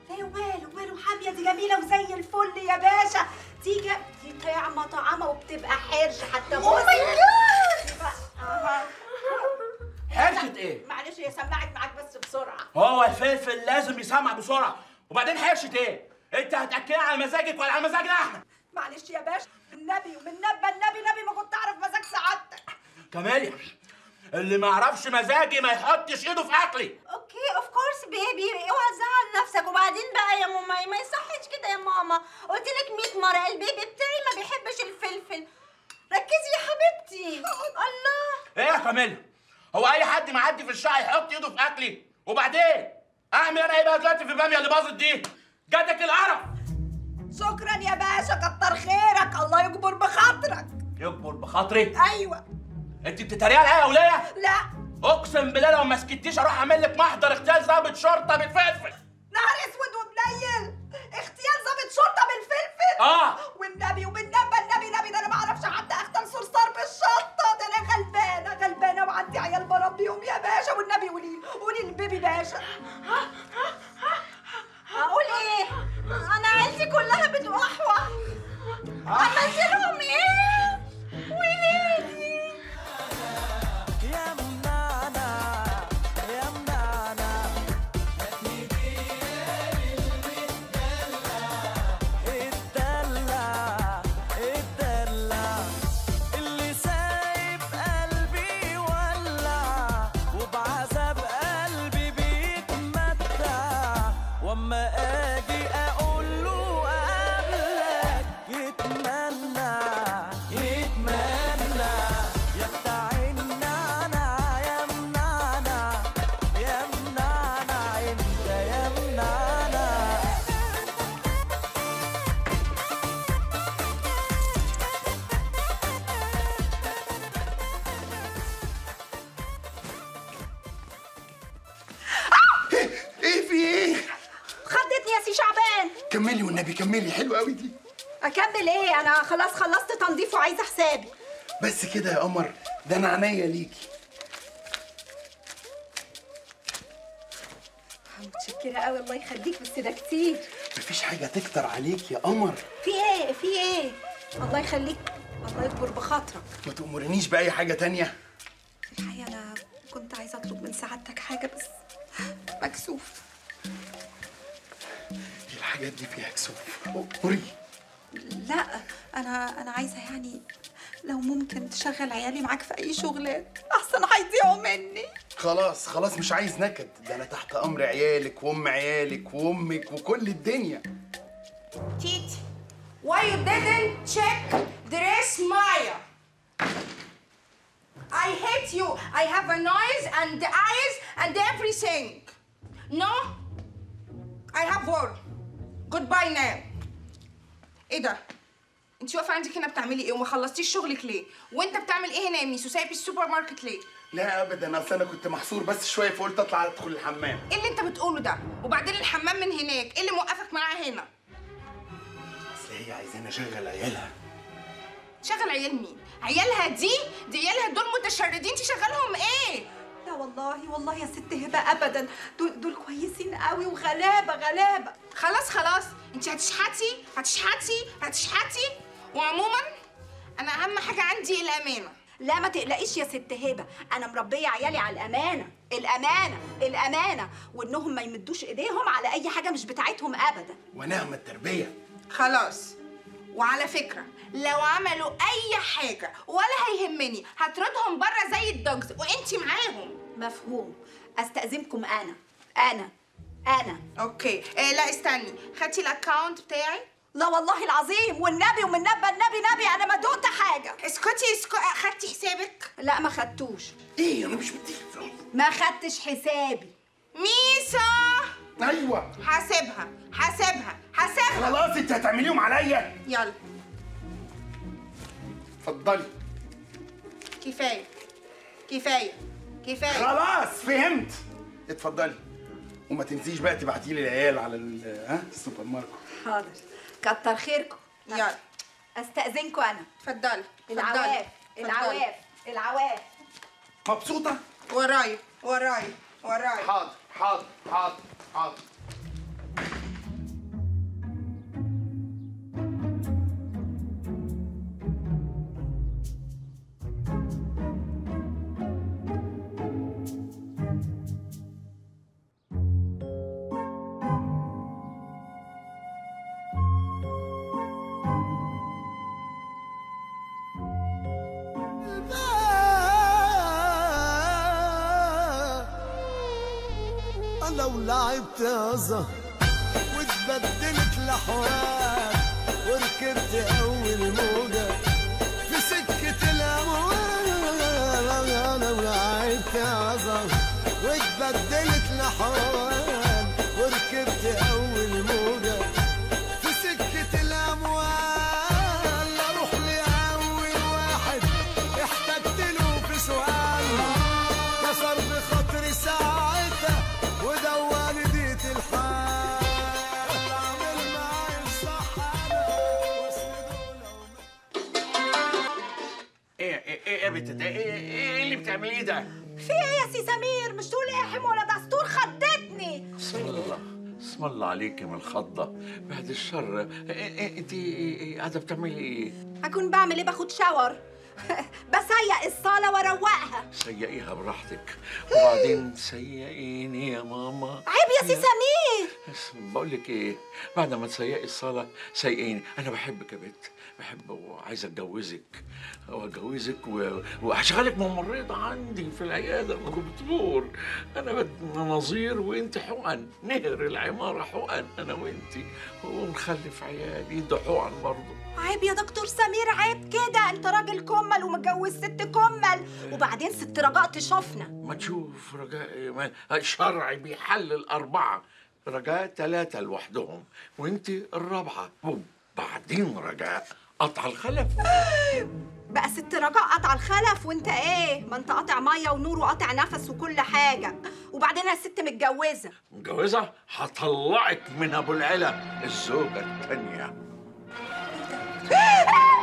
لا وماله وماله حاميه دي جميلة وزي الفل يا باشا. دي جا... دي طعمه طعمه وبتبقى حرش حتى Oh my God! حرشة إيه؟ معلش هي سمعت معاك بس بسرعة. هو الفلفل لازم يسمع بسرعة. وبعدين حرشة إيه؟ أنت هتأكلها على مزاجك ولا على مزاجنا إحنا معلش يا باشا النبي ومن نبى النبي نبي ما كنت أعرف مزاج سعادتك. كماليا اللي ما يعرفش مزاجي ما يحطش إيده في اكلي okay. of course baby اوعى تزعل نفسك. وبعدين بقى يا ماما ما يصحش كده يا ماما. قلت لك 100 مرة ال baby بتاعي ما بيحبش الفلفل. ركزي يا حبيبتي. الله. إيه يا كاميليا؟ هو أي حد معدي في الشقة يحط إيده في أكلي؟ وبعدين أعمل أنا إيه بقى دلوقتي في الباميه اللي باظت دي؟ جاتك القرف. شكرا يا باشا كتر خيرك. الله يجبر بخاطرك. يكبر بخاطري؟ أيوه. أنت بتتريقي عليا يا ولية؟ لا. اقسم بالله لو ما سكتيش أروح اعمل لك محضر اغتيال ظابط شرطة بالفلفل. نهار اسود وبليل اغتيال ظابط شرطة بالفلفل؟ آه. والنبي وبالنبى النبي نبي ده أنا ما أعرفش حتى اغتال صرصار بالشطه ده أنا غلبانة غلبانة وعندي عيال بربيهم يا باشا. والنبي قولي قولي للبيبي باشا. هقول إيه؟ أنا عيلتي كلها بتقحوح عملت لهم إيه؟ ولادي كملي حلوة قوي دي. أكمل إيه؟ أنا خلاص خلصت تنظيف وعايزة حسابي. بس كده يا قمر ده أنا عينيا ليكي. متشكرة قوي الله يخليك بس ده كتير. مفيش حاجة تكتر عليك يا قمر. في إيه؟ في إيه؟ الله يخليك الله يكبر بخاطرك. ما تأمرنيش بأي حاجة تانية. الحقيقة أنا كنت عايزة أطلب من سعادتك حاجة بس مكسوف. الحاجات دي فيها كسوف قولي لا أنا أنا عايزة يعني لو ممكن تشغل عيالي معاك في أي شغلات أحسن هيضيعوا مني خلاص خلاص مش عايز نكد ده أنا تحت أمر عيالك وأم عيالك وأمك وكل الدنيا Titi, why you didn't check dress Maya? I hate you. I have a nose and eyes and everything. No? I have work. Goodbye now. إيه ده؟ انت واقفه عندك هنا بتعملي إيه وما خلصتيش شغلك ليه؟ وانت بتعمل إيه هنا يا ميسو؟ سايب السوبر ماركت ليه؟ لا أبدا أصل أنا كنت محصور بس شوية فقلت أطلع أدخل الحمام إيه اللي انت بتقوله ده؟ وبعدين الحمام من هناك، إيه اللي موقفك معاها هنا؟ أصل هي عايزاني أشغل عيالها شغل عيال مين؟ عيالها دي دي عيالها دول متشردين تشغلهم إيه؟ لا والله والله يا ست هبة ابدا. دول دول كويسين قوي وغلابة غلابة. خلاص خلاص. انت هتشحتي هتشحتي هتشحتي. وعموما أنا أهم حاجة عندي الأمانة. لا ما تقلقيش يا ست هبة. أنا مربية عيالي على الأمانة. الأمانة الأمانة. وإنهم ما يمدوش إيديهم على أي حاجة مش بتاعتهم ابدا. ونعم التربية. خلاص. وعلى فكرة لو عملوا أي حاجة ولا هيهمني هطردهم بره زي ال dogs. وانت معاهم. مفهوم. أستأذنكم أنا. أنا. أنا. okay. آه لا استني. خدتي ال account بتاعي؟ لا والله العظيم. والنبي ومن نبى النبي نبي أنا ما دقت حاجة. اسكتي اسكتي خدتي حسابك؟ لا ما خدتوش. إيه أنا مش مديك فلوس ما خدتش حسابي. ميسا! أيوه. حاسبها. حاسبها. حاسبها. خلاص انت هتعمليهم عليا. يلا. اتفضلي. كفاية. كفاية. كفاية. خلاص فهمت. اتفضلي. وما تنسيش بقى تبعتي لي العيال على ال- ها السوبر ماركت. حاضر. كتر خيركم. يلا. أستأذنكم أنا. اتفضلي العواف العواف العواف. مبسوطة؟ ورايا ورايا ورايا حاضر حاضر حاضر حاضر. زهر واتبدلت الاحوال وركبت أول موجة في الأموال. لو لعبت يا زهر واتبدلت الاحوال إيه يا ده إيه إيه إيه اللي بتعمليه ده؟ في إيه يا سي سمير؟ مش تقول احم ولا دستور؟ خدتني استغفر الله اسم الله عليكي من الخضة. بعد الشر إنت قاعدة بتعملي إيه؟ هكون بعمل إيه؟ باخد shower. (laughs) بسيق الصالة واروقها سيقيها براحتك. وبعدين سيقيني يا ماما. عيب يا سي سمير. بقول لك إيه؟ بعد ما تسيقي الصالة سيقيني. أنا بحبك يا بنت. بحب وعايز أتجوزك. واتجوزك و... وهشغلك ممرضة عندي في العيادة أنا دكتور أنا مناظير وأنت حقن. نهر العمارة حقن أنا وأنت. ونخلف عيال يدوا حقن برضه. عيب يا دكتور سمير عيب كده. أنت راجل كمل ومتجوز ست كمل. وبعدين ست رجاء تشوفنا. ما تشوف رجاء ما الشرع بيحلل أربعة رجاء ثلاثة لوحدهم وأنت الرابعة. وبعدين رجاء. قطع الخلف. بقى ست رجاء قطع الخلف وانت إيه؟ ما انت قاطع مية ونور وقاطع نفس وكل حاجة. وبعدين يا ست متجوزة. متجوزة؟ هطلعك من أبو العلا الزوجة التانية.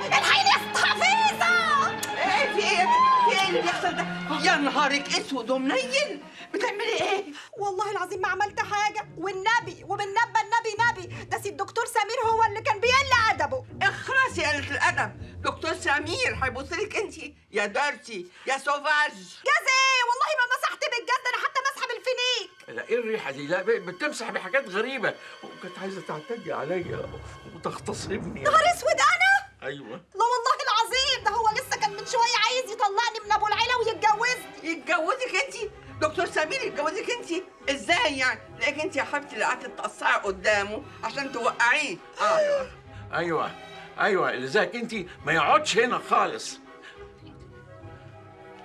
الحقيني يا ست حفيظة! إيه في إيه؟ في إيه اللي بيحصل ده؟ يا نهارك أسود ومنيل. بتعملي إيه؟ والله العظيم ما عملت حاجة. والنبي وبالنبى النبي نبي. ده سي الدكتور سمير هو اللي كان بيقل أدبه. اخرسي يا قلة الأدب. دكتور سمير هيبص لك أنت. يا dirty يا sauvage. جاز إيه والله ما مسحت بالجاز ده أنا حتى ماسحة بالفينيك. لا إيه الريحة دي؟ لا بتمسح بحاجات غريبة. وكانت عايزة تعتدي عليا وتغتصبني. نهار اسود أنا؟ أيوه. لا والله العظيم ده هو لسه كان من شوية عايز يطلعني من أبو العيلة ويتجوزني. يتجوزك أنت؟ دكتور سمير يتجوزك أنت؟ إزاي يعني؟ لكن أنت يا حبيبتي اللي قعدتي تقصعي قدامه عشان توقعيه. أيوه. أيوه. اللي زيك أنت ما يقعدش هنا خالص.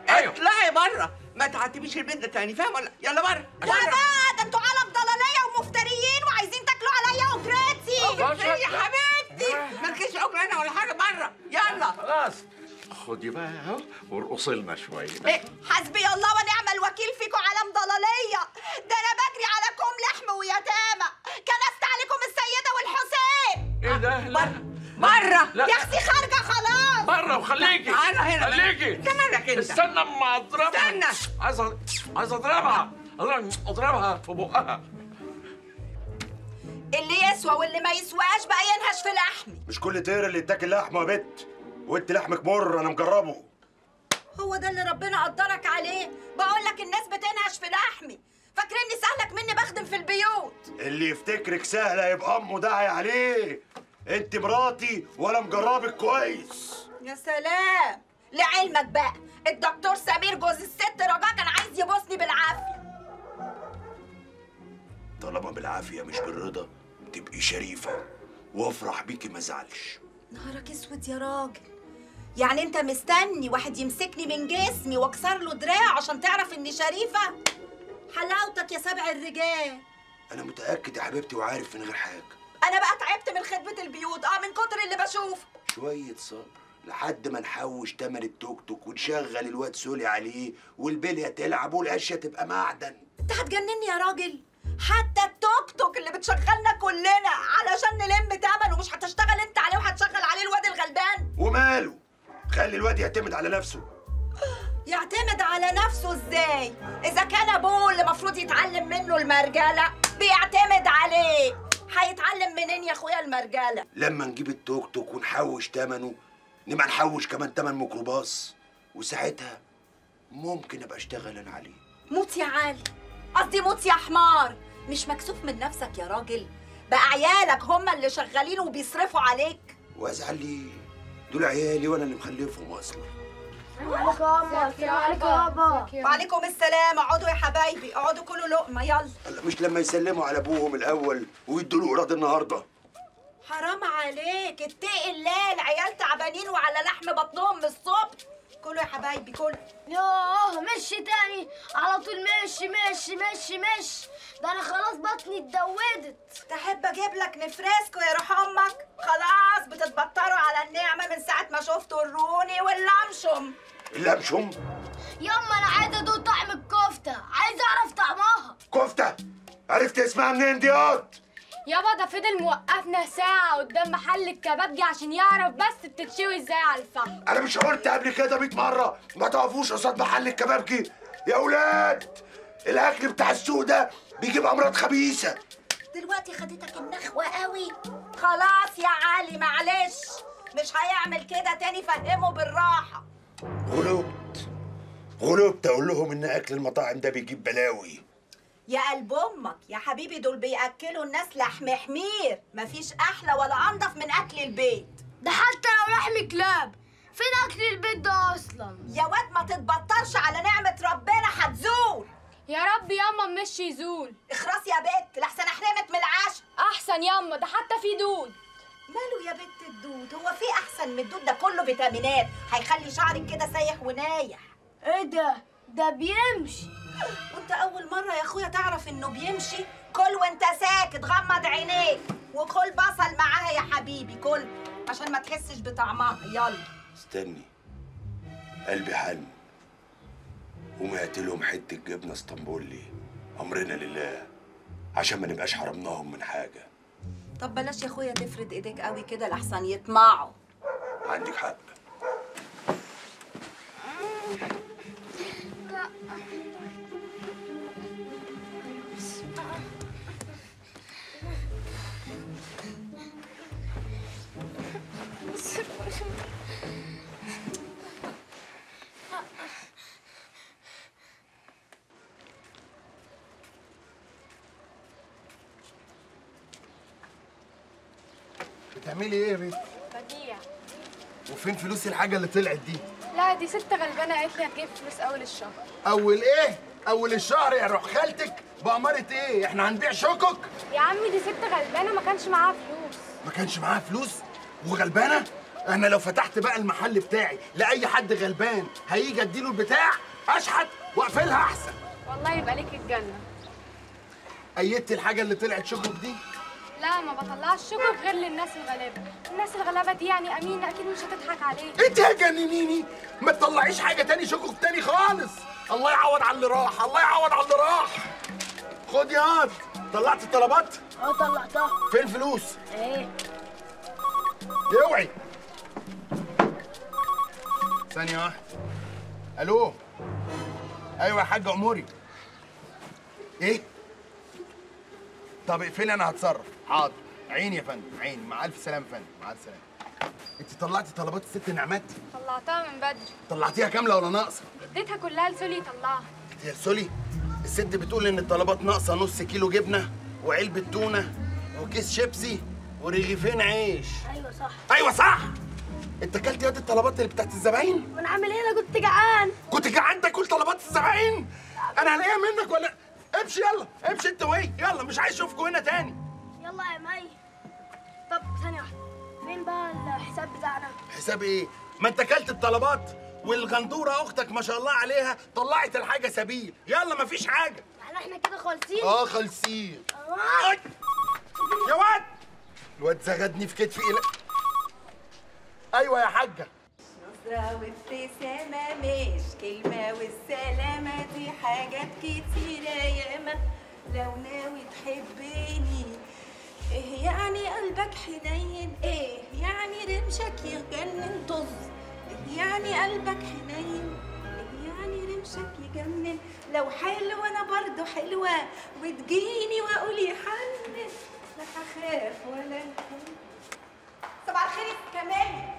أيوه. اطلعي بره ما تعتبيش البيت ده تاني فاهم ولا؟ يلا بره لا بقى ده أنتوا علم ضلاليه ومفتريين وعايزين تاكلوا عليا اجرتي اجرتي يا حبيبتي. مالكيش اجره هنا ولا حاجة بره يلا. خلاص. خدي بقى اهو وارقصي لنا شوية. إيه حسبي الله ونعم الوكيل فيكم علم ضلالية. ده أنا بجري على كوم لحم ويتامى. كنست عليكم السيدة والحسين. إيه ده؟ لا. بره لا. يا أختي خارجة خلاص. بره وخليكي. تعالى هنا. خليكي. مالك أنت؟ استنى أما أضربها. استنى. عايز عايز أضربها. أضربها في بقها. اللي يسوى واللي ما يسواش بقى ينهش في لحمي. مش كل طير اللي يتاكل لحمه يا بت. وانت لحمك مر أنا مجربه. هو ده اللي ربنا قدرك عليه؟ بقول لك الناس بتنهش في لحمي. فاكرني سهلك مني بخدم في البيوت. اللي يفتكرك سهله يبقى أمه داعي عليه. انت مراتي وأنا مجربك كويس. يا سلام. لعلمك بقى الدكتور سمير جوز الست رجاء كان عايز يبوسني بالعافية. طالما بالعافية مش بالرضا تبقي شريفة وافرح بيكي ما ازعلش نهارك اسود يا راجل. يعني انت مستني واحد يمسكني من جسمي واكسر له دراع عشان تعرف اني شريفة؟ حلاوتك يا سبع الرجال. أنا متأكد يا حبيبتي وعارف من غير حاجة. أنا بقى تعبت من خدمه البيوت. آه من كتر اللي بشوفه شوية صبر لحد ما نحوش تمن التوك توك ونشغل الواد سولي عليه والبلية تلعب والقشه تبقى معدن. انت هتجنني يا راجل. حتى التوك توك اللي بتشغلنا كلنا علشان نلم تمن ومش هتشتغل انت عليه وهتشغل عليه الواد الغلبان. وماله؟ خلي الواد يعتمد على نفسه. يعتمد على نفسه إزاي؟ إذا كان أبوه اللي المفروض يتعلم منه المرجلة بيعتمد عليه. هيتعلم منين يا أخويا المرجلة؟ لما نجيب التوك توك ونحوش تمنه نبقى نحوش كمان تمن ميكروباص. وساعتها ممكن أبقى أشتغل أنا عليه. موت يا علي. قصدي موت يا حمار. مش مكسوف من نفسك يا راجل؟ بقى عيالك هم اللي شغالين وبيصرفوا عليك. وأزعل ليه دول عيالي وأنا اللي مخلفهم أصلا وعليكم السلام. اقعدوا يا حبايبي. اقعدوا كلوا لقمة. يلا. هلا مش لما يسلموا على أبوهم الأول ويدوا له ايراد النهارده. حرام عليك. اتقي الله العيال تعبانين وعلى لحم بطنهم من الصبح. كلوا يا حبايبي كلوا يوه مشي تاني. على طول مشي مشي مشي مشي. ده أنا خلاص بطني اتدودت. تحب أجيب لك نفرسكو يا روح أمك؟ خلاص بتتبطروا على النعمة من ساعة ما شفتوا الروني واللمشم. اللبشم يما أنا عايزه أدوق طعم الكفتة. عايزه أعرف طعمها. كفتة؟ عرفت اسمها منين دي ياض يابا ده فضل موقفنا ساعة قدام محل الكبابجي عشان يعرف بس بتتشوي إزاي على الفحم. أنا مش قلت قبل كده 100 مرة ما تقفوش قصاد محل الكبابجي. يا أولاد الأكل بتاع السوق ده بيجيب أمراض خبيثة. دلوقتي خدتك النخوة قوي. خلاص يا علي معلش. مش هيعمل كده تاني فهمه بالراحة. غلبت. غلبت أقول لهم إن أكل المطاعم ده بيجيب بلاوي. يا قلب أمك يا حبيبي دول بيأكلوا الناس لحم حمير. مفيش أحلى ولا أنضف من أكل البيت. ده حتى لو لحم كلاب. فين أكل البيت ده أصلا؟ يا واد ما تتبطرش على نعمة ربنا هتزول يا رب ياما مش يزول. اخرس يا بت لحسن احرمت من العشاء أحسن ياما ده حتى في دود. ماله يا بت الدود؟ هو في أحسن من الدود؟ ده كله فيتامينات. هيخلي شعرك كده سايح ونايح. إيه ده؟ ده بيمشي. وانت اول مرة يا اخويا تعرف انه بيمشي كل وانت ساكت غمض عينيك. وكل بصل معاها يا حبيبي كل. عشان ما تحسش بطعمها. يلا. استني. قلبي حن ومعت لهم حتة جبنة اسطنبولي. أمرنا لله. عشان ما نبقاش حرمناهم من حاجة. طب بلاش يا اخويا تفرد ايديك قوي كده لحسن يطمعوا. عندك حق. بتعملي إيه يا بنت بديع. وفين فلوس الحاجة اللي طلعت دي؟ لا دي ست غلبانة قالت لي هتجيب فلوس أول الشهر. أول إيه؟ أول الشهر يا روح خالتك؟ بأمارة إيه؟ إحنا هنبيع شكك يا عمي دي ست غلبانة ما كانش معاها فلوس. ما كانش معاها فلوس؟ وغلبانة؟ أنا لو فتحت بقى المحل بتاعي لأي حد غلبان هيجي أديله البتاع؟ أشحت وأقفلها أحسن. والله يبقى ليك الجنة. أيدت الحاجة اللي طلعت شكك دي؟ لا ما بطلعش. شكر غير للناس الغلابة. الناس الغلابة دي يعني امينه أكيد مش هتضحك عليك. انت هتجننيني ما تطلعيش حاجة تاني شكك تاني خالص. الله يعوض على اللي راح الله يعوض على اللي راح. خد يا طلعت الطلبات؟ آه طلعتها. فين فلوس إيه؟ اوعي ثانية واحدة. ألو؟ أيوه يا حاج أموري. إيه؟ طب اقفلي أنا هتصرف؟ حاضر. عيني يا فندم عيني. مع ألف سلامة يا فندم مع ألف سلامة. أنت طلعتي طلبات الست نعمات؟ طلعتها من بدري. طلعتيها كاملة ولا ناقصة؟ اديتها كلها لسولي يطلعها يا سولي الست بتقول إن الطلبات ناقصة نص كيلو جبنة وعلبة تونة وكيس شيبسي ورغيفين عيش. أيوه صح. أيوه صح. أنت أكلت يد الطلبات اللي بتاعت الزباين؟ ما أنا عامل إيه؟ أنا كنت جعان. كنت جعان تاكل طلبات الزباين؟ أنا هلاقيها منك ولا؟ امشي يلا امشي أنت وهي. يلا مش عايز اشوفكم هنا تاني. يلا يا مي. طب ثانية واحدة. فين بقى الحساب بتاعنا؟ حساب إيه؟ ما أنت اكلت الطلبات والغندورة أختك ما شاء الله عليها طلعت الحاجة سبيل. يلا مفيش حاجة. يعني إحنا كده خالصين؟ آه خالصين. آه. يا واد. الواد زغدني في كتفي إيه؟ أيوه يا حاجة. نظرة وابتسامة مش كلمة والسلامة دي حاجات كتيرة ياما. لو ناوي تحبني إيه يعني قلبك حنين؟ إيه يعني رمشك يجنن طز؟ إيه يعني قلبك حنين؟ إيه يعني رمشك يجنن؟ لو حلو أنا برضو حلوة وتجيني وأقول يحنن. لا هخاف ولا. صباح الخير يا كمال.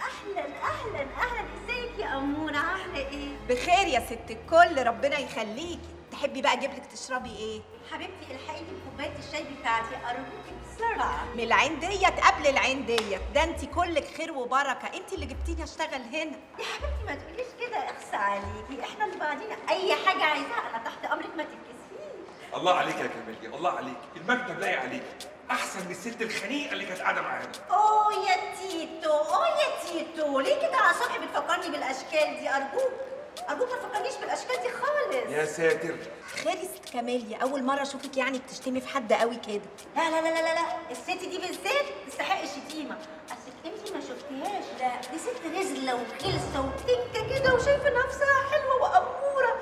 أهلا أهلا أهلا. إزيك يا أمورة؟ عاملة إيه؟ بخير يا ست الكل. ربنا يخليكي. تحبي بقى أجيب لك تشربي إيه؟ حبيبتي الحقي لي كوبايه الشاي بتاعتي أرجوكي بسرعة. من العين ديت قبل العين ديت. ده انت كلك خير وبركة. انت اللي جبتيني أشتغل هنا. يا حبيبتي ما تقوليش كده. اخصى عليكي. إحنا اللي بعدين أي حاجة عايزاها أنا تحت أمرك ما تتكسفيش الله عليك يا كاميليا الله عليك. المكتب لايق عليك أحسن من الست الخنيقة اللي كانت قاعدة معانا. oh يا تيتو oh يا تيتو. ليه كده؟ على الصبح بتفكرني بالأشكال دي. أرجوك. ارجوك ما تفكرنيش بالأشكال دي خالص. يا ساتر. يا ست كاميليا أول مرة أشوفك يعني بتشتمي في حد قوي كده. لا لا لا لا لا الست دي بالذات تستحق الشتيمة. اصلك انت ما شفتيهاش. لا دي ست رزله وغلسه وتنكة كده وشايفة نفسها حلوة وأمورة.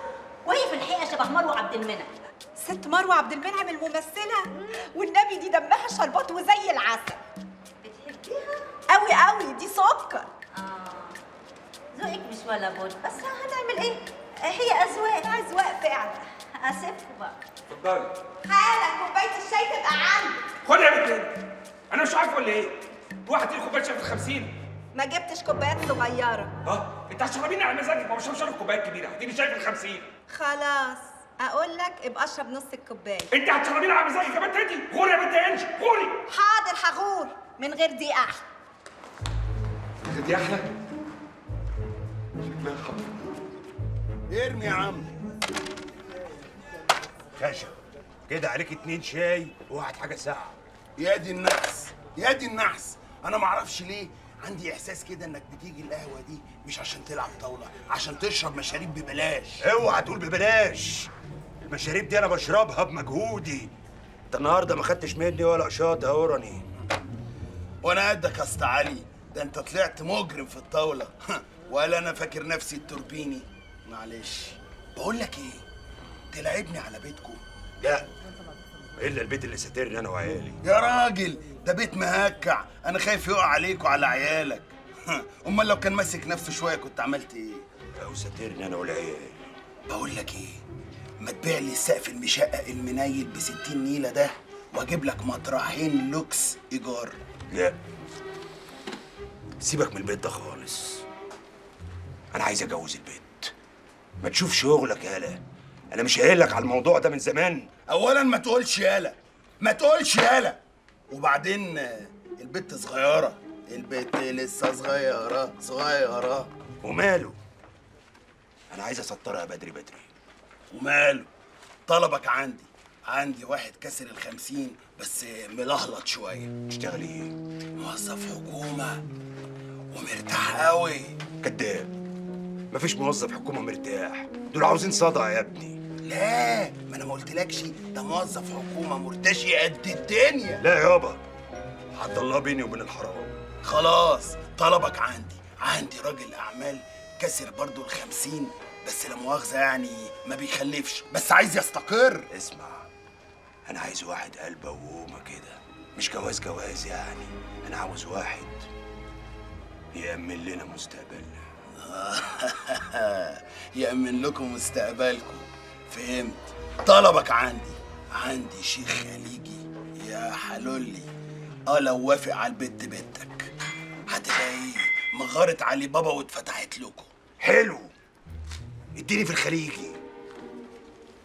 وهي في الحقيقة شبه مروة عبد المنعم. ست مروة عبد المنعم الممثلة؟ والنبي دي دمها شربات وزي العسل. بتحبيها؟ قوي قوي دي سكر. ذوقك مش ولا بد. بس هنعمل إيه؟ هي أذواق أذواق فعلا. اسيبكم بقى اتفضلي حالا كوباية الشاي تبقى عندك خد يا بنت. أنا مش عارف ولا إيه. واحد فيكم كوباية شاي في 50 ما جبتش كوبايات صغيرة. آه أنت هتشربيني على مزاجك. ما بشربش أنا الكوبايات الكبيره هتجيبي شاي في 50 خلاص. أقول لك ابقى اشرب نص الكوباية. أنت هتشربيني على مزاجك يا بنت انت غوري يا بنت انجي غوري. حاضر هغور. من غير دي أحلى دي أحلى؟ ارمي يا عم. خشب كده عليك اتنين شاي وواحد حاجة ساعه يا دي النحس يا دي النحس. أنا ما أعرفش ليه عندي إحساس كده إنك بتيجي القهوة دي مش عشان تلعب طاولة عشان تشرب مشاريب ببلاش. اوعى تقول ببلاش. المشاريب دي أنا بشربها بمجهودي. أنت النهارده ما خدتش مني ولا قشاط يا اوراني وأنا قدك يا اسطى علي. ده أنت طلعت مجرم في الطاولة. (laughs) ولا أنا فاكر نفسي التوربيني. معلش. بقول لك إيه؟ تلعبني على بيتكم. لا. إلا البيت اللي ساترني أنا وعيالي. يا راجل ده بيت مهكع. أنا خايف يقع عليك وعلى عيالك. أمال لو كان ماسك نفسه شوية كنت عملت إيه؟ لو ساترني أنا والعيال. بقول لك إيه؟ ما تبيع لي السقف المشقق المنيل ب 60 نيلة ده وأجيب لك مطرحين لوكس إيجار. لا. سيبك من البيت ده خالص. أنا عايز أجوز البنت. ما تشوف شغلك يالا أنا مش قايل لك على الموضوع ده من زمان. اولا ما تقولش يالا ما تقولش يالا وبعدين البت صغيرة. البت لسه صغيرة صغيرة. وماله؟ أنا عايز أسطرها بدري بدري. وماله؟ طلبك عندي. عندي واحد كسر الخمسين بس ملهلط شوية. تشتغل إيه؟ موظف حكومة. ومرتاح قوي كداب. مفيش موظف حكومة مرتاح. دول عاوزين صدع يا ابني. لا ما أنا ما قلتلكش ده موظف حكومة مرتشي قد الدنيا. لا يابا حد الله بيني وبين الحرام. خلاص طلبك عندي. عندي راجل أعمال كسر برضو الخمسين بس لا مؤاخذة يعني ما بيخلفش بس عايز يستقر. اسمع أنا عايز واحد قلبه وقومة كده. مش جواز جواز يعني. أنا عاوز واحد يأمن لنا مستقبلنا. (laughs) يأمن لكم مستقبلكم. فهمت؟ طلبك عندي. عندي شيخ خليجي. يا حلولي آه لو وافق على البت بنتك. إيه مغارة علي بابا واتفتحت لكم. حلو. اديني في الخليجي.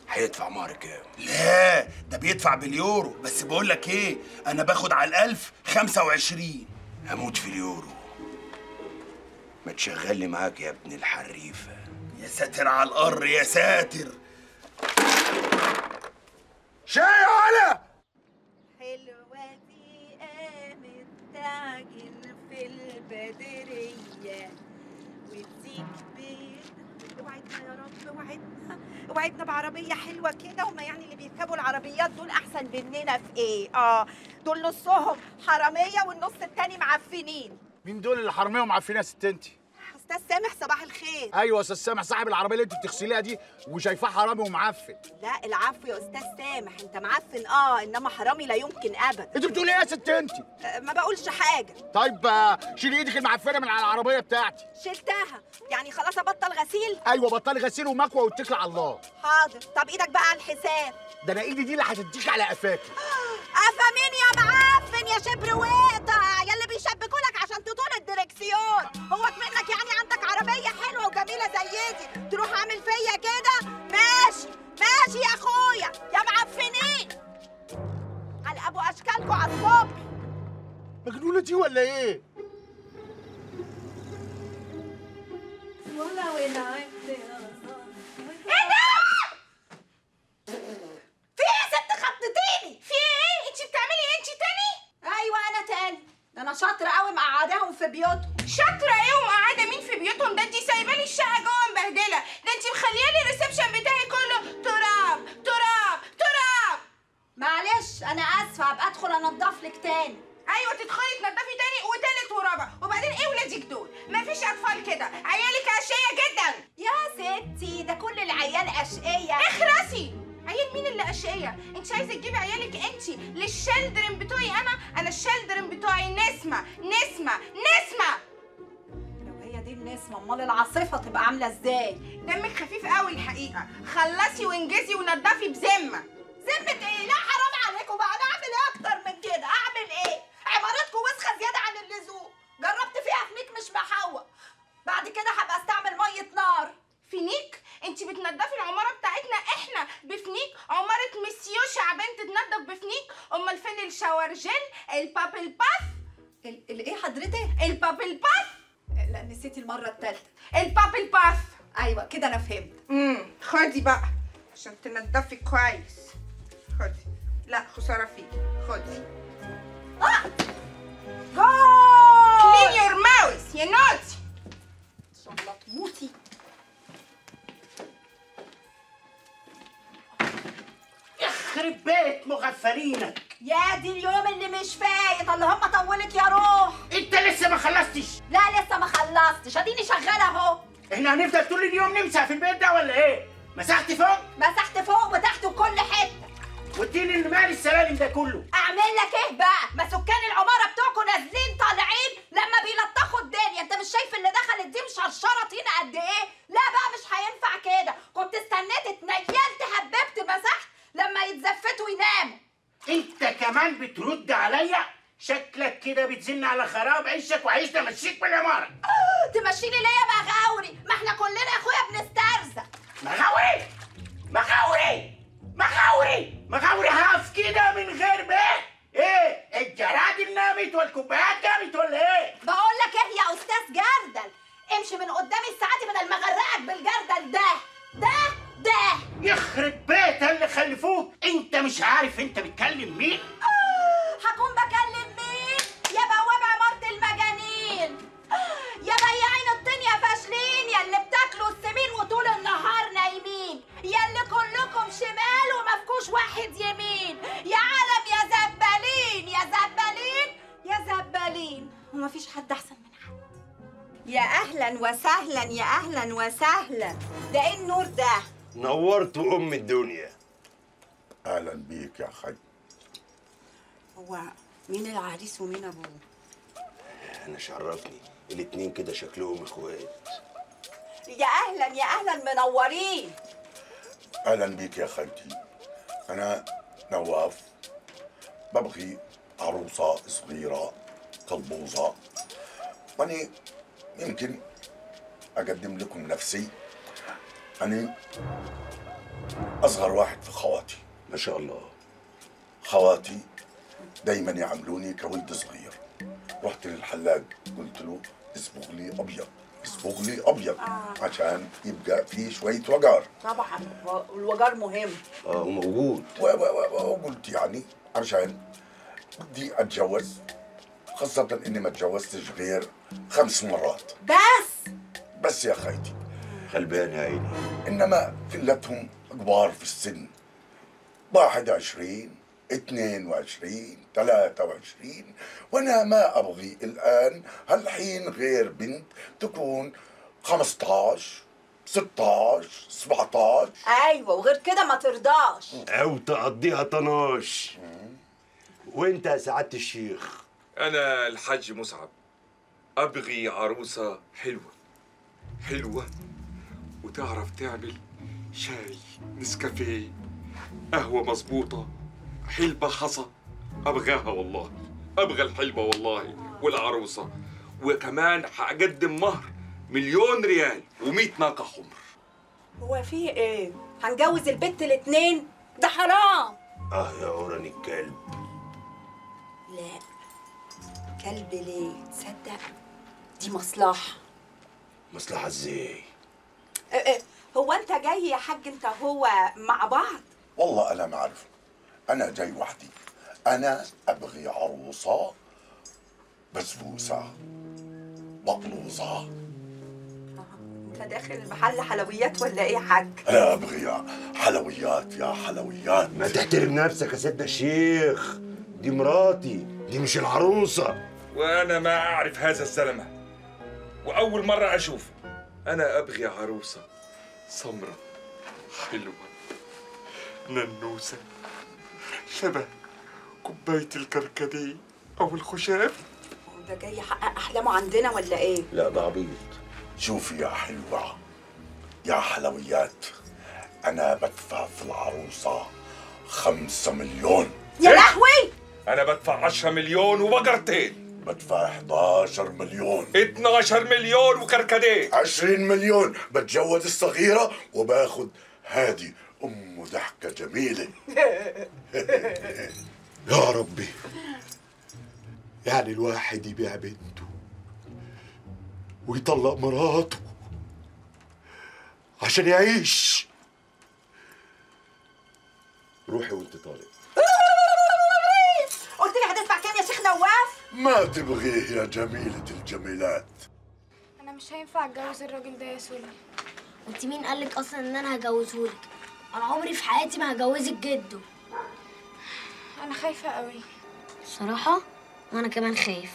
هيدفع مهر كام؟ لا ده بيدفع باليورو. بس بقول لك إيه؟ أنا باخد على الألف خمسة وعشرين. هموت في اليورو. ما تشغلني معاك يا ابن الحريفة. يا ساتر على القر يا ساتر. شاي على! حلوة دي قامت تعجن في البدرية. وتزيك بيت. وعدنا يا رب وعدنا وعدنا بعربية حلوة كده. وما يعني اللي بيركبوا العربيات دول أحسن مننا في إيه؟ آه دول نصهم حرامية والنص التاني معفنين. مين دول اللي حراميه ومعفنين يا ست انت؟ أستاذ سامح صباح الخير. أيوه يا أستاذ سامح صاحب العربية اللي أنت بتغسليها دي وشايفاه حرامي ومعفن. لا العفو يا أستاذ سامح أنت معفن آه إنما حرامي لا يمكن أبدا. أنت بتقولي إيه يا ست أنت؟ آه، ما بقولش حاجة. طيب آه، شيلي إيدك المعفنة من على العربية بتاعتي. شلتها. يعني خلاص أبطل غسيل؟ أيوه بطلي غسيل ومكوى واتكلي على الله. حاضر. طب إيدك بقى على الحساب. ده أنا إيدي دي اللي هتديك على قفاكي (gasps) قفا مين يا معفن يا شبر وقطع يا اللي بيشبكوا لك عشان تطول الدركسيون. هو منك يعني عندك عربية حلوة وجميلة زي دي تروح عامل فيا كده ماشي ماشي يا أخويا يا معفنين على أبو أشكالكوا على الصبح مجنونة دي ولا إيه؟ ولا ولعبت إيه ده؟ في إيه يا ست خبطتيني؟ في إيه؟ انت بتعملي إيه انت تاني؟ أيوه أنا تاني أنا شاطرة قوي مقعداهم في بيوتهم. شاطرة إيه ومقعدة مين في بيوتهم؟ ده انت سايبة لي الشقة جوه مبهدلة. ده انت مخلية لي الريسبشن بتاعي كله. تراب تراب تراب. معلش أنا آسفة. هبقى أدخل أنضف لك تاني. أيوه تدخلي تنضفي تاني وتالت ورابع. وبعدين إيه ولادك دول؟ مفيش أطفال كده. عيالك أشقية جدا. يا ستي ده كل العيال أشقية. اخرسي. عيال مين اللي أشقية؟ انت عايزة تجيبي عيالك انت للشلدرن بتوعي أنا؟ أنا الشلدرن بتوعي. نسمة نسمة نسمة! لو هي دي النسمة أمال العاصفة تبقى عاملة إزاي؟ دمك خفيف قوي الحقيقة. خلصي وانجزي ونضفي بذمة. ذمة إيه؟ لا حرام عليكم بقى. أنا اعمل إيه أكتر من كده؟ اعمل إيه؟ عبارتكم وسخة زيادة عن اللزوم. جربت فيها فميك مش محوق بعد كده هبقى أستعمل مية نار. فينيك؟ انت بتنضفي العمارة بتاعتنا إحنا بفنيك عمارة مسيو شعبان تتنضف بفنيك امال فين الشاور جل. البابل باث. الايه حضرتك؟ البابل باث. لا نسيتي المرة الثالثه ال bubble bath. أيوه كده أنا فهمت. امم خدي بقى. عشان تنضفي كويس. خدي. لا خسارة فيك. خدي. آه! go clean your mouth يا naughty ان شاء الله تموتي يخرب بيت مغفلينك. يا دي اليوم اللي مش فايت اللهم طولت يا روح. انت لسه ما خلصتش؟ لا لسه ما خلصتش. اديني شغاله اهو. إحنا هنفضل طول اليوم نمسح في البيت ده ولا إيه؟ مسحت فوق؟ مسحت فوق وتحت وكل حتة. واديني اللي مال السلالم ده كله. اعمل لك إيه بقى؟ ما سكان العمارة بتوعكم نازلين طالعين لما بيلطخوا الدنيا. انت مش شايف اللي دخلت دي مشرشره طينه قد إيه؟ لا بقى مش هينفع كده. كنت استنيت اتنيلت هببت مسحت. لما يتزفتوا ويناموا انت كمان بترد عليا؟ شكلك كده بتزن على خراب عيشك وعايز تمشيك من العماره آه، تمشيني ليه يا مغاوري؟ ما إحنا كلنا يا اخويا بنسترزق مغاوري! مغاوري! مغاوري! مغاوري هقف كده من غير بيت إيه الجرادل نامت والكوبايات قامت ولا إيه؟ بقول لك إيه يا أستاذ جردل؟ امشي من قدامي الساعات بدل ما اغرقك بالجردل ده. ده ده! يخرب بيت اللي خلفوك. انت مش عارف انت بتكلم مين؟ هكون بكلم مين؟ يا بواب عمارة المجانين. يا بياعين الطين يا فاشلين يا اللي بتاكلوا السمين وطول النهار نايمين يا اللي كلكم شمال ومفكوش واحد يمين. يا عالم يا زبالين يا زبالين يا زبالين. ومفيش حد أحسن من حد. يا أهلا وسهلا يا أهلا وسهلا. ده إيه النور ده؟ نورت ام الدنيا. أهلا بيك يا خي. هو مين العريس ومين أبوه؟ أنا شرفني. الاتنين كده شكلهم إخوات. يا أهلا يا أهلا منورين. أهلا بيك يا خالتي. أنا نواف. ببغي عروسة صغيرة طلبوزة. واني يمكن أقدم لكم نفسي. أنا أصغر واحد في خواتي. ما شاء الله. خواتي دايما يعاملوني كولد صغير. رحت للحلاق قلت له اصبغ لي أبيض اصبغ لي أبيض آه. عشان يبقى في شوية وقار. طبعا. الوجار مهم. آه موجود و- و- و- وقلت يعني عشان بدي أتجوز خاصة إني ما اتجوزتش غير خمس مرات. بس! بس يا خيتي. غلبان يا عيني. إنما كلتهم كبار في السن. واحد وعشرين اثنين وعشرين ثلاثة وعشرين. وأنا ما أبغي الآن هالحين غير بنت تكون خمسطاش ستاش سبعتاش. أيوه وغير كده ما ترضاش. أو تقضيها طناش. وانت يا سعادة الشيخ؟ أنا الحاج مسعد أبغي عروسة حلوة. حلوة. وتعرف تعمل شاي نسكافيه قهوة مظبوطة حلبة حصى. أبغاها والله أبغى الحلبة والله والعروسة. وكمان هقدم مهر مليون ريال ومئة ناقة حمر. هو في إيه؟ هنجوز البت الاتنين؟ ده حرام! آه يا اوراني الكلب. لا. كلب ليه؟ تصدق؟ دي مصلحة. مصلحة إزاي؟ هو أنت جاي يا حاج أنت هو مع بعض؟ والله أنا ما أعرف. أنا جاي وحدي. أنا أبغي عروسة بسبوسة. مقلوصة أنت داخل المحل حلويات ولا إيه يا حاج؟ أنا أبغي حلويات يا حلويات. ما تحترم نفسك يا سيدنا الشيخ. دي مراتي. دي مش العروسة. وأنا ما أعرف هذا الزلمة وأول مرة أشوفه. أنا أبغي عروسة. سمرة. حلوة. ننوسة. شبه كوباية الكركديه أو الخشاف هو ده جاي يحقق أحلامه عندنا ولا إيه؟ لا ده عبيط. شوفي يا حلوة يا حلويات أنا بدفع في العروسة خمسة مليون. يا لهوي! أنا بدفع 10 مليون وبقرتين. بدفع 11 مليون. 12 مليون وكركديه 20 مليون. بتجوز الصغيرة وباخد هادي أم ضحكة جميلة. (laughs) يا ربي. يعني الواحد يبيع بنته ويطلق مراته عشان يعيش. روحي وانت طالق. (laughs) قلت لي هتدفع كام يا شيخ نواف؟ ما تبغيه يا جميلة الجميلات. أنا مش هينفع أتجوز الراجل ده يا سولي. أنت مين قالك أصلا إن أنا هجوزهولك؟ أنا عمري في حياتي ما هجوزك جده. أنا خايفة قوي. صراحة؟ وأنا كمان خايف.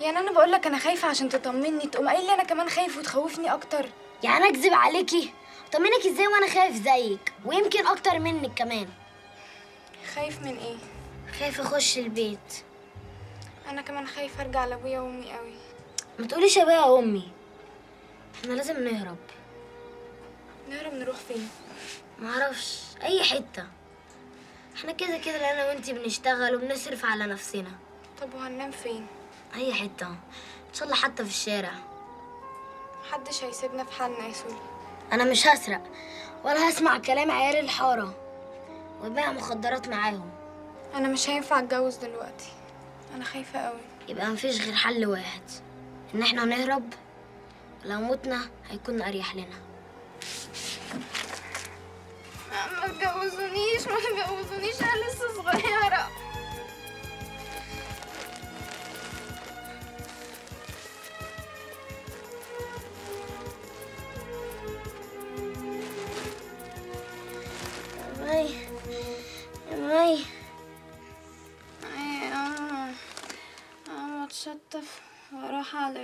يعني أنا بقول لك أنا خايفة عشان تطمني تقوم قايل لي أنا كمان خايف وتخوفني أكتر. يعني أنا أكذب عليكي؟ طمنك إزاي وأنا خايف زيك؟ ويمكن أكتر منك كمان. خايف من إيه؟ خايف أخش البيت. أنا كمان خايفة أرجع لأبويا وأمي قوي ما تقوليش يا بقى يا امي إحنا لازم نهرب. نهرب نروح فين؟ معرفش أي حتة. إحنا كده كده أنا وأنتي بنشتغل وبنصرف على نفسنا. طب وهننام فين؟ أي حتة. إن شاء الله حتى في الشارع. محدش هيسيبنا في حالنا يا سولي أنا مش هسرق ولا هسمع كلام عيال الحارة. وأبيع مخدرات معاهم. أنا مش هينفع أتجوز دلوقتي. أنا خايفة قوي يبقى مفيش غير حل واحد. إن إحنا نهرب ولو متنا هيكون أريح لنا. ما تجوزونيش ما تجوزونيش أنا لسه صغيرة.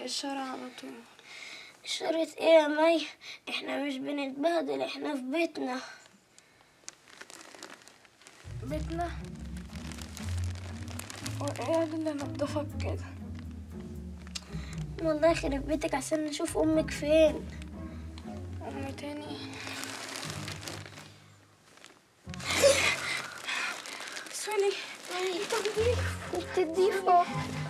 وأروح على طول. إشارة إيه يا مي؟ إحنا مش بنتبهدل إحنا في بيتنا. بيتنا؟ وإيه اللي نضفك كده؟ والله يخرب بيتك عشان نشوف أمك فين. أمي تاني. سولي بتضيفه في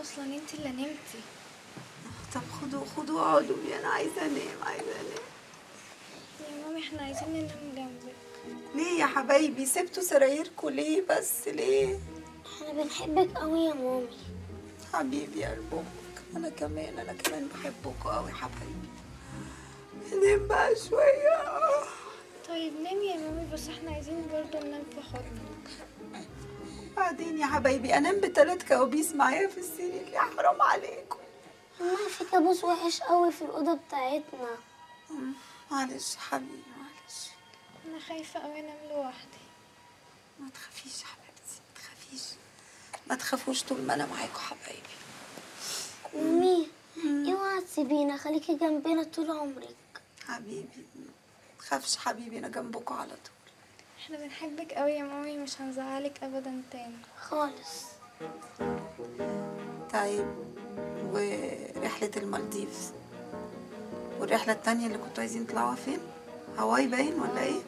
أصلا انت اللي نمتي طب خدوا خدوا اقعدوا. أنا عايزة أنام عايزة أنام. يا مامي إحنا عايزين ننام جنبك. ليه يا حبايبي؟ سبتوا سرايركم ليه بس؟ ليه؟ إحنا بنحبك قوي يا مامي. حبيبي يا قلب أمك أنا كمان أنا كمان بحبكوا قوي حبايبي. نام بقى شوية. طيب نامي يا مامي بس إحنا عايزين برضه ننام في حضنك. بعدين يا حبايبي. أنام بثلاث كوابيس معايا في السرير. يا حرام عليكم. ما في كابوس وحش قوي في الأوضة بتاعتنا. معلش حبيبي معلش. أنا خايفة قوي أنام لوحدي. ما تخافيش يا حبيبتي ما تخافيش. ما تخافوش طول ما أنا معاكم حبايبي. مامي اوعي تسيبينا. خليكي جنبنا طول عمرك. حبيبي ما تخافش حبيبي. أنا جنبكم على طول. إحنا بنحبك قوي يا مامي مش هنزعلك ابدا تاني خالص طيب ورحلة المالديفز والرحلة التانية اللي كنتوا عايزين تطلعوها فين؟ هواي باين ولا إيه؟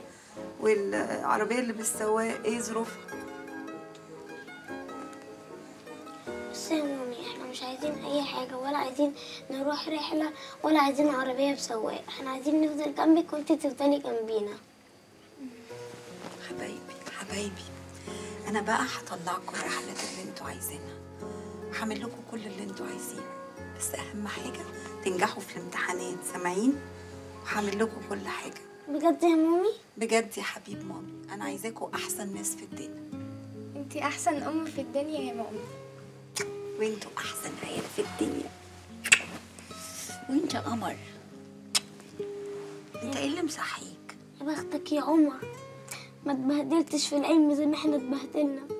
والعربية اللي بالسواق إيه ظروفها؟ بس يا مامي إحنا مش عايزين اي حاجة ولا عايزين نروح رحلة ولا عايزين عربية بسواق إحنا عايزين نفضل جنبك وانتي تفضلي جنبينا حبايبي حبايبي أنا بقى هطلعكم الرحلات اللي أنتوا عايزينها. وهعمل لكم كل اللي أنتوا عايزينه. بس أهم حاجة تنجحوا في الامتحانات سامعين؟ وهعمل لكم كل حاجة. بجد يا مامي؟ بجد يا حبيب مامي أنا عايزاكم أحسن ناس في الدنيا. انتي أحسن أم في الدنيا يا مامي. وانتوا أحسن عيال في الدنيا. وانت قمر. انت إيه اللي مصحيك يا بختك يا عمر. ما اتبهدلتش في العلم زي ما إحنا اتبهدلنا.